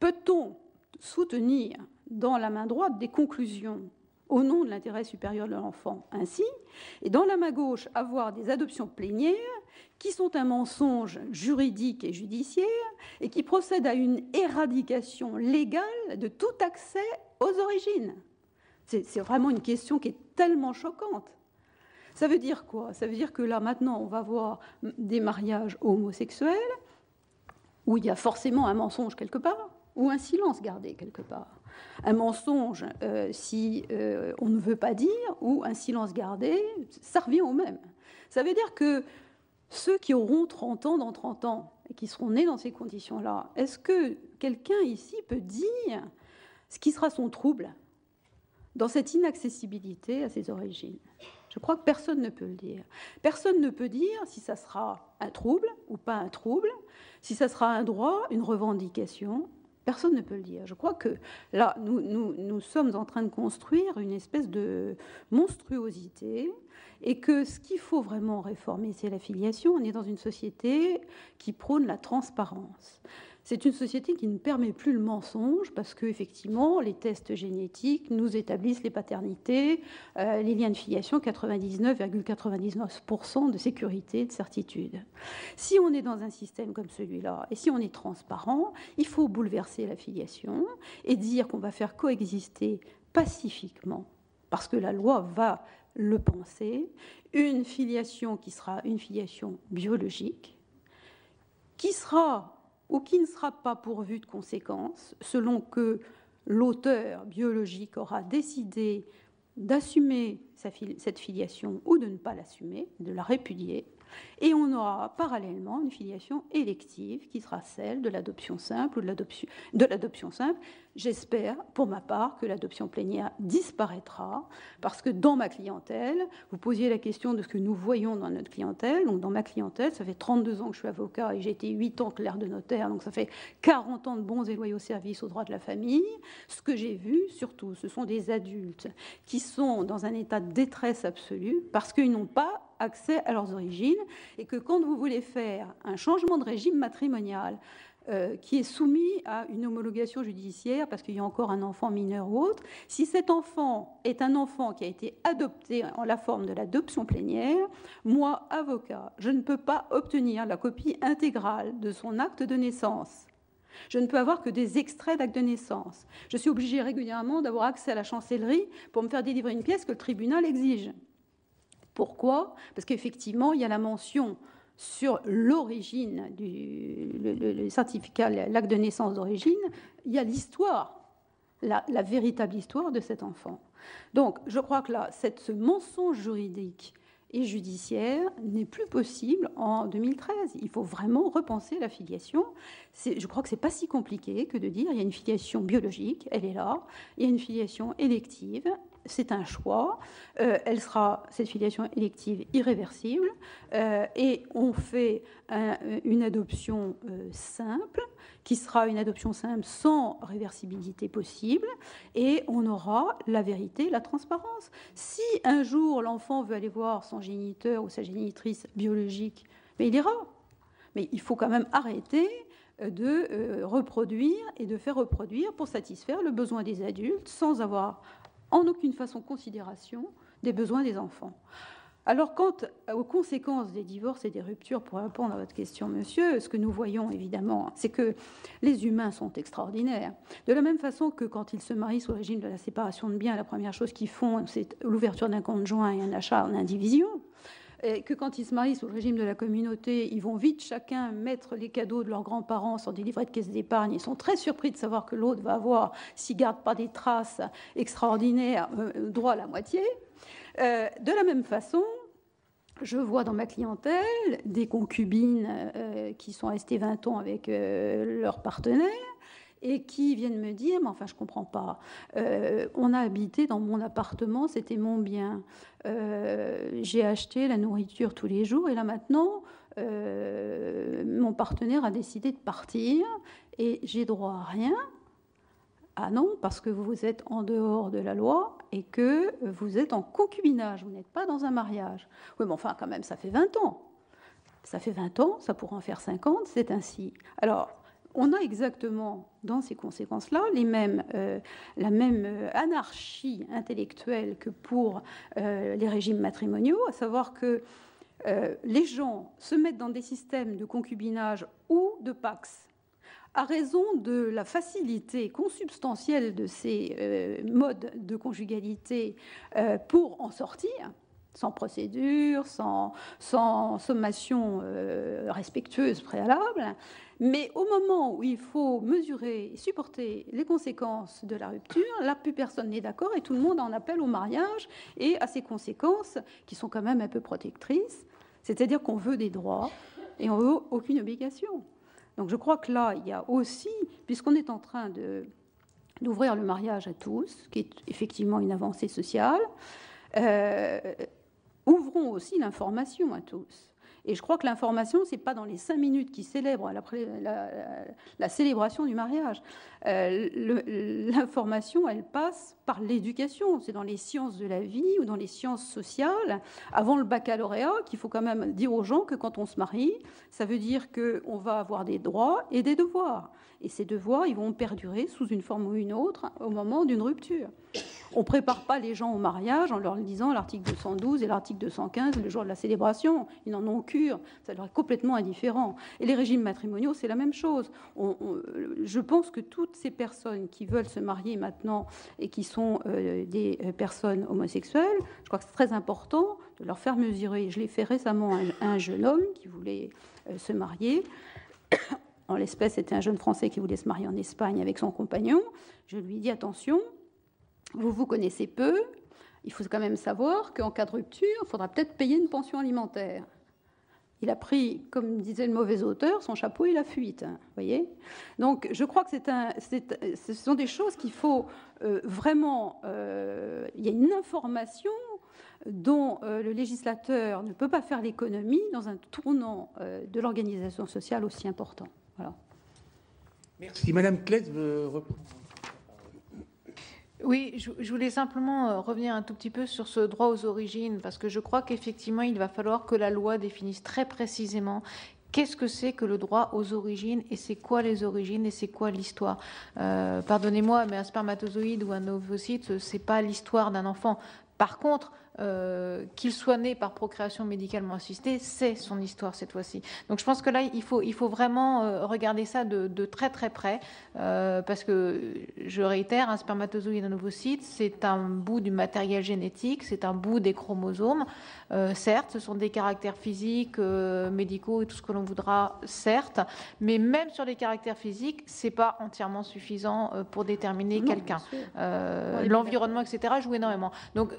Peut-on soutenir dans la main droite des conclusions au nom de l'intérêt supérieur de l'enfant ainsi, et dans la main gauche avoir des adoptions plénières qui sont un mensonge juridique et judiciaire et qui procèdent à une éradication légale de tout accès aux origines. C'est vraiment une question qui est tellement choquante. Ça veut dire quoi? Ça veut dire que là, maintenant, on va voir des mariages homosexuels où il y a forcément un mensonge quelque part ou un silence gardé quelque part. Un mensonge, euh, si euh, on ne veut pas dire, ou un silence gardé, ça revient au même. Ça veut dire que ceux qui auront 30 ans dans 30 ans et qui seront nés dans ces conditions-là, est-ce que quelqu'un ici peut dire ce qui sera son trouble dans cette inaccessibilité à ses origines? Je crois que personne ne peut le dire. Personne ne peut dire si ça sera un trouble ou pas un trouble, si ça sera un droit, une revendication, Personne ne peut le dire. Je crois que là, nous, sommes en train de construire une espèce de monstruosité et que ce qu'il faut vraiment réformer, c'est la filiation. On est dans une société qui prône la transparence. C'est une société qui ne permet plus le mensonge parce que effectivement, les tests génétiques nous établissent les paternités, euh, les liens de filiation 99,99% de sécurité, de certitude. Si on est dans un système comme celui-là et si on est transparent, il faut bouleverser la filiation et dire qu'on va faire coexister pacifiquement, parce que la loi va le penser, une filiation qui sera une filiation biologique, qui sera ou qui ne sera pas pourvu de conséquences selon que l'auteur biologique aura décidé d'assumer cette filiation ou de ne pas l'assumer, de la répudier, et on aura parallèlement une filiation élective qui sera celle de l'adoption simple ou de l'adoption simple. J'espère, pour ma part, que l'adoption plénière disparaîtra, parce que dans ma clientèle, vous posiez la question de ce que nous voyons dans notre clientèle. Donc, dans ma clientèle, ça fait 32 ans que je suis avocat et j'ai été 8 ans clerc de notaire, donc ça fait 40 ans de bons et loyaux services aux droits de la famille. Ce que j'ai vu, surtout, ce sont des adultes qui sont dans un état de détresse absolue parce qu'ils n'ont pas accès à leurs origines et que quand vous voulez faire un changement de régime matrimonial, euh, qui est soumis à une homologation judiciaire parce qu'il y a encore un enfant mineur ou autre, si cet enfant est un enfant qui a été adopté en la forme de l'adoption plénière, moi, avocat, je ne peux pas obtenir la copie intégrale de son acte de naissance. Je ne peux avoir que des extraits d'acte de naissance. Je suis obligée régulièrement d'avoir accès à la chancellerie pour me faire délivrer une pièce que le tribunal exige. Pourquoi? Parce qu'effectivement, il y a la mention sur l'origine du certificat, l'acte de naissance d'origine, il y a l'histoire, la, véritable histoire de cet enfant. Donc, je crois que là, ce mensonge juridique et judiciaire n'est plus possible en 2013. Il faut vraiment repenser la filiation. Je crois que c'est pas si compliqué que de dire il y a une filiation biologique, elle est là, il y a une filiation élective, c'est un choix. Euh, elle sera, cette filiation élective, irréversible. Euh, et on fait une adoption euh, simple, qui sera une adoption simple sans réversibilité possible. Et on aura la vérité, la transparence. Si un jour l'enfant veut aller voir son géniteur ou sa génitrice biologique, mais il ira. Mais il faut quand même arrêter de reproduire et de faire reproduire pour satisfaire le besoin des adultes sans avoir en aucune façon considération des besoins des enfants. Alors, quant aux conséquences des divorces et des ruptures, pour répondre à votre question, monsieur, ce que nous voyons évidemment, c'est que les humains sont extraordinaires. De la même façon que quand ils se marient sous le régime de la séparation de biens, la première chose qu'ils font, c'est l'ouverture d'un compte joint et un achat en indivision que quand ils se marient sous le régime de la communauté, ils vont vite chacun mettre les cadeaux de leurs grands-parents sur des livrets de caisse d'épargne. Ils sont très surpris de savoir que l'autre va avoir, s'il garde pas des traces extraordinaires, euh, droit à la moitié. Euh, de la même façon, je vois dans ma clientèle des concubines euh, qui sont restées 20 ans avec leur partenaire et qui viennent me dire, mais enfin je comprends pas, euh, on a habité dans mon appartement, c'était mon bien, euh, j'ai acheté la nourriture tous les jours et là maintenant, euh, mon partenaire a décidé de partir et j'ai droit à rien. Ah non, parce que vous êtes en dehors de la loi et que vous êtes en concubinage, vous n'êtes pas dans un mariage. Oui, mais enfin, quand même, ça fait 20 ans. Ça fait 20 ans, ça pourrait en faire 50, c'est ainsi. Alors, on a exactement dans ces conséquences-là euh, la même euh, anarchie intellectuelle que pour euh, les régimes matrimoniaux, à savoir que les gens se mettent dans des systèmes de concubinage ou de pax à raison de la facilité consubstantielle de ces modes de conjugalité pour en sortir, sans procédure, sans, sommation respectueuse préalable, mais au moment où il faut mesurer et supporter les conséquences de la rupture, là, plus personne n'est d'accord et tout le monde en appelle au mariage et à ces conséquences qui sont quand même un peu protectrices. C'est-à-dire qu'on veut des droits et on veut aucune obligation. Donc je crois que là, il y a aussi, puisqu'on est en train de, d'ouvrir le mariage à tous, qui est effectivement une avancée sociale, euh, aussi l'information à tous. Et je crois que l'information, c'est pas dans les cinq minutes qui célèbrent la, célébration du mariage. Euh, l'information, elle passe par l'éducation. C'est dans les sciences de la vie ou dans les sciences sociales, avant le baccalauréat, qu'il faut quand même dire aux gens que quand on se marie, ça veut dire qu'on va avoir des droits et des devoirs. Et ces devoirs, ils vont perdurer sous une forme ou une autre au moment d'une rupture. On ne prépare pas les gens au mariage en leur disant l'article 212 et l'article 215 le jour de la célébration. Ils n'en ont cure. Ça leur est complètement indifférent. Et les régimes matrimoniaux, c'est la même chose. je pense que toutes ces personnes qui veulent se marier maintenant et qui sont euh, des euh, personnes homosexuelles, je crois que c'est très important de leur faire mesurer. Je l'ai fait récemment à un, jeune homme qui voulait euh, se marier. En l'espèce, c'était un jeune Français qui voulait se marier en Espagne avec son compagnon. Je lui dit attention, vous vous connaissez peu, il faut quand même savoir qu'en cas de rupture, il faudra peut-être payer une pension alimentaire. Il a pris, comme disait le mauvais auteur, son chapeau et la fuite. voyez Donc, je crois que ce sont des choses qu'il faut euh, vraiment. Euh, il y a une information dont euh, le législateur ne peut pas faire l'économie dans un tournant de l'organisation sociale aussi important. Voilà. Merci. Madame Klett, oui, je, voulais simplement euh, revenir un tout petit peu sur ce droit aux origines, parce que je crois qu'effectivement, il va falloir que la loi définisse très précisément qu'est-ce que c'est que le droit aux origines et c'est quoi les origines et c'est quoi l'histoire euh, Pardonnez-moi, mais un spermatozoïde ou un ovocyte, c'est pas l'histoire d'un enfant. Par contre, euh, qu'il soit né par procréation médicalement assistée, c'est son histoire cette fois-ci. Donc je pense que là, il faut, il faut vraiment euh, regarder ça de, très très près, euh, parce que, je réitère, un spermatozoïde, un ovocyte, c'est un bout du matériel génétique, c'est un bout des chromosomes. certes, ce sont des caractères physiques, médicaux et tout ce que l'on voudra, certes, mais même sur les caractères physiques, c'est pas entièrement suffisant pour déterminer quelqu'un. L'environnement, etc., joue énormément. Donc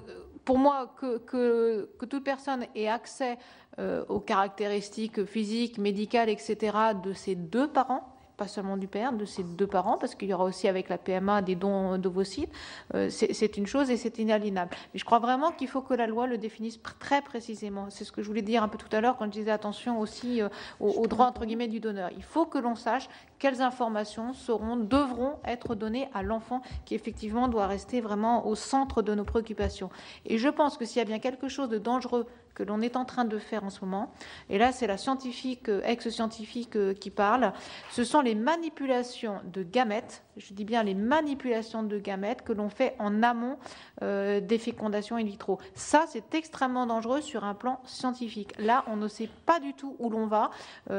pour moi, que, toute personne ait accès euh, aux caractéristiques physiques, médicales, etc., de ses deux parents, pas seulement du père, de ses deux parents, parce qu'il y aura aussi avec la PMA des dons d'ovocytes, euh, c'est une chose et c'est inaliénable. Mais je crois vraiment qu'il faut que la loi le définisse très précisément. C'est ce que je voulais dire un peu tout à l'heure quand je disais attention aussi euh, au, droit entre guillemets du donneur. Il faut que l'on sache quelles informations seront, devront être données à l'enfant qui effectivement doit rester vraiment au centre de nos préoccupations. Et je pense que s'il y a bien quelque chose de dangereux que l'on est en train de faire en ce moment, et là c'est la scientifique, euh, ex-scientifique euh, qui parle, ce sont les manipulations de gamètes, je dis bien les manipulations de gamètes que l'on fait en amont euh, des fécondations in vitro. Ça c'est extrêmement dangereux sur un plan scientifique. Là on ne sait pas du tout où l'on va,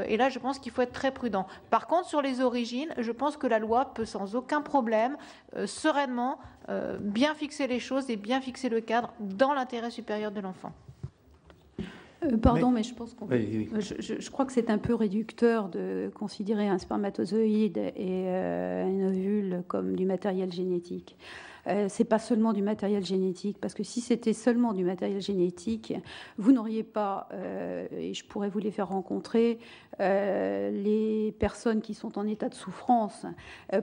et là je pense qu'il faut être très prudent. Par contre sur les origines, je pense que la loi peut sans aucun problème, sereinement, bien fixer les choses et bien fixer le cadre dans l'intérêt supérieur de l'enfant. Euh, pardon, mais, je pense qu'on. Je, crois que c'est un peu réducteur de considérer un spermatozoïde et euh, un ovule comme du matériel génétique. Euh, c'est pas seulement du matériel génétique, parce que si c'était seulement du matériel génétique, vous n'auriez pas, euh, et je pourrais vous les faire rencontrer, euh, les personnes qui sont en état de souffrance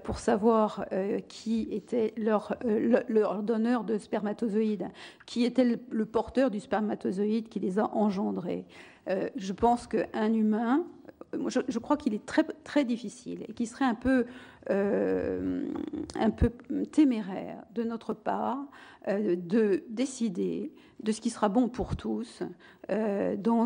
pour savoir qui était leur, donneur de spermatozoïdes, qui était le, le, porteur du spermatozoïde qui les a engendrés. je pense qu'un humain je, crois qu'il est très, très difficile et qu'il serait un peu, euh, téméraire de notre part euh, de décider de ce qui sera bon pour tous euh, dans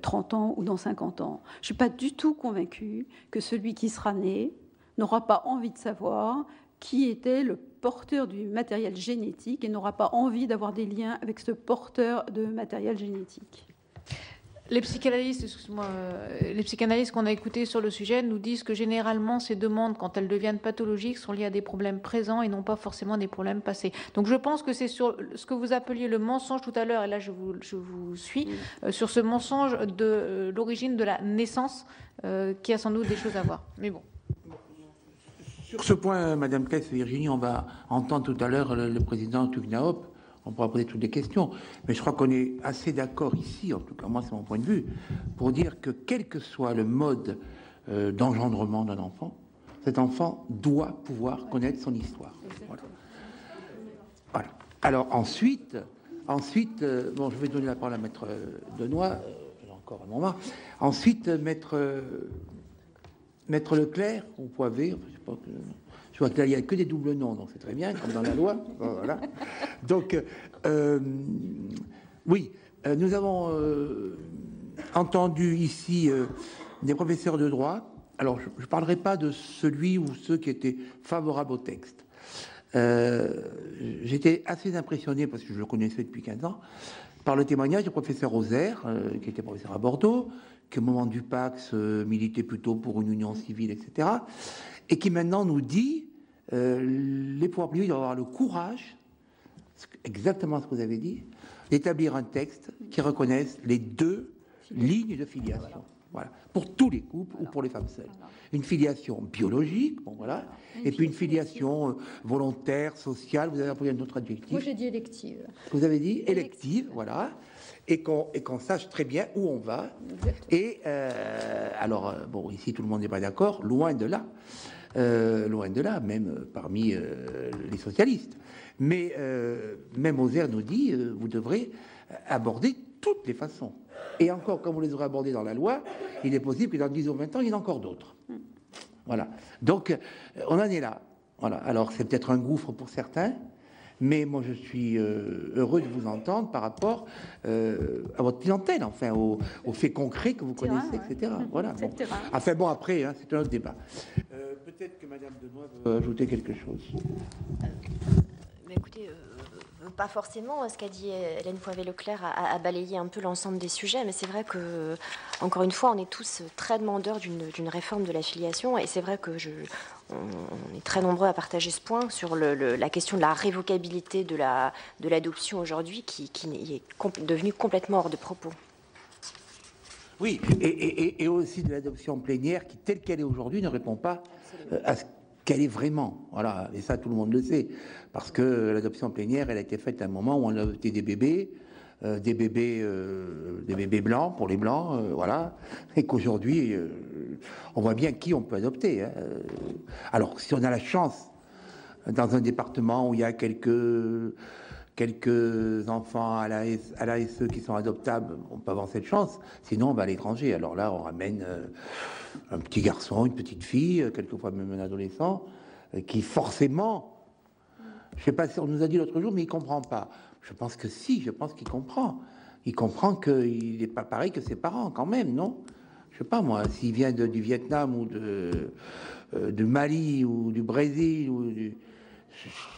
30 ans ou dans 50 ans. Je ne suis pas du tout convaincue que celui qui sera né n'aura pas envie de savoir qui était le porteur du matériel génétique et n'aura pas envie d'avoir des liens avec ce porteur de matériel génétique. Les psychanalystes, euh, les psychanalystes qu'on a écoutés sur le sujet nous disent que généralement ces demandes, quand elles deviennent pathologiques, sont liées à des problèmes présents et non pas forcément des problèmes passés. Donc je pense que c'est sur ce que vous appeliez le mensonge tout à l'heure, et là je vous, je vous suis, euh, sur ce mensonge de euh, l'origine de la naissance qui a sans doute des choses à voir. Mais bon. Sur ce point, Madame Kess et Virginie, on va entendre tout à l'heure le, président Tugnaop on pourra poser toutes les questions, mais je crois qu'on est assez d'accord ici, en tout cas moi c'est mon point de vue, pour dire que quel que soit le mode euh, d'engendrement d'un enfant, cet enfant doit pouvoir connaître son histoire. Voilà. Alors ensuite, ensuite, euh, bon, je vais donner la parole à Maître euh, Denoy, encore un moment. Ensuite, Maître, Leclerc, au Poivet, je sais pas que je vois qu'il n'y a que des doubles noms, donc c'est très bien, comme dans la loi. Voilà. Donc, euh, oui, euh, nous avons euh, entendu ici des professeurs de droit. Alors, je ne parlerai pas de celui ou ceux qui étaient favorables au texte. J'étais assez impressionné, parce que je le connaissais depuis 15 ans, par le témoignage du professeur Rosaire, qui était professeur à Bordeaux, qui au moment du Pax militait plutôt pour une union civile, etc et qui maintenant nous dit euh, les pouvoirs publics doivent avoir le courage, exactement ce que vous avez dit, d'établir un texte qui reconnaisse les deux lignes de filiation. Voilà. Pour tous les couples ou pour les femmes seules. Une filiation biologique, bon voilà, et puis une filiation euh, volontaire, sociale, vous avez employé un autre adjectif. Moi j'ai dit élective. Vous avez dit élective, voilà, et qu'on qu'on sache très bien où on va. Et euh, alors, bon, ici tout le monde n'est pas d'accord, loin de là. Euh, loin de là, même euh, parmi euh, les socialistes. Mais même Ozer nous dit, vous devrez aborder toutes les façons. Et encore, comme vous les aurez abordées dans la loi, il est possible que dans 10 ou 20 ans, il y en ait encore d'autres. Voilà. Donc, on en est là. Voilà. Alors, c'est peut-être un gouffre pour certains, mais moi, je suis heureux de vous entendre par rapport à votre clientèle, enfin, aux, faits concrets que vous connaissez, etc. Voilà. Enfin bon, après, hein, c'est un autre débat. Euh, peut-être que Madame Denoy veut ajouter quelque chose. Mais écoutez, pas forcément. Ce qu'a dit Hélène Poivet-Leclerc a, balayé un peu l'ensemble des sujets, mais c'est vrai que, encore une fois, on est tous très demandeurs d'une réforme de la filiation, et c'est vrai que je, on est très nombreux à partager ce point sur la question de la révocabilité de l'adoption aujourd'hui, qui, est devenue complètement hors de propos. Oui, et, aussi de l'adoption plénière qui, telle qu'elle est aujourd'hui, ne répond pas euh, à ce qu'elle est vraiment. Voilà, et ça, tout le monde le sait. Parce que l'adoption plénière, elle a été faite à un moment où on a adopté des bébés, euh, des bébés, euh, des bébés blancs pour les blancs, euh, voilà, et qu'aujourd'hui, on voit bien qui on peut adopter. Hein. Alors, si on a la chance, dans un département où il y a quelques quelques enfants à la, à l'ASE qui sont adoptables, on peut avoir cette chance. Sinon, on va à l'étranger. Alors là, on ramène un petit garçon, une petite fille, euh, quelquefois même un adolescent, euh, qui forcément, je sais pas si on nous a dit l'autre jour, mais il comprend pas. Je pense que si, je pense qu'il comprend. Il comprend qu'il n'est pas pareil que ses parents, quand même, non? Je sais pas moi, s'il vient du Vietnam ou de, euh, du Mali ou du Brésil ou du,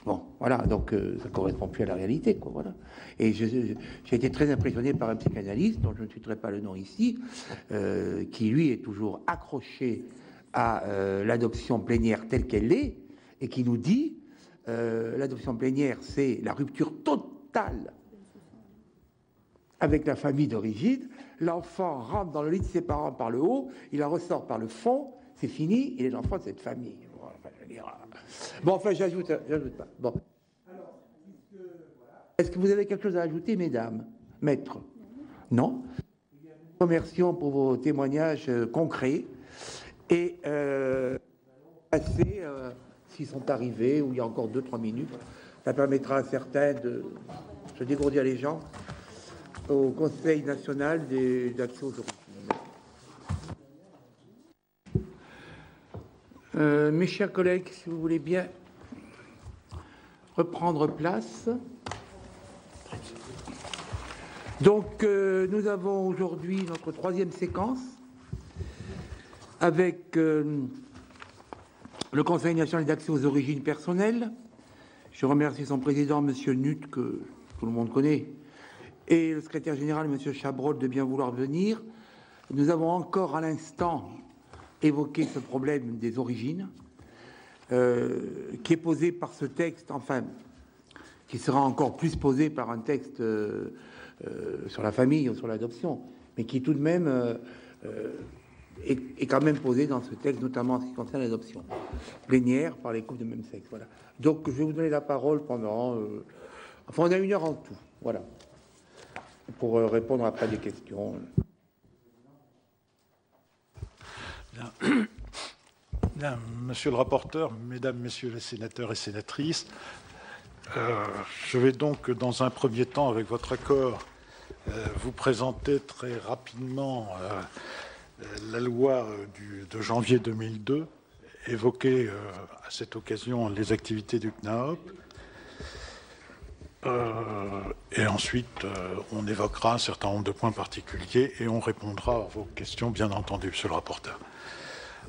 Bon, voilà, donc ça ça correspond plus à la réalité, quoi, voilà. Et j'ai été très impressionné par un psychanalyste, dont je ne citerai pas le nom ici, euh, qui lui est toujours accroché à euh, l'adoption plénière telle qu'elle est, et qui nous dit euh, l'adoption plénière, c'est la rupture totale avec la famille d'origine. L'enfant rentre dans le lit de ses parents par le haut, il en ressort par le fond, c'est fini, il est l'enfant de cette famille. Bon, enfin, j'ajoute, j'ajoute pas. Bon. Est-ce que vous avez quelque chose à ajouter, mesdames? Maître? Non Remercions pour vos témoignages euh, concrets. Et euh, passer, euh, s'ils sont arrivés, ou il y a encore 2-3 minutes, ça permettra à certains de se dégourdir les gens au Conseil national des actions aujourd'hui. Mes chers collègues, si vous voulez bien reprendre place. Donc, euh, nous avons aujourd'hui notre troisième séquence avec euh, le Conseil national d'accès aux origines personnelles. Je remercie son président, M. Nut, que tout le monde connaît, et le secrétaire général, M. Chabrol, de bien vouloir venir. Nous avons encore à l'instant évoqué ce problème des origines, euh, qui est posé par ce texte, enfin, qui sera encore plus posé par un texte euh, sur la famille ou sur l'adoption, mais qui tout de même euh, euh, est, quand même posé dans ce texte, notamment en ce qui concerne l'adoption plénière par les couples de même sexe. Voilà. Donc je vais vous donner la parole pendant. enfin, on a une heure en tout. Voilà. Pour répondre après des questions. Monsieur le rapporteur, mesdames, messieurs les sénateurs et sénatrices, euh, je vais donc, dans un premier temps, avec votre accord, euh, vous présenter très rapidement euh, la loi de janvier 2002, évoquer à cette occasion les activités du CNAOP. et ensuite, on évoquera un certain nombre de points particuliers et on répondra à vos questions, bien entendu, monsieur le rapporteur.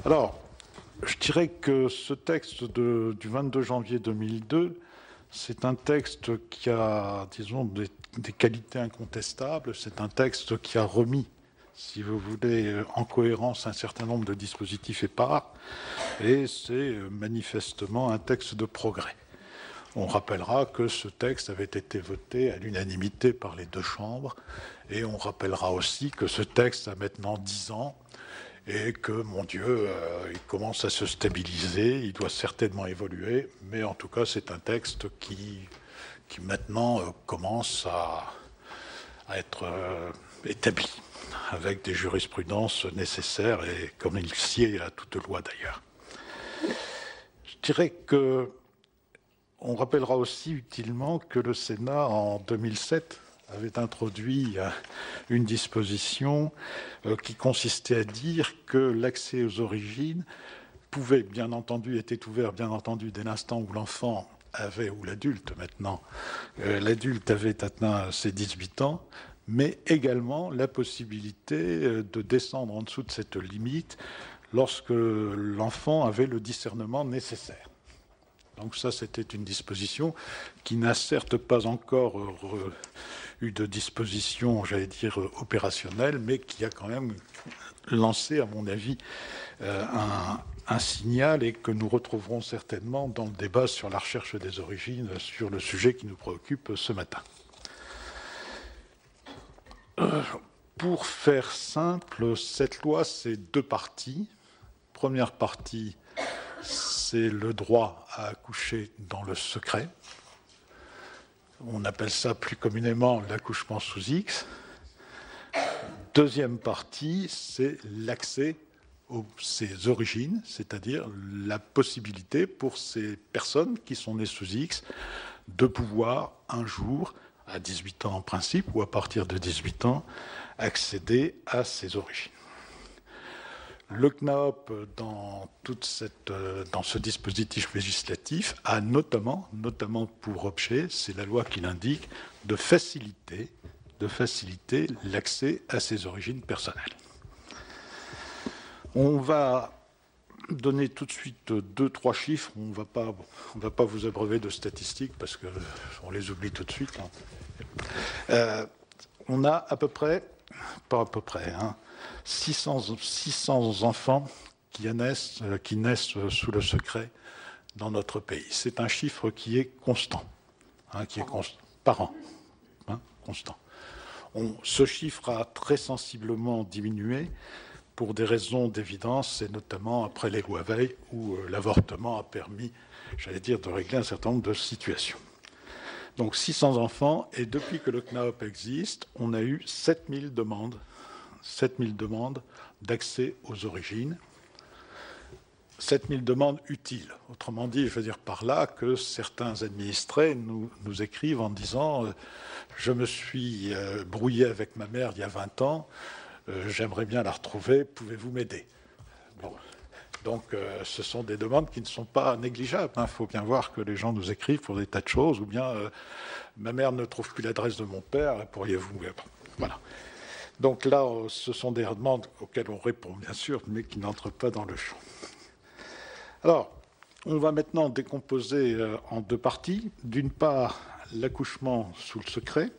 Alors, je dirais que ce texte du 22 janvier 2002 c'est un texte qui a, disons, des, qualités incontestables. C'est un texte qui a remis, si vous voulez, en cohérence un certain nombre de dispositifs épars. Et c'est manifestement un texte de progrès. On rappellera que ce texte avait été voté à l'unanimité par les deux chambres. Et on rappellera aussi que ce texte a maintenant dix ans et que, mon Dieu, euh, il commence à se stabiliser, il doit certainement évoluer, mais en tout cas, c'est un texte qui, qui maintenant euh, commence à, être euh, établi, avec des jurisprudences nécessaires, et comme il sied à toute loi d'ailleurs. Je dirais que on rappellera aussi utilement que le Sénat, en 2007, avait introduit euh, une disposition euh, qui consistait à dire que l'accès aux origines pouvait, bien entendu, était ouvert, bien entendu, dès l'instant où l'enfant avait, ou l'adulte maintenant, euh, l'adulte avait atteint ses 18 ans, mais également la possibilité de descendre en dessous de cette limite lorsque l'enfant avait le discernement nécessaire. Donc ça, c'était une disposition qui n'a certes pas encore euh, eu de disposition, j'allais dire, opérationnelle, mais qui a quand même lancé, à mon avis, euh, un, signal et que nous retrouverons certainement dans le débat sur la recherche des origines, sur le sujet qui nous préoccupe ce matin. Euh, pour faire simple, cette loi, c'est deux parties. Première partie, c'est le droit à accoucher dans le secret. On appelle ça plus communément l'accouchement sous X. Deuxième partie, c'est l'accès aux ses origines, c'est-à-dire la possibilité pour ces personnes qui sont nées sous X de pouvoir un jour à 18 ans en principe, ou à partir de 18 ans, accéder à ses origines. Le CNAOP, cette, dans ce dispositif législatif, a notamment, pour objet, c'est la loi qui l'indique, de faciliter, l'accès à ses origines personnelles. On va donner tout de suite deux, trois chiffres. On ne va pas vous abreuver de statistiques parce qu'on les oublie tout de suite. Hein. Euh, on a à peu près, pas à peu près, 600, hein, 600 enfants qui naissent, euh, qui naissent sous le secret dans notre pays. C'est un chiffre qui est constant, hein, qui est constant par an, constant. On, ce chiffre a très sensiblement diminué pour des raisons d'évidence, et notamment après les lois Veil, où euh, l'avortement a permis, j'allais dire, de régler un certain nombre de situations. Donc 600 enfants, et depuis que le CNAOP existe, on a eu 7000 demandes, 7000 demandes d'accès aux origines. 7000 demandes utiles. Autrement dit, je veux dire par là que certains administrés nous, écrivent en disant euh, Je me suis euh, brouillé avec ma mère il y a 20 ans, euh, j'aimerais bien la retrouver, pouvez-vous m'aider? Donc, ce sont des demandes qui ne sont pas négligeables. Il hein. faut bien voir que les gens nous écrivent pour des tas de choses, ou bien ma mère ne trouve plus l'adresse de mon père, pourriez-vous. Voilà. Donc là, ce sont des demandes auxquelles on répond, bien sûr, mais qui n'entrent pas dans le champ. Alors, on va maintenant décomposer en deux parties. D'une part, l'accouchement sous le secret,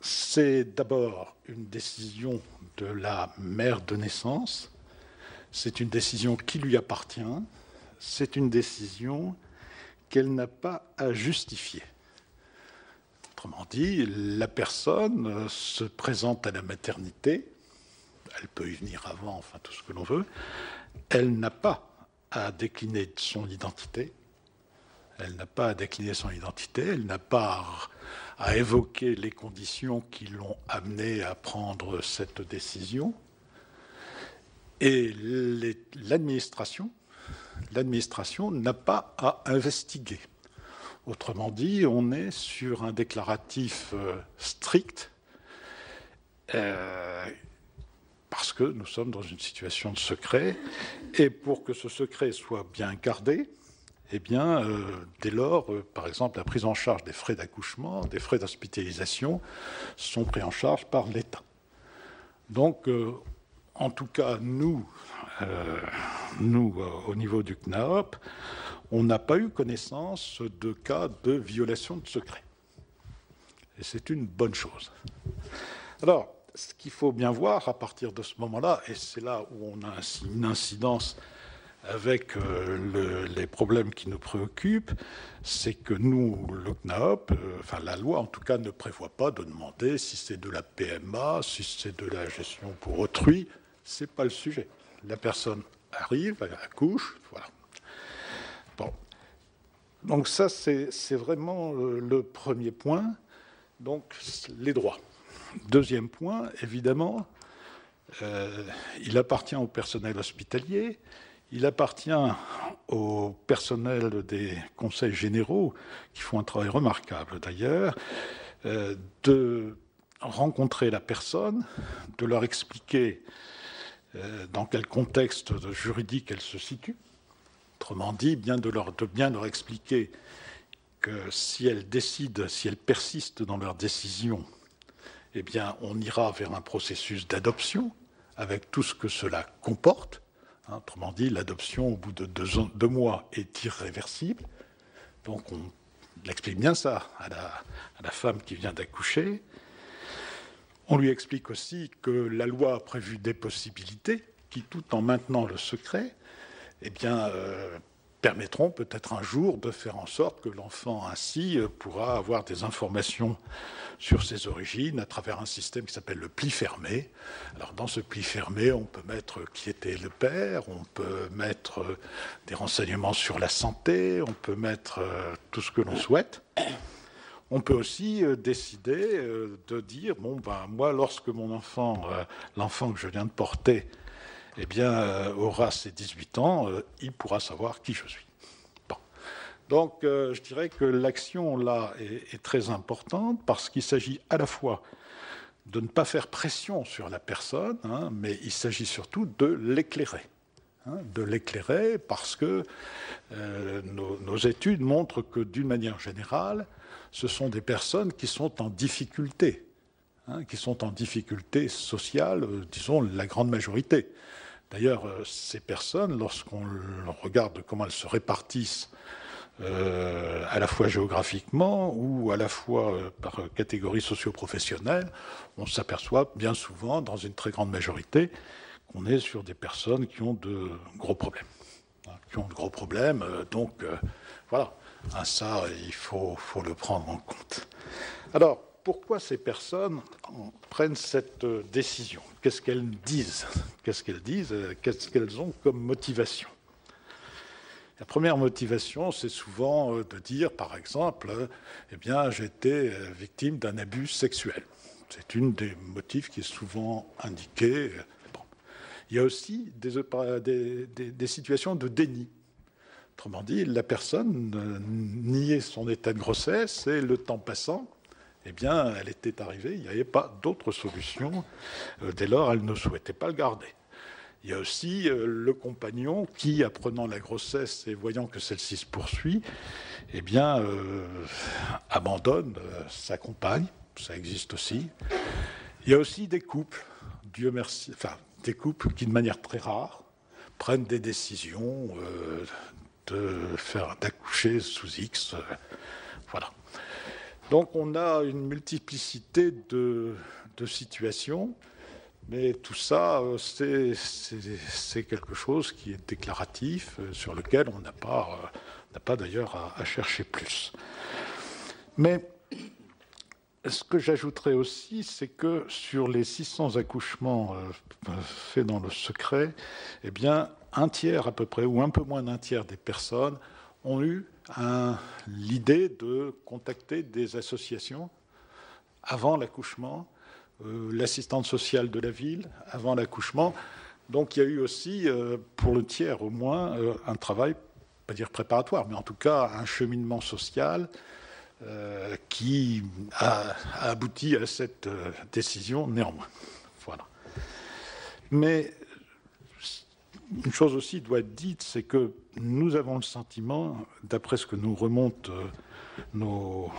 c'est d'abord une décision de la mère de naissance, c'est une décision qui lui appartient, c'est une décision qu'elle n'a pas à justifier. Autrement dit, la personne se présente à la maternité, elle peut y venir avant, enfin tout ce que l'on veut, elle n'a pas à décliner son identité, elle n'a pas à décliner son identité, elle n'a pas à évoquer les conditions qui l'ont amené à prendre cette décision. Et l'administration, l'administration n'a pas à investiguer. Autrement dit, on est sur un déclaratif euh, strict euh, parce que nous sommes dans une situation de secret. Et pour que ce secret soit bien gardé, eh bien, euh, dès lors, par exemple, la prise en charge des frais d'accouchement, des frais d'hospitalisation sont pris en charge par l'État. Donc, en tout cas, nous, nous au niveau du CNAOP, on n'a pas eu connaissance de cas de violation de secret. Et c'est une bonne chose. Alors, ce qu'il faut bien voir à partir de ce moment-là, et c'est là où on a une incidence avec euh, les problèmes qui nous préoccupent, c'est que nous, le CNAOP, euh, enfin la loi en tout cas ne prévoit pas de demander si c'est de la PMA, si c'est de la gestion pour autrui, c'est pas le sujet. La personne arrive, elle accouche, voilà. Donc ça, c'est vraiment euh, le premier point, donc les droits. Deuxième point, évidemment, il appartient au personnel hospitalier il appartient au personnel des conseils généraux, qui font un travail remarquable d'ailleurs, euh, de rencontrer la personne, de leur expliquer euh, dans quel contexte juridique elle se situe. Autrement dit, bien de, leur, bien leur expliquer que si elles décident, si elles persistent dans leur décision, eh bien, on ira vers un processus d'adoption avec tout ce que cela comporte. Hein, autrement dit, l'adoption au bout de deux, mois est irréversible. Donc, on explique bien ça à la femme qui vient d'accoucher. On lui explique aussi que la loi a prévu des possibilités qui, tout en maintenant le secret, eh bien, euh, permettront peut-être un jour de faire en sorte que l'enfant ainsi euh, pourra avoir des informations sur ses origines à travers un système qui s'appelle le pli fermé. Alors dans ce pli fermé, on peut mettre qui était le père, on peut mettre euh, des renseignements sur la santé, on peut mettre tout ce que l'on souhaite. On peut aussi décider de dire bon ben moi lorsque mon enfant, l'enfant que je viens de porter, eh bien aura ses 18 ans, il pourra savoir qui je suis. Donc je dirais que l'action là est, très importante parce qu'il s'agit à la fois de ne pas faire pression sur la personne, hein, mais il s'agit surtout de l'éclairer. Hein, de l'éclairer parce que nos, études montrent que d'une manière générale, ce sont des personnes qui sont en difficulté, hein, qui sont en difficulté sociale, euh, disons la grande majorité. D'ailleurs, euh, ces personnes, lorsqu'on regarde comment elles se répartissent euh, à la fois géographiquement ou à la fois par catégorie socio-professionnelle, on s'aperçoit bien souvent, dans une très grande majorité, qu'on est sur des personnes qui ont de gros problèmes. Hein, qui ont de gros problèmes. donc, voilà. Ah, ça, il faut, le prendre en compte. Alors, pourquoi ces personnes prennent cette décision? Qu'est-ce qu'elles disent? Qu'est-ce qu'elles disent Qu'est-ce qu'elles ont comme motivation? La première motivation, c'est souvent euh, de dire, par exemple, eh bien, j'ai été euh, victime d'un abus sexuel. C'est une des motifs qui est souvent indiqué. Il y a aussi des situations de déni. Autrement dit, la personne niait son état de grossesse et le temps passant, eh bien, elle était arrivée, il n'y avait pas d'autre solution. Euh, dès lors, elle ne souhaitait pas le garder. Il y a aussi euh, le compagnon qui, apprenant la grossesse et voyant que celle-ci se poursuit, eh bien, euh, abandonne sa compagne. Ça existe aussi. Il y a aussi des couples, Dieu merci, enfin, des couples qui, de manière très rare, prennent des décisions de faire d'accoucher sous X. Voilà. Donc on a une multiplicité de, situations, mais tout ça, euh, c'est quelque chose qui est déclaratif, euh, sur lequel on n'a pas, pas d'ailleurs à, chercher plus. Mais ce que j'ajouterais aussi, c'est que sur les 600 accouchements faits dans le secret, eh un tiers à peu près, ou un peu moins d'un tiers des personnes ont eu l'idée de contacter des associations avant l'accouchement, euh, l'assistante sociale de la ville avant l'accouchement. Donc il y a eu aussi, euh, pour le tiers au moins, euh, un travail, pas dire préparatoire, mais en tout cas un cheminement social qui a, a, abouti à cette décision néanmoins. Voilà. Mais une chose aussi doit être dite, c'est que nous avons le sentiment, d'après ce que nous remontent euh, nos,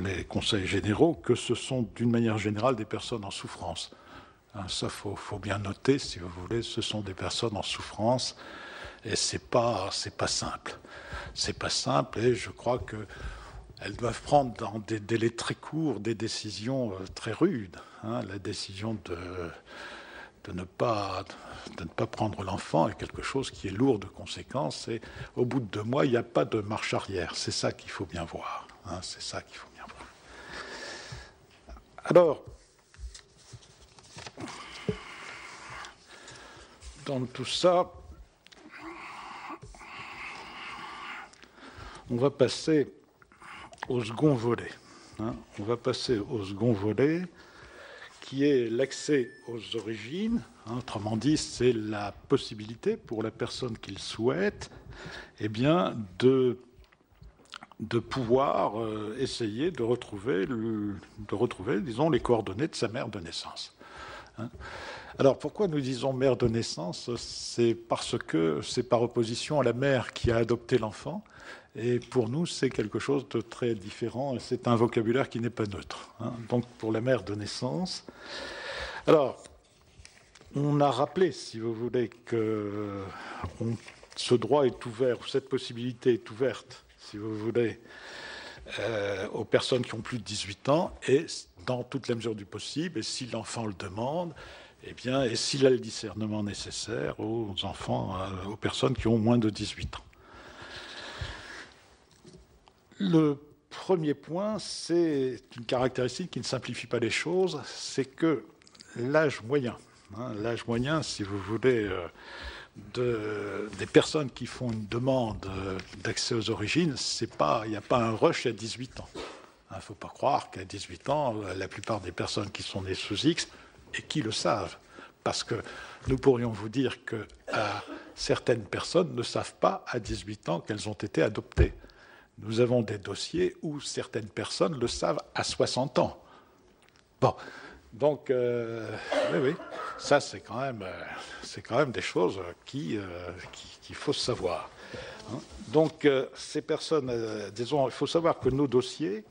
les conseils généraux, que ce sont d'une manière générale des personnes en souffrance. Hein, ça, faut, faut bien noter, si vous voulez, ce sont des personnes en souffrance, et c'est pas, pas simple. C'est pas simple, et je crois que elles doivent prendre dans des délais très courts des décisions euh, très rudes. Hein, la décision de de ne pas, de ne pas prendre l'enfant est quelque chose qui est lourd de conséquences. Et au bout de deux mois, il n'y a pas de marche arrière. C'est ça qu'il faut bien voir. Hein, c'est ça qu'il faut bien voir. Alors, dans tout ça, on va passer au second volet. Hein. on va passer au second volet qui est l'accès aux origines. Autrement dit, c'est la possibilité pour la personne qu'il souhaite eh bien, de, de pouvoir euh, essayer de retrouver, de retrouver, disons, les coordonnées de sa mère de naissance. Hein. Alors pourquoi nous disons mère de naissance? C'est parce que c'est par opposition à la mère qui a adopté l'enfant. Et pour nous, c'est quelque chose de très différent. C'est un vocabulaire qui n'est pas neutre. Hein. Donc, pour la mère de naissance. Alors, on a rappelé, si vous voulez, que ce droit est ouvert, ou cette possibilité est ouverte, si vous voulez, euh, aux personnes qui ont plus de 18 ans, et dans toute la mesure du possible, et si l'enfant le demande, eh bien, et s'il a le discernement nécessaire aux enfants, euh, aux personnes qui ont moins de 18 ans. Le premier point, c'est une caractéristique qui ne simplifie pas les choses, c'est que l'âge moyen, hein, l'âge moyen, si vous voulez, euh, de, des personnes qui font une demande euh, d'accès aux origines, il n'y a pas un rush à 18 ans. Il ne faut pas croire qu'à 18 ans, la plupart des personnes qui sont nées sous X et qui le savent. Parce que nous pourrions vous dire que certaines personnes ne savent pas à 18 ans qu'elles ont été adoptées. Nous avons des dossiers où certaines personnes le savent à 60 ans. Bon, donc, euh, oui, oui, ça c'est quand même, euh, quand même des choses qui, euh, qu'il faut savoir. Hein. Donc, ces personnes, disons, il faut savoir que nos dossiers,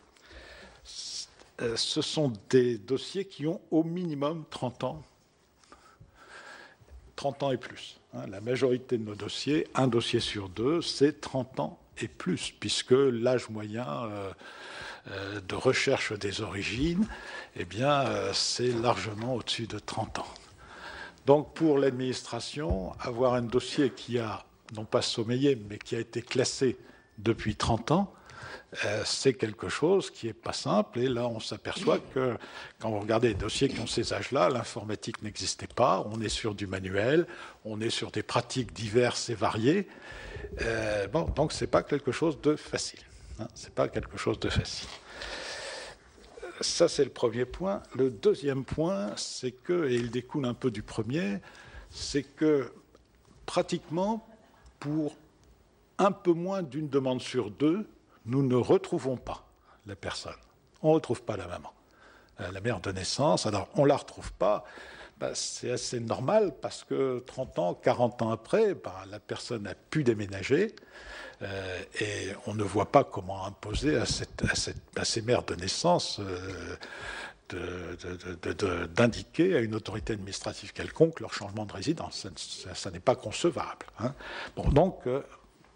ce sont des dossiers qui ont au minimum 30 ans, 30 ans et plus. Hein. La majorité de nos dossiers, un dossier sur deux, c'est 30 ans et plus, puisque l'âge moyen euh, euh, de recherche des origines, eh bien, euh, c'est largement au-dessus de 30 ans. Donc, pour l'administration, avoir un dossier qui a, non pas sommeillé, mais qui a été classé depuis 30 ans, c'est quelque chose qui n'est pas simple. Et là, on s'aperçoit que quand vous regardez les dossiers qui ont ces âges-là, l'informatique n'existait pas. On est sur du manuel, on est sur des pratiques diverses et variées. Euh, bon, donc c'est pas quelque chose de facile. Hein, c'est pas quelque chose de facile. Ça, c'est le premier point. Le deuxième point, c'est que, et il découle un peu du premier, c'est que pratiquement pour un peu moins d'une demande sur deux, nous ne retrouvons pas la personne. On ne retrouve pas la maman, euh, la mère de naissance. Alors, on ne la retrouve pas. Ben, c'est assez normal parce que 30 ans, 40 ans après, ben, la personne a pu déménager euh, et on ne voit pas comment imposer à, ces mères de naissance euh, d'indiquer à une autorité administrative quelconque leur changement de résidence. Ça, n'est pas concevable. Hein. Bon, donc,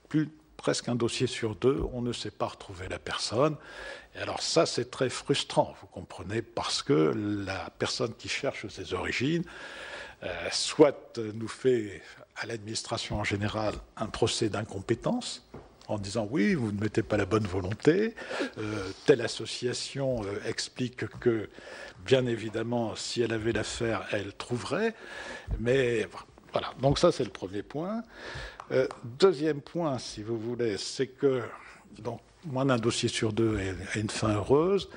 plus presque un dossier sur deux, on ne sait pas retrouver la personne. Et alors ça, c'est très frustrant, vous comprenez, parce que la personne qui cherche ses origines, euh, soit nous fait à l'administration en général un procès d'incompétence, en disant oui, vous ne mettez pas la bonne volonté, euh, telle association euh, explique que, bien évidemment, si elle avait l'affaire, elle trouverait, mais voilà, donc ça c'est le premier point. Euh, deuxième point, si vous voulez, c'est que donc, moins d'un dossier sur deux a une fin heureuse,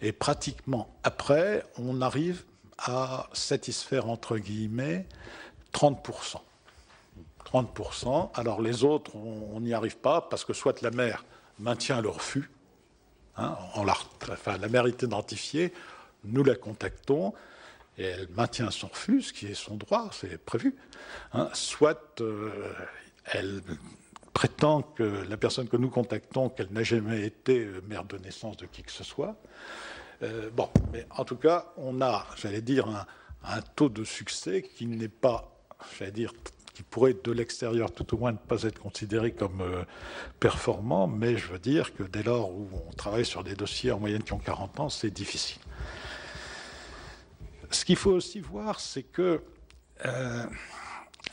et pratiquement après, on arrive à satisfaire, entre guillemets, 30%. 30%. Alors les autres, on n'y arrive pas parce que soit la mère maintient le refus, hein, la, enfin, la mère est identifiée, nous la contactons, et elle maintient son refus, ce qui est son droit, c'est prévu. Hein, soit euh, elle prétend que la personne que nous contactons, qu'elle n'a jamais été mère de naissance de qui que ce soit. Euh, bon, mais en tout cas, on a, j'allais dire, un, taux de succès qui n'est pas, j'allais dire, qui pourrait de l'extérieur tout au moins ne pas être considéré comme euh, performant, mais je veux dire que dès lors où on travaille sur des dossiers en moyenne qui ont 40 ans, c'est difficile. Ce qu'il faut aussi voir, c'est que euh,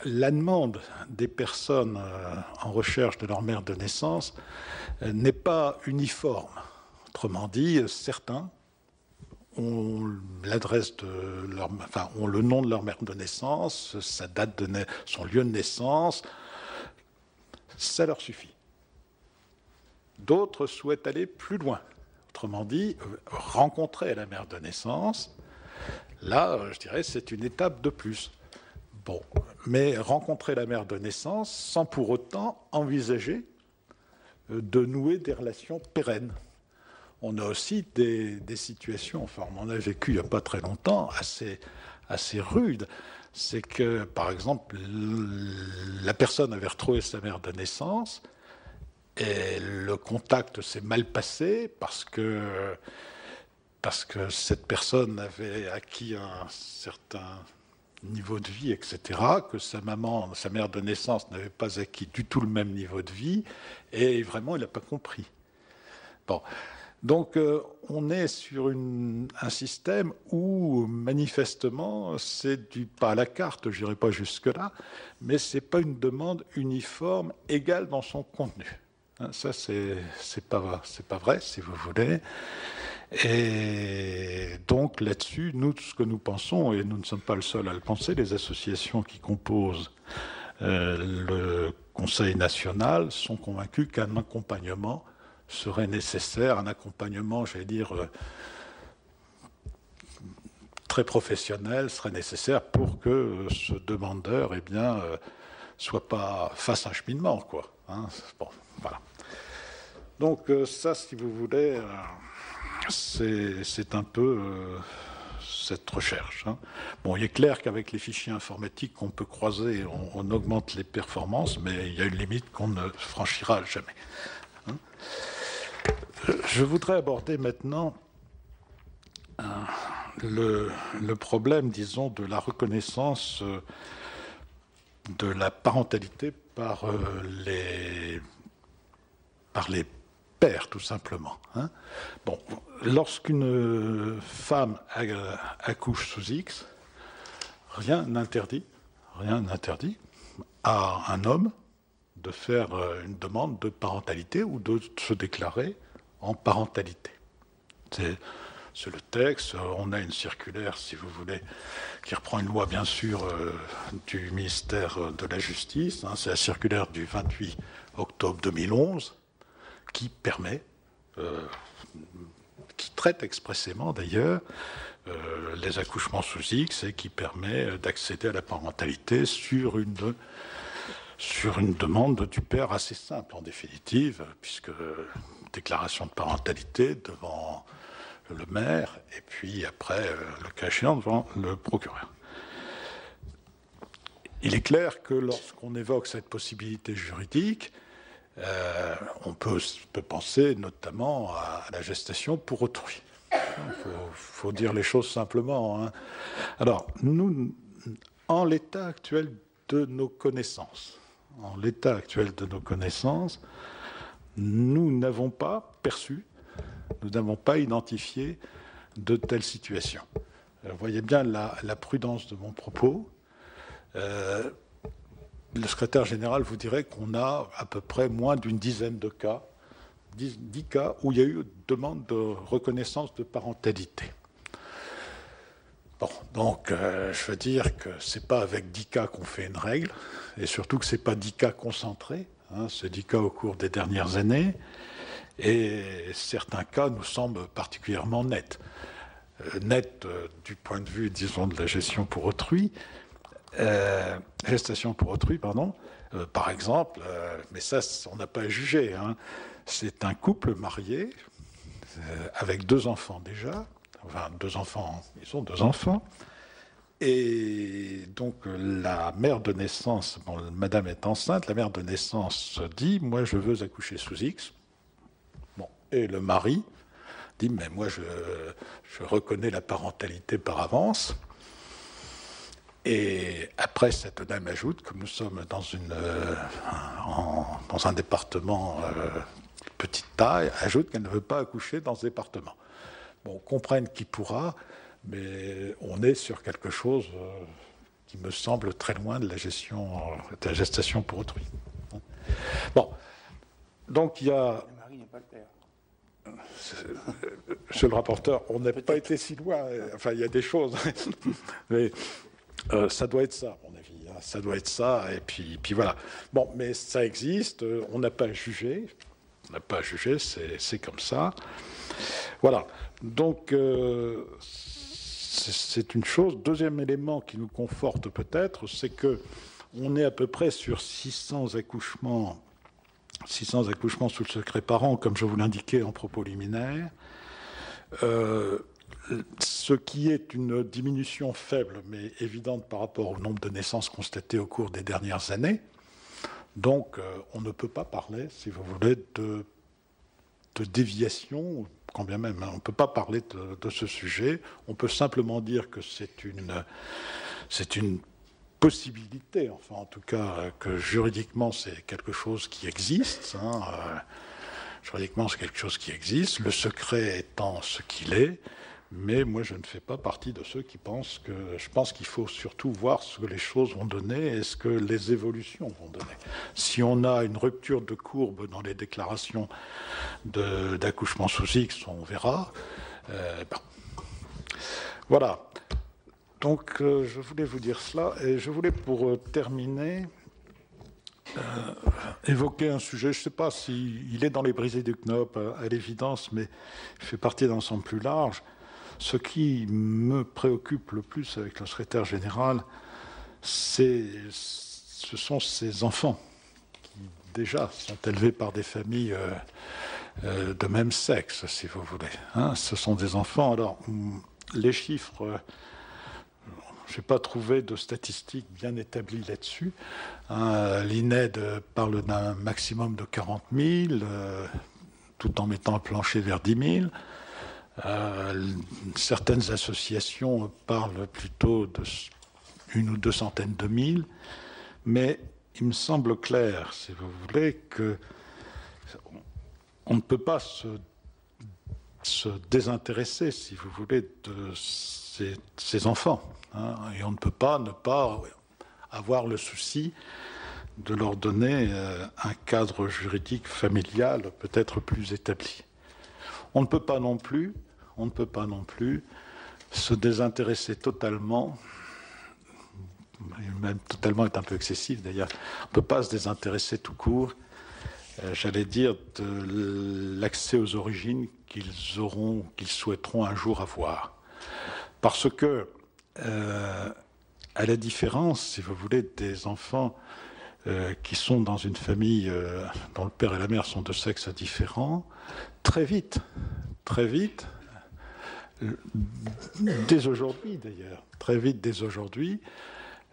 la demande des personnes euh, en recherche de leur mère de naissance euh, n'est pas uniforme. Autrement dit, certains ont l'adresse de leur, enfin, ont le nom de leur mère de naissance, sa date de son lieu de naissance, ça leur suffit. D'autres souhaitent aller plus loin. Autrement dit, rencontrer la mère de naissance, là, je dirais, c'est une étape de plus. Bon, mais rencontrer la mère de naissance sans pour autant envisager euh, de nouer des relations pérennes. On a aussi des, situations, enfin on en a vécu il n'y a pas très longtemps, assez, assez rudes. C'est que, par exemple, la personne avait retrouvé sa mère de naissance, Et le contact s'est mal passé parce que, parce que cette personne avait acquis un certain niveau de vie, etc., que sa maman, sa mère de naissance n'avait pas acquis du tout le même niveau de vie, et vraiment, il n'a pas compris. Bon. Donc, euh, on est sur un système où, manifestement, c'est du pas à la carte, je n'irai pas jusque-là, mais ce n'est pas une demande uniforme, égale dans son contenu. Hein, ça, c'est pas, pas vrai, si vous voulez. Et donc là-dessus, nous, ce que nous pensons, et nous ne sommes pas le seul à le penser, les associations qui composent euh, le Conseil national sont convaincus qu'un accompagnement serait nécessaire, un accompagnement, j'allais dire, euh, très professionnel serait nécessaire pour que euh, ce demandeur, eh bien, soit pas face à un cheminement, quoi. Hein. bon, voilà. Donc ça, si vous voulez c'est un peu euh, cette recherche. Hein. Bon, il est clair qu'avec les fichiers informatiques qu'on peut croiser, on, augmente les performances, mais il y a une limite qu'on ne franchira jamais. Hein. Je voudrais aborder maintenant euh, le, problème, disons, de la reconnaissance euh, de la parentalité par les, par les tout simplement. Hein. Lorsqu'une femme accouche sous X, rien n'interdit, rien n'interdit à un homme de faire euh, une demande de parentalité ou de se déclarer en parentalité. C'est le texte. On a une circulaire, si vous voulez, qui reprend une loi, bien sûr, euh, du ministère de la Justice. Hein. C'est la circulaire du 28 octobre 2011 qui permet, euh, qui traite expressément d'ailleurs euh, les accouchements sous X et qui permet d'accéder à la parentalité sur une, sur une demande du père assez simple en définitive, puisque déclaration de parentalité devant le maire et puis après, euh, le cas devant le procureur. Il est clair que lorsqu'on évoque cette possibilité juridique, euh, on peut, penser notamment à, la gestation pour autrui. Il faut, dire les choses simplement. Hein. Alors, nous, en l'état actuel de nos connaissances, en l'état actuel de nos connaissances, nous n'avons pas perçu, nous n'avons pas identifié de telles situations. vous voyez bien la, prudence de mon propos. Euh, le secrétaire général vous dirait qu'on a à peu près moins d'une dizaine de cas, 10, cas où il y a eu demande de reconnaissance de parentalité. Bon, donc euh, je veux dire que ce n'est pas avec 10 cas qu'on fait une règle, et surtout que ce n'est pas 10 cas concentrés, hein, c'est 10 cas au cours des dernières années, et certains cas nous semblent particulièrement nets. Euh, nets euh, du point de vue, disons, de la gestion pour autrui, euh, gestation pour autrui, pardon, euh, par exemple, euh, mais ça, on n'a pas à juger. Hein. C'est un couple marié avec deux enfants déjà, enfin deux enfants, ils ont deux enfants. Et donc la mère de naissance, madame est enceinte, la mère de naissance dit, moi je veux accoucher sous X. Bon, et le mari dit, mais moi je reconnais la parentalité par avance. Et après, cette dame ajoute que nous sommes dans, une, euh, dans un département euh, petite taille, ajoute qu'elle ne veut pas accoucher dans ce département. Bon, comprenne qui pourra, mais on est sur quelque chose euh, qui me semble très loin de la gestion, de la gestation pour autrui. Bon, donc il y a. Monsieur le rapporteur, on n'a pas été si loin. Enfin, il y a des choses. mais euh, ça doit être ça, à mon avis. Hein. Ça doit être ça, et puis, puis voilà. Bon, mais ça existe, euh, on n'a pas jugé. On n'a pas jugé, c'est comme ça. Voilà. Donc, euh, c'est une chose. Deuxième élément qui nous conforte peut-être, c'est que on est à peu près sur 600 accouchements, 600 accouchements sous le secret parent, comme je vous l'indiquais en propos liminaire. Ce qui est une diminution faible mais évidente par rapport au nombre de naissances constatées au cours des dernières années. Donc, on ne peut pas parler, si vous voulez, de, déviation, quand bien même, hein. on ne peut pas parler de, ce sujet. On peut simplement dire que c'est une, c'est une possibilité, enfin en tout cas que juridiquement c'est quelque chose qui existe. Hein, euh, juridiquement c'est quelque chose qui existe, le secret étant ce qu'il est, mais moi je ne fais pas partie de ceux qui pensent que... Je pense qu'il faut surtout voir ce que les choses vont donner et ce que les évolutions vont donner. Si on a une rupture de courbe dans les déclarations d'accouchement sous X, on verra. Euh, voilà. Donc, euh, je voulais vous dire cela et je voulais, pour euh, terminer, évoquer un sujet. Je ne sais pas s'il est dans les brisés du Knop à, l'évidence, mais il fait partie d'un ensemble plus large. Ce qui me préoccupe le plus avec le secrétaire général, ce sont ces enfants qui déjà sont élevés par des familles de même sexe, si vous voulez. Hein. ce sont des enfants. Alors, les chiffres je n'ai pas trouvé de statistiques bien établies là-dessus. Hein, L'INED parle d'un maximum de 40 000, euh, tout en mettant le plancher vers 10 000. Euh, certaines associations parlent plutôt d'une ou deux centaines de mille, mais il me semble clair, si vous voulez, que on ne peut pas se, se désintéresser, si vous voulez, de ces, ces enfants. Hein, et on ne peut pas ne pas avoir le souci de leur donner euh, un cadre juridique familial peut-être plus établi. On ne peut pas non plus, se désintéresser totalement, même totalement est un peu excessif d'ailleurs, on ne peut pas se désintéresser tout court, euh, j'allais dire, de l'accès aux origines qu'ils auront, qu'ils souhaiteront un jour avoir. Parce que euh, à la différence, si vous voulez, des enfants euh, qui sont dans une famille dont le père et la mère sont de sexe différents, très vite, très vite, dès aujourd'hui d'ailleurs, très vite dès aujourd'hui,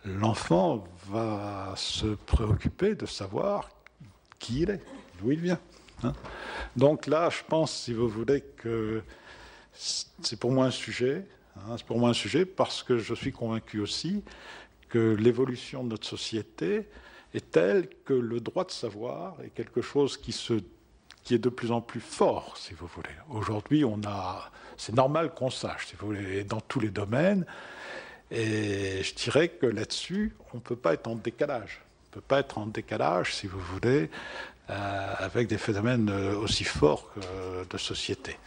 l'enfant va se préoccuper de savoir qui il est, d'où il vient. Hein. Donc là, je pense, si vous voulez, que c'est pour moi un sujet Hein, c'est pour moi un sujet parce que je suis convaincu aussi que l'évolution de notre société est telle que le droit de savoir est quelque chose qui, se, qui est de plus en plus fort, si vous voulez. Aujourd'hui, on a, c'est normal qu'on sache, si vous voulez, dans tous les domaines. Et je dirais que là-dessus, on ne peut pas être en décalage. On ne peut pas être en décalage, si vous voulez, euh, avec des phénomènes euh, aussi forts de société.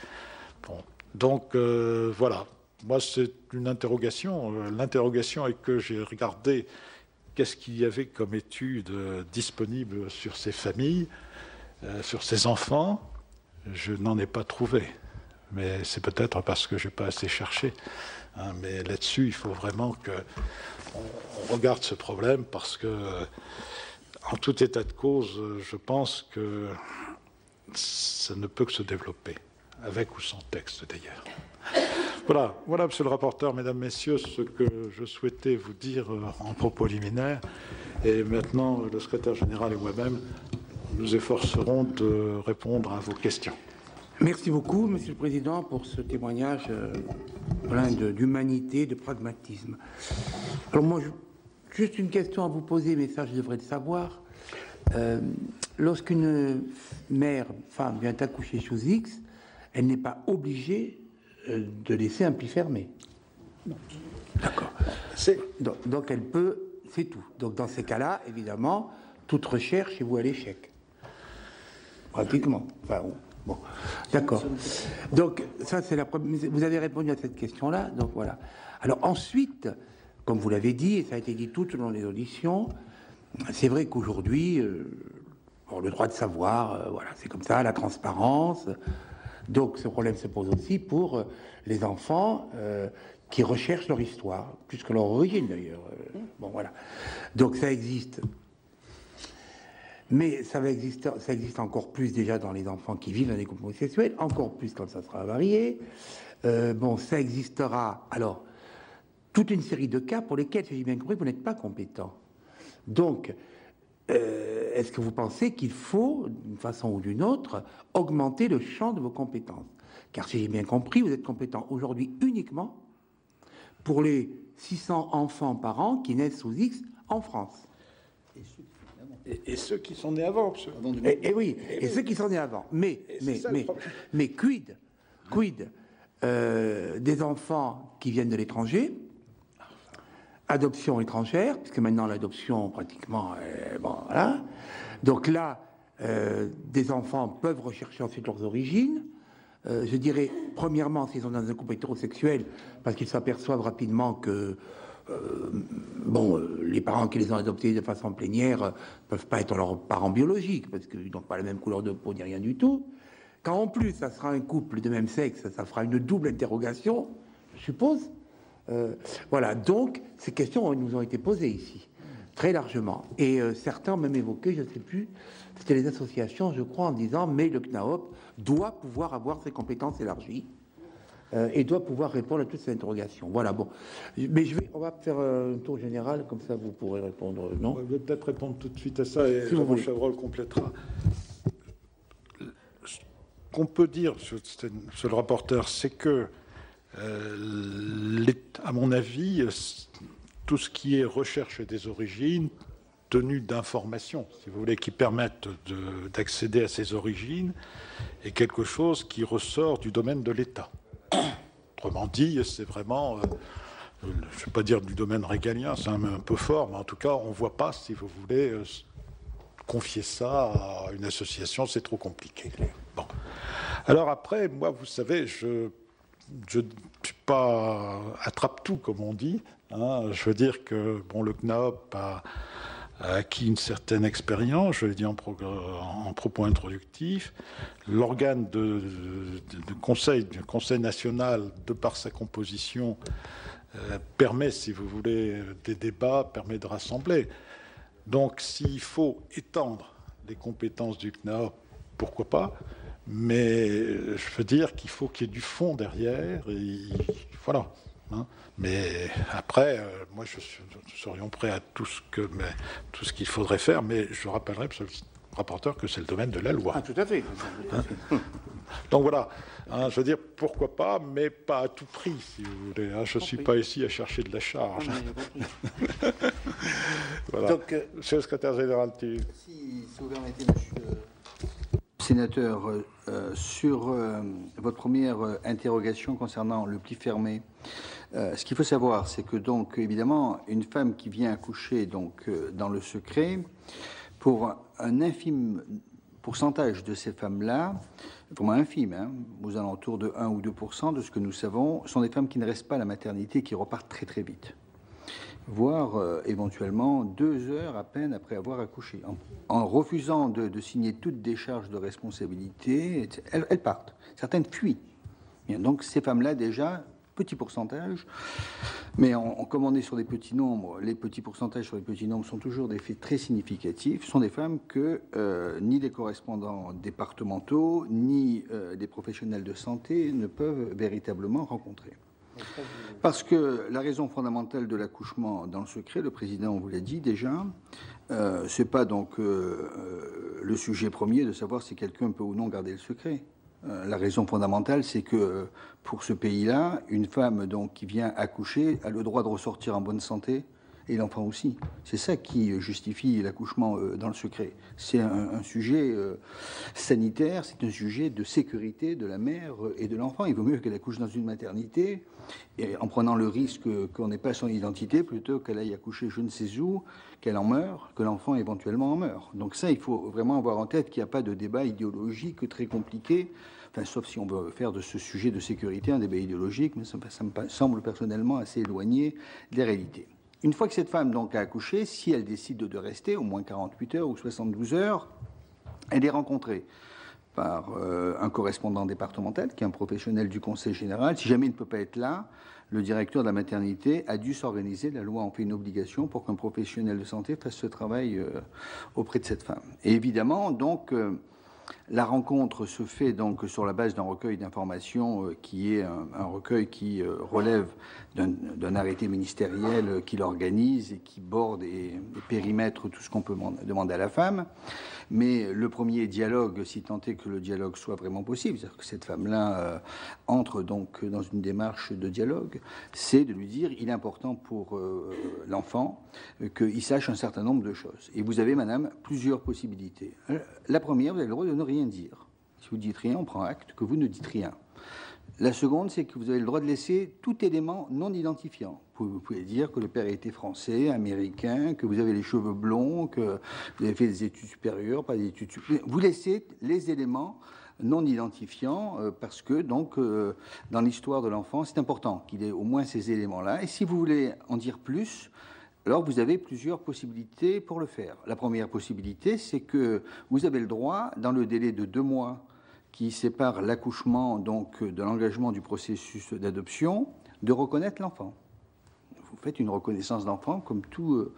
Bon. Donc euh, voilà, moi, c'est une interrogation. L'interrogation est que j'ai regardé qu'est-ce qu'il y avait comme études disponibles sur ces familles, euh, sur ces enfants. Je n'en ai pas trouvé. Mais c'est peut-être parce que je n'ai pas assez cherché. Hein. mais là-dessus, il faut vraiment qu'on on regarde ce problème parce que, en tout état de cause, je pense que ça ne peut que se développer, avec ou sans texte d'ailleurs. Voilà, voilà, monsieur le rapporteur, mesdames, messieurs, ce que je souhaitais vous dire euh, en propos liminaire. Et maintenant, le secrétaire général et moi-même nous efforcerons de répondre à vos questions. Merci beaucoup, monsieur le président, pour ce témoignage euh, plein d'humanité, de, pragmatisme. Alors moi, juste une question à vous poser, mais ça, je devrais le savoir. Euh, lorsqu'une mère, femme, vient accoucher sous X, elle n'est pas obligée euh, de laisser un pli fermé. D'accord. Donc, donc, elle peut, c'est tout. Donc dans ces cas-là, évidemment, toute recherche est vous à l'échec. Pratiquement. D'accord. Donc ça, c'est la première. Vous avez répondu à cette question-là. Donc voilà. Alors ensuite, comme vous l'avez dit, et ça a été dit tout au long des auditions, c'est vrai qu'aujourd'hui, euh, le droit de savoir, euh, voilà, c'est comme ça, la transparence. Donc ce problème se pose aussi pour euh, les enfants qui recherchent leur histoire, plus que leur origine d'ailleurs. Bon voilà. Donc ça existe. Mais ça, va exister, ça existe encore plus déjà dans les enfants qui vivent dans des couples sexuels, encore plus quand ça sera varié. bon, ça existera. Alors, toute une série de cas pour lesquels, si j'ai bien compris, vous n'êtes pas compétent. Donc, euh, est-ce que vous pensez qu'il faut, d'une façon ou d'une autre, augmenter le champ de vos compétences? Car si j'ai bien compris, vous êtes compétent aujourd'hui uniquement pour les 600 enfants par an qui naissent sous X en France. Qui sont nés avant, et, oui, et, ceux qui sont nés avant. Mais, mais, mais, mais, quid, quid euh, des enfants qui viennent de l'étranger adoption étrangère, puisque maintenant l'adoption pratiquement, bon, voilà. Donc là, euh, des enfants peuvent rechercher ensuite leurs origines. Euh, je dirais, premièrement, s'ils sont dans un couple hétérosexuel, parce qu'ils s'aperçoivent rapidement que euh, bon, les parents qui les ont adoptés de façon plénière ne peuvent pas être leurs parents biologiques, parce qu'ils n'ont pas la même couleur de peau ni rien du tout. Quand en plus ça sera un couple de même sexe, ça fera une double interrogation, je suppose. Euh, voilà, donc ces questions nous ont été posées ici, très largement. Et euh, certains ont même évoqué, je ne sais plus, c'était les associations, je crois, en disant, mais le CNAOP doit pouvoir avoir ses compétences élargies euh, et doit pouvoir répondre à toutes ces interrogations. Voilà, bon. Mais je vais, on va faire un tour général, comme ça vous pourrez répondre, non? Je vais peut-être répondre tout de suite à ça, et si Chevreul complétera. Ce qu'on peut dire, sur le rapporteur, c'est que euh, à mon avis, tout ce qui est recherche des origines, tenue d'informations, si vous voulez, qui permettent d'accéder à ces origines, est quelque chose qui ressort du domaine de l'État. Autrement dit, c'est vraiment, euh, je ne vais pas dire du domaine régalien, c'est un, peu fort, mais en tout cas, on ne voit pas, si vous voulez, euh, confier ça à une association, c'est trop compliqué. Bon. Alors après, moi, vous savez, je ne suis pas attrape-tout, comme on dit. Hein. Je veux dire que bon, le CNAOP a, acquis une certaine expérience, je l'ai dit en, propos introductif. L'organe de, conseil, du Conseil national, de par sa composition, euh, permet, si vous voulez, des débats, permet de rassembler. Donc s'il faut étendre les compétences du CNAOP, pourquoi pas mais je veux dire qu'il faut qu'il y ait du fond derrière. Et voilà. Hein. Mais après, euh, moi, je, nous serions prêts à tout ce que, tout ce qu'il faudrait faire. Mais je rappellerai, monsieur le rapporteur, que c'est le domaine de la loi. Ah, tout à fait. Hein. Donc voilà. Hein, je veux dire, pourquoi pas, mais pas à tout prix, si vous voulez. je ne suis pas ici à chercher de la charge. voilà. Donc, euh, monsieur le secrétaire général, tu... Si, vous permettez, monsieur sénateur, euh, euh, sur euh, votre première interrogation concernant le pli fermé, ce qu'il faut savoir, c'est que donc évidemment une femme qui vient accoucher donc dans le secret, pour un infime pourcentage de ces femmes-là, vraiment infime, hein, aux alentours de 1 ou 2% de ce que nous savons, sont des femmes qui ne restent pas à la maternité, qui repartent très très vite voire euh, éventuellement deux heures à peine après avoir accouché. En, refusant de, signer toute décharge de responsabilité, elles, partent. Certaines fuient. donc ces femmes-là, déjà, petit pourcentage, mais en, on est sur des petits nombres, les petits pourcentages sur les petits nombres sont toujours des faits très significatifs, sont des femmes que euh, ni les correspondants départementaux, ni euh, des professionnels de santé ne peuvent véritablement rencontrer. Parce que la raison fondamentale de l'accouchement dans le secret, le président vous l'a dit déjà, euh, c'est pas donc euh, euh, le sujet premier de savoir si quelqu'un peut ou non garder le secret. Euh, la raison fondamentale, c'est que pour ce pays-là, une femme donc qui vient accoucher a le droit de ressortir en bonne santé et l'enfant aussi. C'est ça qui justifie l'accouchement euh, dans le secret. C'est un, sujet euh, sanitaire, c'est un sujet de sécurité de la mère et de l'enfant. Il vaut mieux qu'elle accouche dans une maternité et en prenant le risque qu'on n'ait pas son identité plutôt qu'elle aille accoucher je ne sais où, qu'elle en meure, que l'enfant éventuellement en meure. Donc ça, il faut vraiment avoir en tête qu'il n'y a pas de débat idéologique très compliqué. Sauf si on veut faire de ce sujet de sécurité un débat idéologique, mais ça, ça me semble personnellement assez éloigné des réalités. Une fois que cette femme donc a accouché, si elle décide de rester au moins 48 heures ou 72 heures, elle est rencontrée par euh, un correspondant départemental qui est un professionnel du Conseil général. Si jamais il ne peut pas être là, le directeur de la maternité a dû s'organiser. La loi en fait une obligation pour qu'un professionnel de santé fasse ce travail euh, auprès de cette femme. Et évidemment, donc, euh, La rencontre se fait donc sur la base d'un recueil d'informations euh, qui est un, recueil qui euh, relève d'un arrêté ministériel qui l'organise et qui borde et, périmètre tout ce qu'on peut demander à la femme. Mais le premier dialogue, si tant est que le dialogue soit vraiment possible, c'est-à-dire que cette femme-là euh, entre donc dans une démarche de dialogue, c'est de lui dire il est important pour l'enfant qu'il sache un certain nombre de choses. Et vous avez, madame, plusieurs possibilités. La première, vous avez le droit de ne dire. Si vous dites rien, on prend acte que vous ne dites rien. La seconde, c'est que vous avez le droit de laisser tout élément non identifiant. Vous pouvez dire que le père était français, américain, que vous avez les cheveux blonds, que vous avez fait des études supérieures, pas des études supérieures. Vous laissez les éléments non identifiants euh, parce que donc euh, dans l'histoire de l'enfant, c'est important qu'il ait au moins ces éléments-là. Et si vous voulez en dire plus, alors vous avez plusieurs possibilités pour le faire. La première possibilité, c'est que vous avez le droit, dans le délai de deux mois qui sépare l'accouchement donc de l'engagement du processus d'adoption, de reconnaître l'enfant. Vous faites une reconnaissance d'enfant comme toute euh,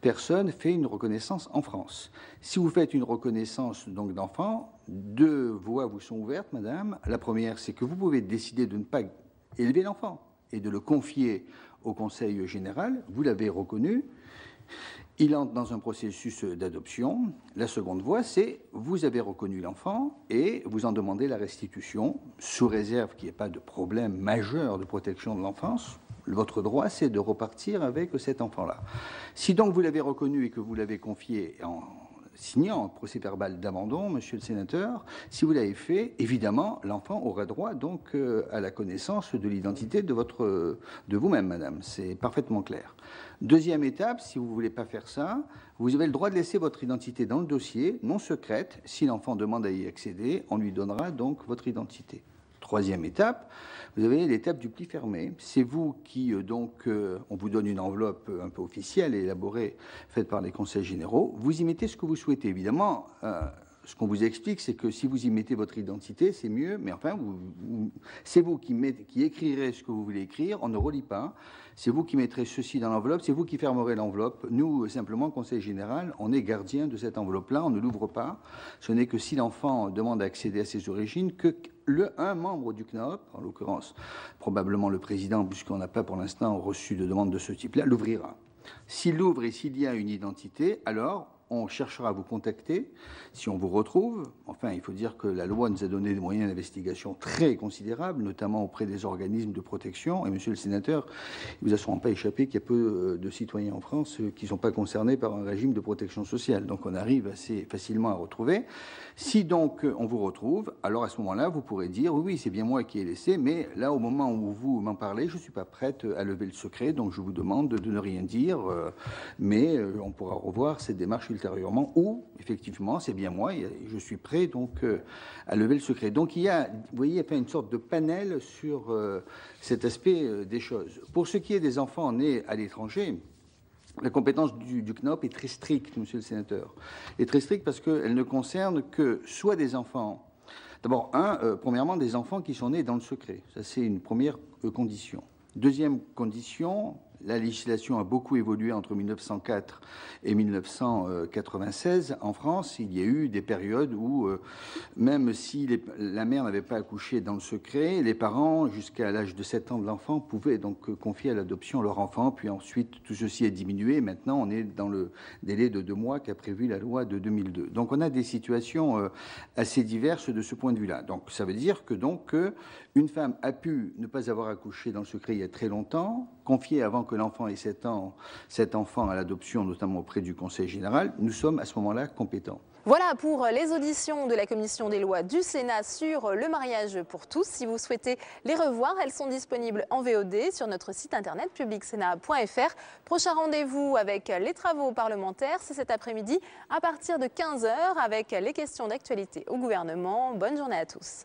personne fait une reconnaissance en France. Si vous faites une reconnaissance donc d'enfant, deux voies vous sont ouvertes, madame. La première, c'est que vous pouvez décider de ne pas élever l'enfant et de le confier au Conseil général, vous l'avez reconnu, il entre dans un processus d'adoption. La seconde voie, c'est vous avez reconnu l'enfant et vous en demandez la restitution, sous réserve qu'il n'y ait pas de problème majeur de protection de l'enfance. Votre droit, c'est de repartir avec cet enfant-là. Si donc vous l'avez reconnu et que vous l'avez confié en signant un procès verbal d'abandon, monsieur le sénateur, si vous l'avez fait, évidemment, l'enfant aura droit donc euh, à la connaissance de l'identité de, votre, de vous-même, madame. C'est parfaitement clair. Deuxième étape, si vous ne voulez pas faire ça, vous avez le droit de laisser votre identité dans le dossier, non secrète. Si l'enfant demande à y accéder, on lui donnera donc votre identité. Troisième étape, vous avez l'étape du pli fermé. C'est vous qui, euh, donc, euh, on vous donne une enveloppe euh, un peu officielle, élaborée, faite par les conseils généraux. Vous y mettez ce que vous souhaitez. Évidemment, ce qu'on vous explique, c'est que si vous y mettez votre identité, c'est mieux, mais enfin, c'est vous qui, qui écrirez ce que vous voulez écrire, on ne relit pas. C'est vous qui mettrez ceci dans l'enveloppe, c'est vous qui fermerez l'enveloppe. Nous, simplement, Conseil général, on est gardien de cette enveloppe-là, on ne l'ouvre pas. Ce n'est que si l'enfant demande à accéder à ses origines que le, un membre du CNOP, en l'occurrence probablement le président, puisqu'on n'a pas pour l'instant reçu de demande de ce type-là, l'ouvrira. S'il l'ouvre et s'il y a une identité, alors on cherchera à vous contacter si on vous retrouve. Enfin, il faut dire que la loi nous a donné des moyens d'investigation très considérables, notamment auprès des organismes de protection. Et monsieur le sénateur, il vous a sûrement pas échappé qu'il y a peu euh, de citoyens en France euh, qui ne sont pas concernés par un régime de protection sociale. Donc on arrive assez facilement à retrouver. Si donc on vous retrouve, alors à ce moment-là, vous pourrez dire oui, c'est bien moi qui ai laissé, mais là, au moment où vous m'en parlez, je ne suis pas prête à lever le secret, donc je vous demande de ne rien dire, euh, mais on pourra revoir cette démarche ultérieurement, ou effectivement, c'est bien moi, je suis prêt donc euh, à lever le secret. Donc il y a, vous voyez, une sorte de panel sur euh, cet aspect euh, des choses. Pour ce qui est des enfants nés à l'étranger, la compétence du, du, CNOP est très stricte, monsieur le sénateur. Est très stricte parce qu'elle ne concerne que soit des enfants. D'abord, un, premièrement, des enfants qui sont nés dans le secret. Ça, c'est une première condition. Deuxième condition, la législation a beaucoup évolué entre 1904 et 1996. En France, il y a eu des périodes où, euh, même si la mère n'avait pas accouché dans le secret, les parents, jusqu'à l'âge de 7 ans de l'enfant, pouvaient donc confier à l'adoption leur enfant. Puis ensuite, tout ceci a diminué. Maintenant, on est dans le délai de deux mois qu'a prévu la loi de 2002. Donc, on a des situations euh, assez diverses de ce point de vue-là. Donc, ça veut dire que donc une femme a pu ne pas avoir accouché dans le secret il y a très longtemps, confier avant que l'enfant ait 7 ans cet enfant à l'adoption, notamment auprès du Conseil général, nous sommes à ce moment-là compétents. Voilà pour les auditions de la Commission des lois du Sénat sur le mariage pour tous. Si vous souhaitez les revoir, elles sont disponibles en VOD sur notre site internet publicsénat.fr. Prochain rendez-vous avec les travaux parlementaires, c'est cet après-midi à partir de 15h avec les questions d'actualité au gouvernement. Bonne journée à tous.